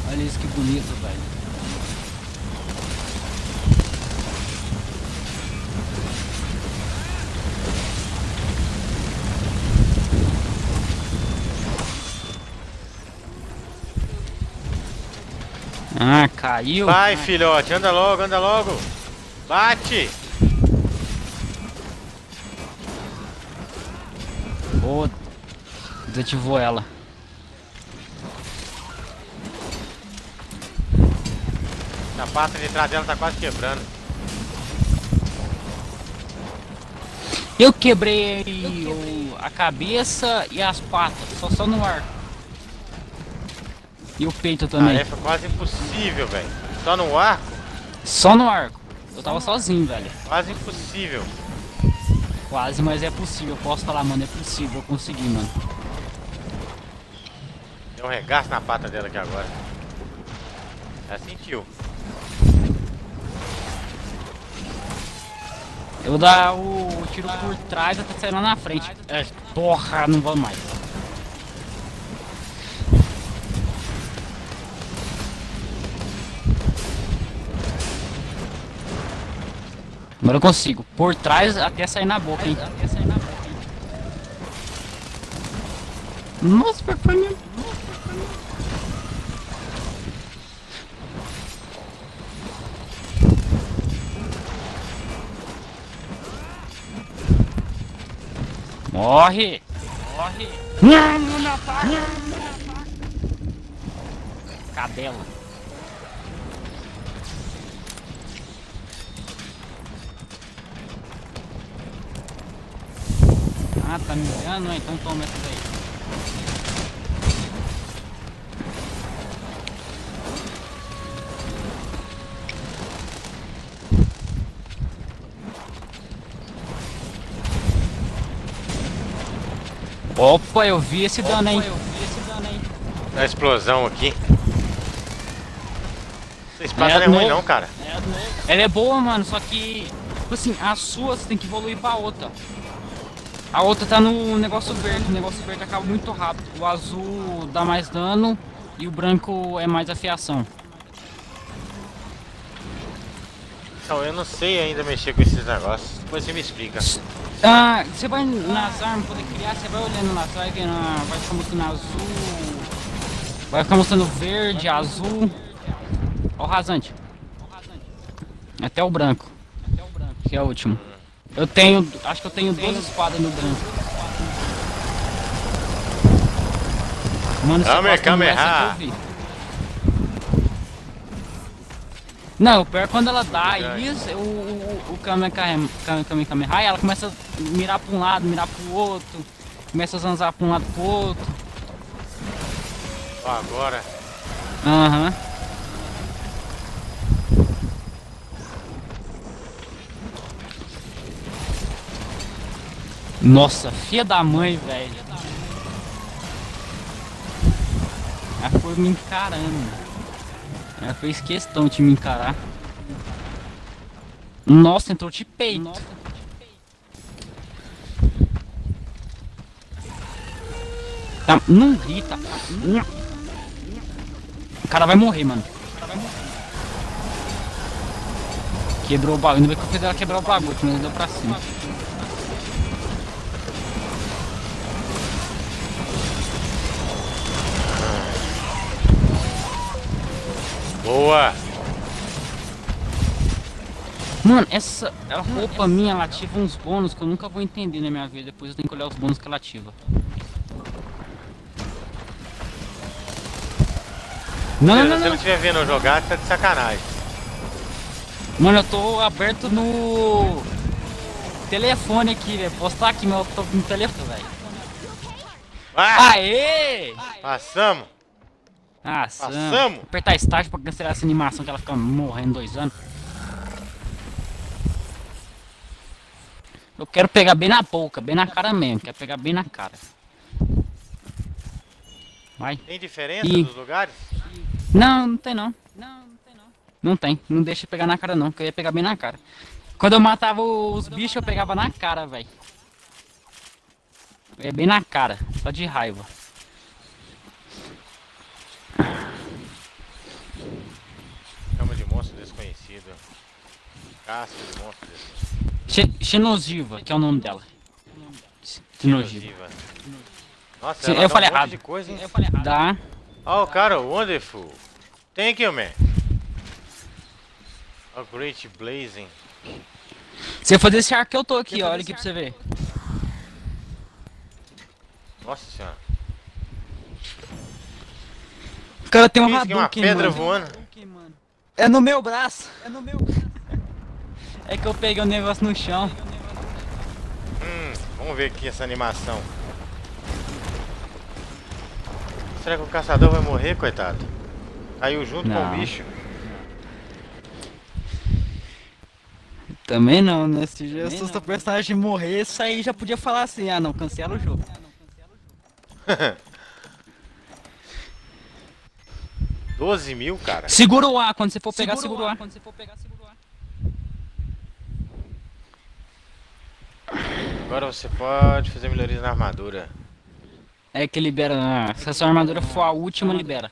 Olha isso que bonito, velho. Ah, caiu. Vai, Ah, filhote, anda logo, anda logo. Bate! Pô, desativou ela. A pata de trás dela tá quase quebrando. Eu quebrei o- a cabeça e as patas, só, só no ar. E o peito também. Tarefa quase impossível, velho. Só no arco? Só no arco. Eu tava sozinho, velho. Quase impossível. Quase, mas é possível. Eu posso falar, mano, é possível. Eu consegui, mano. Deu um regaço na pata dela aqui agora. Ela sentiu. Eu vou dar o, o tiro por trás até sair lá na frente. É, porra, não vou mais. Agora eu consigo. Por trás até sair na boca, hein? Até sair na boca, hein? Nossa, pior que foi mesmo. Morre! Morre! Não, não ataca! Não me ataca! Cadela. Ah, tá me olhando? Ah, Então toma essa daí. Opa, eu vi esse dano aí. Eu vi esse dano aí. A explosão aqui. Essa espada É, não é ruim não, cara. Ela é boa, mano, só que, tipo assim, a sua você tem que evoluir pra outra. A outra tá no negócio verde, o negócio verde acaba muito rápido. O azul dá mais dano e o branco é mais afiação. Então, eu não sei ainda mexer com esses negócios. Depois você me explica. Ah, você vai nas armas poder criar, você vai olhando lá, você vai vendo, ah, vai ficar mostrando azul, vai ficar mostrando verde, azul. Ó o rasante. Até o branco. Que é o último. Eu tenho. Acho que eu tenho duas espadas no branco. Mano, Kamer, eu vi. Não, o pior é quando ela dá isso, o, o, o Kamehameha, Kame- Kame- Kamehameha, ela começa a mirar pra um lado, mirar pro outro, começa a zanzar pra um lado pro outro. Agora. Aham. Nossa, filha da mãe, velho. Ela foi me encarando. Ela fez questão de me encarar. Nossa, entrou de peito. Tá, não grita. O cara vai morrer, mano. Quebrou o bagulho. Ainda bem que eu fiz ela quebrar o bagulho, mas deu pra cima. Boa! Mano, essa roupa minha, ela ativa uns bônus que eu nunca vou entender na minha vida. Depois eu tenho que olhar os bônus que ela ativa. Não, não, Se não, você não. não estiver vendo eu jogar, tá de sacanagem. Mano, eu tô aberto no telefone aqui, velho. Posso estar aqui, mas eu tô no telefone, velho. Ah! Aê! Passamos! Ah, Sam. Passamos? Apertar estágio pra cancelar essa animação que ela fica morrendo dois anos. Eu quero pegar bem na boca, bem na cara mesmo. Quero pegar bem na cara. Vai. Tem diferença Ih. dos lugares? Não, não tem não. Não, não tem não. Não tem. Não deixa eu pegar na cara não, porque eu ia pegar bem na cara. Quando eu matava os bichos, eu pegava na cara, velho. É bem na cara, só de raiva. Cama de monstro desconhecido. Casca de monstro. Xe- Xenosiva, que é o nome dela. Xenosiva. Nossa, Sim, ela eu falei um errado. de coisa, hein? Dá. Oh, cara, wonderful. Thank you, man. A great blazing. Se eu fazer esse arco que eu tô aqui, ó, olha aqui pra você ver. Nossa senhora. O cara tem um uma pedra mano. voando. É no meu braço. É no meu É que eu peguei o negócio no chão. Hum, vamos ver aqui essa animação. Será que o caçador vai morrer, coitado? Caiu junto com Não. o bicho. Também não, né? Se Jesus, o personagem morrer, isso aí já podia falar assim, ah não, cancela o jogo. Doze mil, cara. Segura o A, quando você for pegar, segura o A. Agora você pode fazer melhorias na armadura. É que libera, ah, se a sua armadura for a última, libera.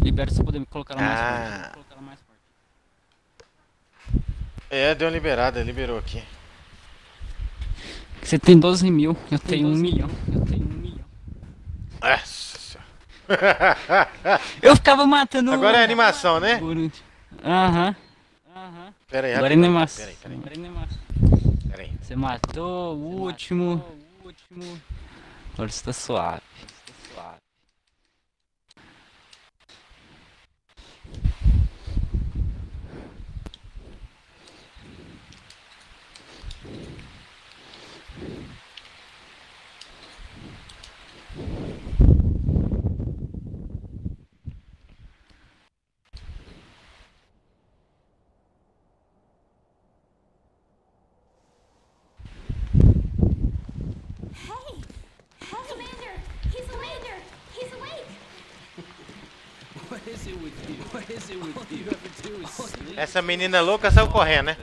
Libera pra você poder colocar ela mais Ah. forte. Colocar ela mais forte. É, deu uma liberada, liberou aqui. Você tem 12 mil, eu tenho 1 milhão. Eu tenho 1 milhão. Nossa senhora. Eu ficava matando Agora é animação, né? Aham. Aham. Pera aí, Agora é animação. Pera aí, pera aí, Agora é animação. Pera aí. Você matou o último. Agora você tá suave. Tá suave. Hey! Commander! He's Commander! He's awake! What is it with you? What is it with you? All you ever do is sleep. Essa menina louca saiu correndo, né?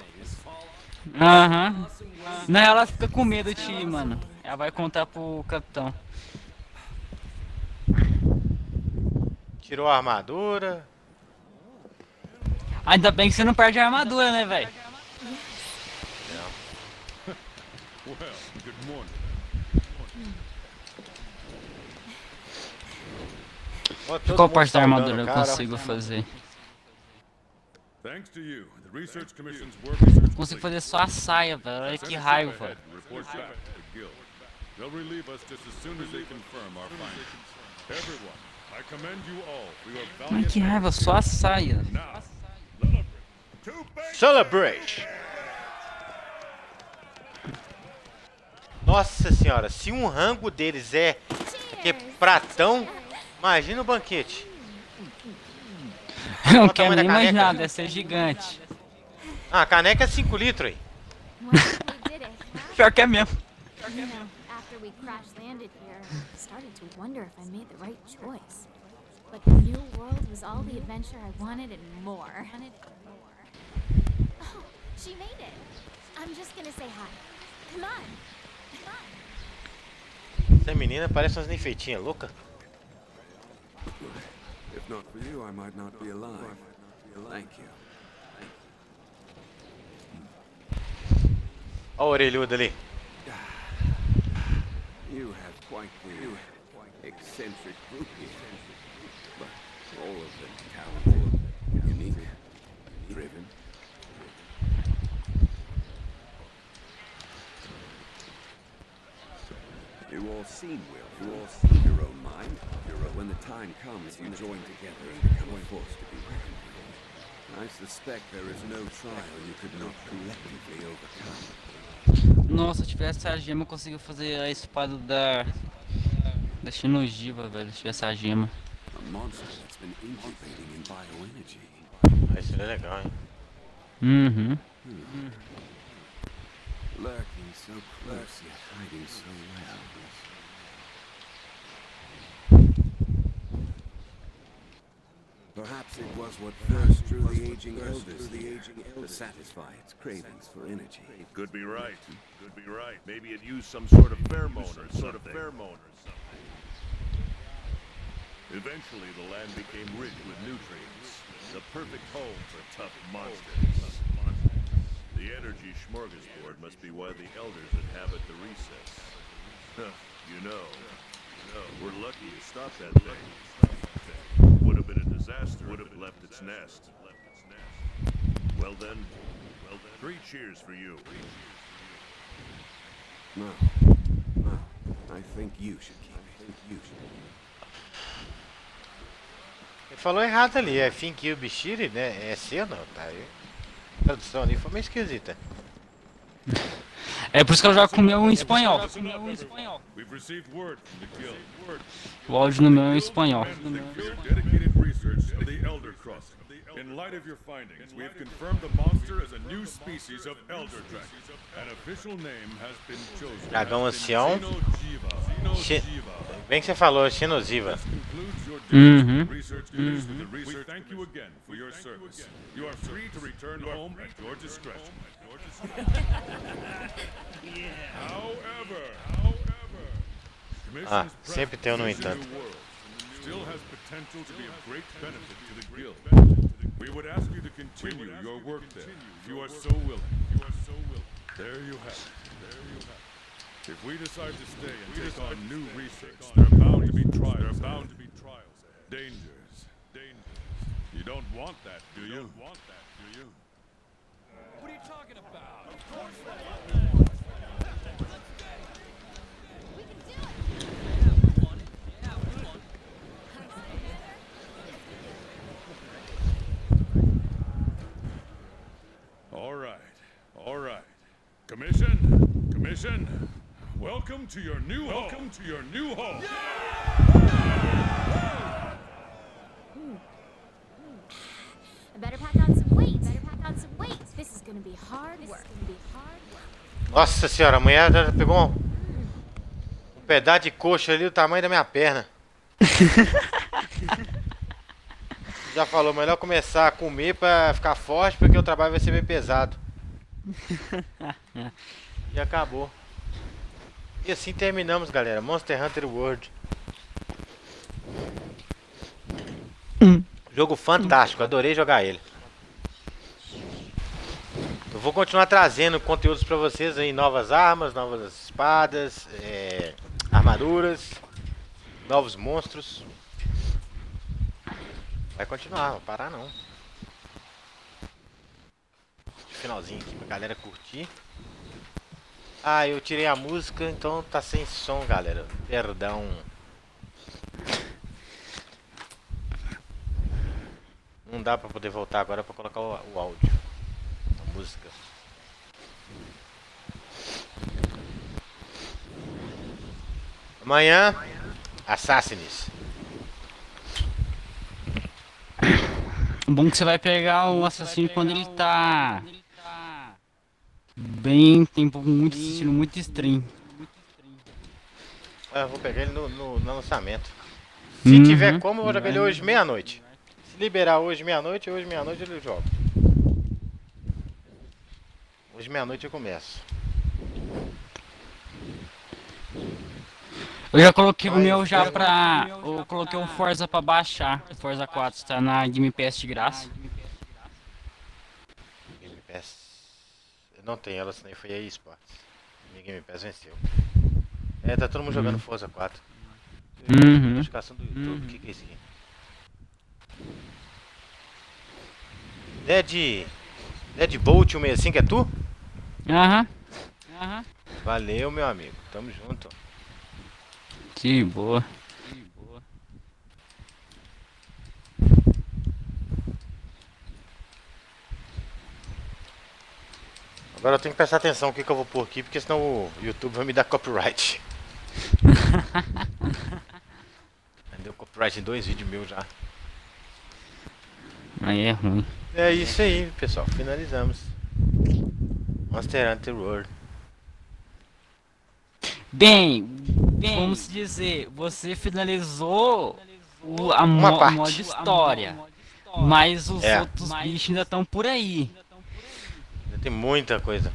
Aham. Não, ela fica com medo de ir, mano. Ela vai contar pro capitão. Tirou a armadura. Ainda bem que você não perde a armadura, né, velho? Well, good morning. Ó, todo Qual parte da armadura eu consigo fazer? Thanks to you, the research commission's work is Consigo fazer só a saia, velho. Olha que raiva. They'll relieve us just as soon as they confirm our findings. Everyone, I commend you all for your Ai, valiant que raiva, só a saia. Celebrate! Nossa senhora, se um rango deles é que é pratão, imagina o banquete. Não quero nem caneca? imaginar, deve ser gigante. Ah, a caneca é 5 litros aí. Pior que é mesmo. But the new world was all the adventure I wanted and more. More. Oh, she made it. I'm just gonna say hi. Come on. Come on. Essa menina parece umas enfeitinhas louca. If not for you, I might not be alive. Thank you. Olha o orelhudo ali. You have quite the eccentric group here. But all of them talented, unique, driven. You all seem well. You all seem your own mind. Your own. When the time comes, you join together and become a force to be reckoned with. I suspect there is no trial you could not collectively overcome. Nossa, se tivesse a gema, eu conseguia fazer a espada da. Da Shinojiva, velho. Se tivesse a gema. A monster that's been incubating in bioenergy. Vai ser legal, hein? Uhum. Lurking so close yet hiding so well. Perhaps it was what first drew the aging elders the aging to satisfy its cravings for energy. Could be right. Could be right. Maybe it used some sort of pheromone or sort of pheromone or something. Eventually, the land became rich with nutrients. The perfect home for tough monsters. The energy smorgasbord must be why the elders inhabit the recess. Huh, you know, we're lucky to stop that thing. Would have been a disaster. Would have left its nest. Well then, well then, three cheers for you. No. No. I think you should keep it. I think you should. Ele falou errado ali, é Think Bishiri, né? É C ou não? Tá aí. A tradução ali foi meio esquisita. É por isso que eu jogo com o meu em espanhol. Guild. Word O áudio no meu é em espanhol. research of the Elder Crossing. In light of your findings, we have confirmed the monster as a new species of Elder Dragon. An official name has been chosen. Dragão ancião. Bem que você falou, Xenosiva. concludes your research commission. The research. We thank you again for your service. You are free to return home at your discretion. However, however, Ah, sempre tem um no entanto. Still has potential to be of great benefit to the guild. We would ask you to continue your work there, if you are so willing. You are so willing. There you have it. There you have it. If we decide to stay and take on new research, there are bound to be trials. There are bound to be trials. Dangers. Dangers. You don't want that, do you? Don't want that, do you? What are you talking about? Of course We All right. All right. Commission. Commission. Welcome to your new home. Welcome to your new home. I better pack on some weight. Better pack on some weight. This is gonna be hard work. This is gonna be hard work. Nossa senhora, a mulher já pegou um, um pedaço de coxa ali do tamanho da minha perna. já falou, melhor começar a comer pra ficar forte, porque o trabalho vai ser bem pesado. E acabou. E assim terminamos, galera. Monster Hunter World. Jogo fantástico, adorei jogar ele. Eu vou continuar trazendo conteúdos pra vocês aí, novas armas, novas espadas, é, armaduras, novos monstros. Vai continuar, vai parar não. finalzinho aqui pra galera curtir. Ah, eu tirei a música, então tá sem som, galera. Perdão. Não dá pra poder voltar agora pra colocar o, o áudio. A música. Amanhã, Assassins. Bom que você vai pegar o assassino quando ele tá. Bem, tem muito estilo, muito stream. Ah, eu vou pegar ele no, no- no lançamento. Se Uhum. tiver como, eu vou jogar ele hoje meia-noite. Se liberar hoje meia-noite, hoje meia-noite eu jogo. Hoje meia-noite eu começo. Eu já coloquei o meu já pra. Eu coloquei o Forza pra baixar. Forza 4 tá na Game Pass de graça. Game Pass. Eu não tenho ela, senão foi a eSports. Minha Game Pass venceu. É, tá todo mundo jogando Forza 4. Uhum. Notificação do YouTube, o que, que é isso aqui? Dead. Deadbolt 165 é tu? Aham. Aham. Valeu, meu amigo. Tamo junto. De boa. Agora eu tenho que prestar atenção no que, que eu vou pôr aqui, porque senão o YouTube vai me dar copyright. Deu copyright em dois vídeos meus já. Aí é ruim. É isso aí, pessoal. Finalizamos. Monster Hunter World. Bem, vamos dizer, você finalizou o, a Uma mo parte. modo história. Mas os É. outros bichos ainda estão por aí. Ainda tem muita coisa.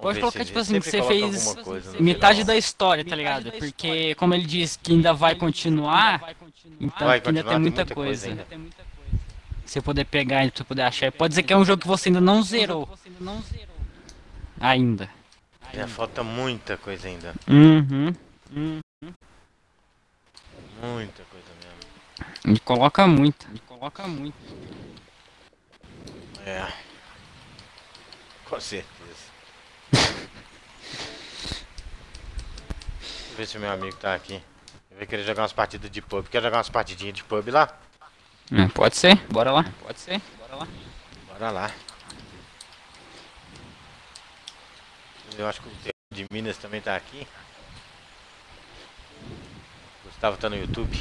Vamos Pode colocar, tipo assim, que você fez no metade da história, tá ligado? Porque, como ele disse que ainda vai continuar, então Vai ainda tem muita coisa coisa. Ainda. Você poder pegar e você poder achar. Pode dizer que é um jogo que você ainda não zerou. Ainda. Ainda falta muita coisa ainda. Uhum. Muita coisa mesmo. E coloca muito. E coloca muito. É. Com certeza. Deixa eu ver se o meu amigo tá aqui. Ele vai querer jogar umas partidas de pub. Quer jogar umas partidinhas de pub lá? Hum, pode ser, bora lá. Pode ser, bora lá. Bora lá. Eu acho que o Theo de Minas também tá aqui. Gustavo tá no YouTube.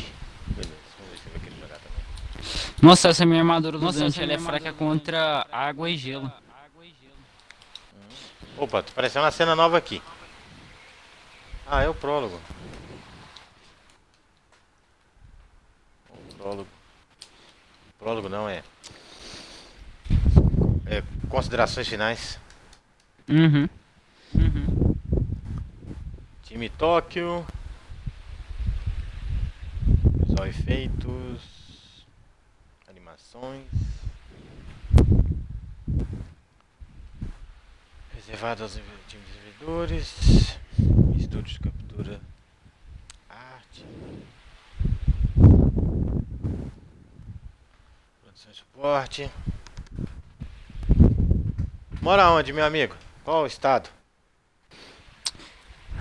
Beleza, vamos ver se ele vai querer jogar também. Nossa, essa minha armadura do Nossa, Dante ela é fraca contra água e gelo. Opa, tá aparecendo uma cena nova aqui. Ah, é o prólogo. O prólogo. Prólogo não, é. É considerações finais. Uhum. Uhum. Time Tóquio. Só efeitos. Animações. Reservado aos times desenvolvedores. Estúdios de captura. Arte. E suporte. Mora onde, meu amigo? Qual o estado?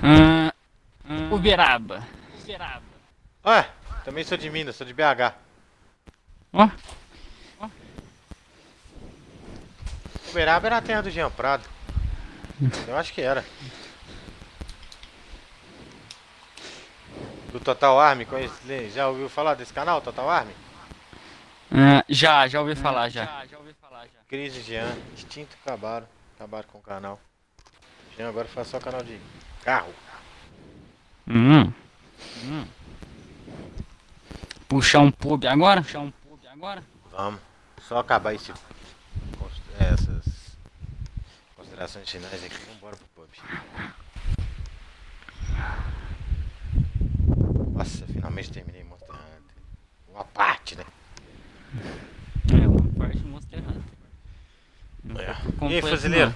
Ah, Uberaba. Uberaba. Ué, também sou de Minas, sou de BH. Ó. Uberaba era a terra do Jean Prado. Eu acho que era. Do Total Army, conhece, já ouviu falar desse canal, Total Army? Ah, já, já ouvi falar já. Cris e Jean, extinto acabaram. Acabaram com o canal. Jean agora faz só canal de carro. Hum. Hum. Puxar um pub agora? Puxar um pub agora? Vamos. Só acabar esse, cons- essas considerações finais aqui. Vamos embora pro pub. Nossa, finalmente terminei Monster Hunter. Uma parte, né? É, uma parte Monster Hunter. É. E aí, fuzileiro?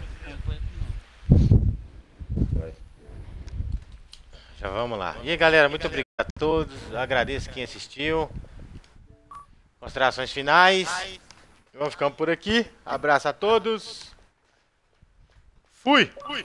Já vamos lá. E aí, galera, muito obrigado. todos. Agradeço quem assistiu. Considerações finais. Vamos ficando por aqui. Abraço a todos. Fui! Fui!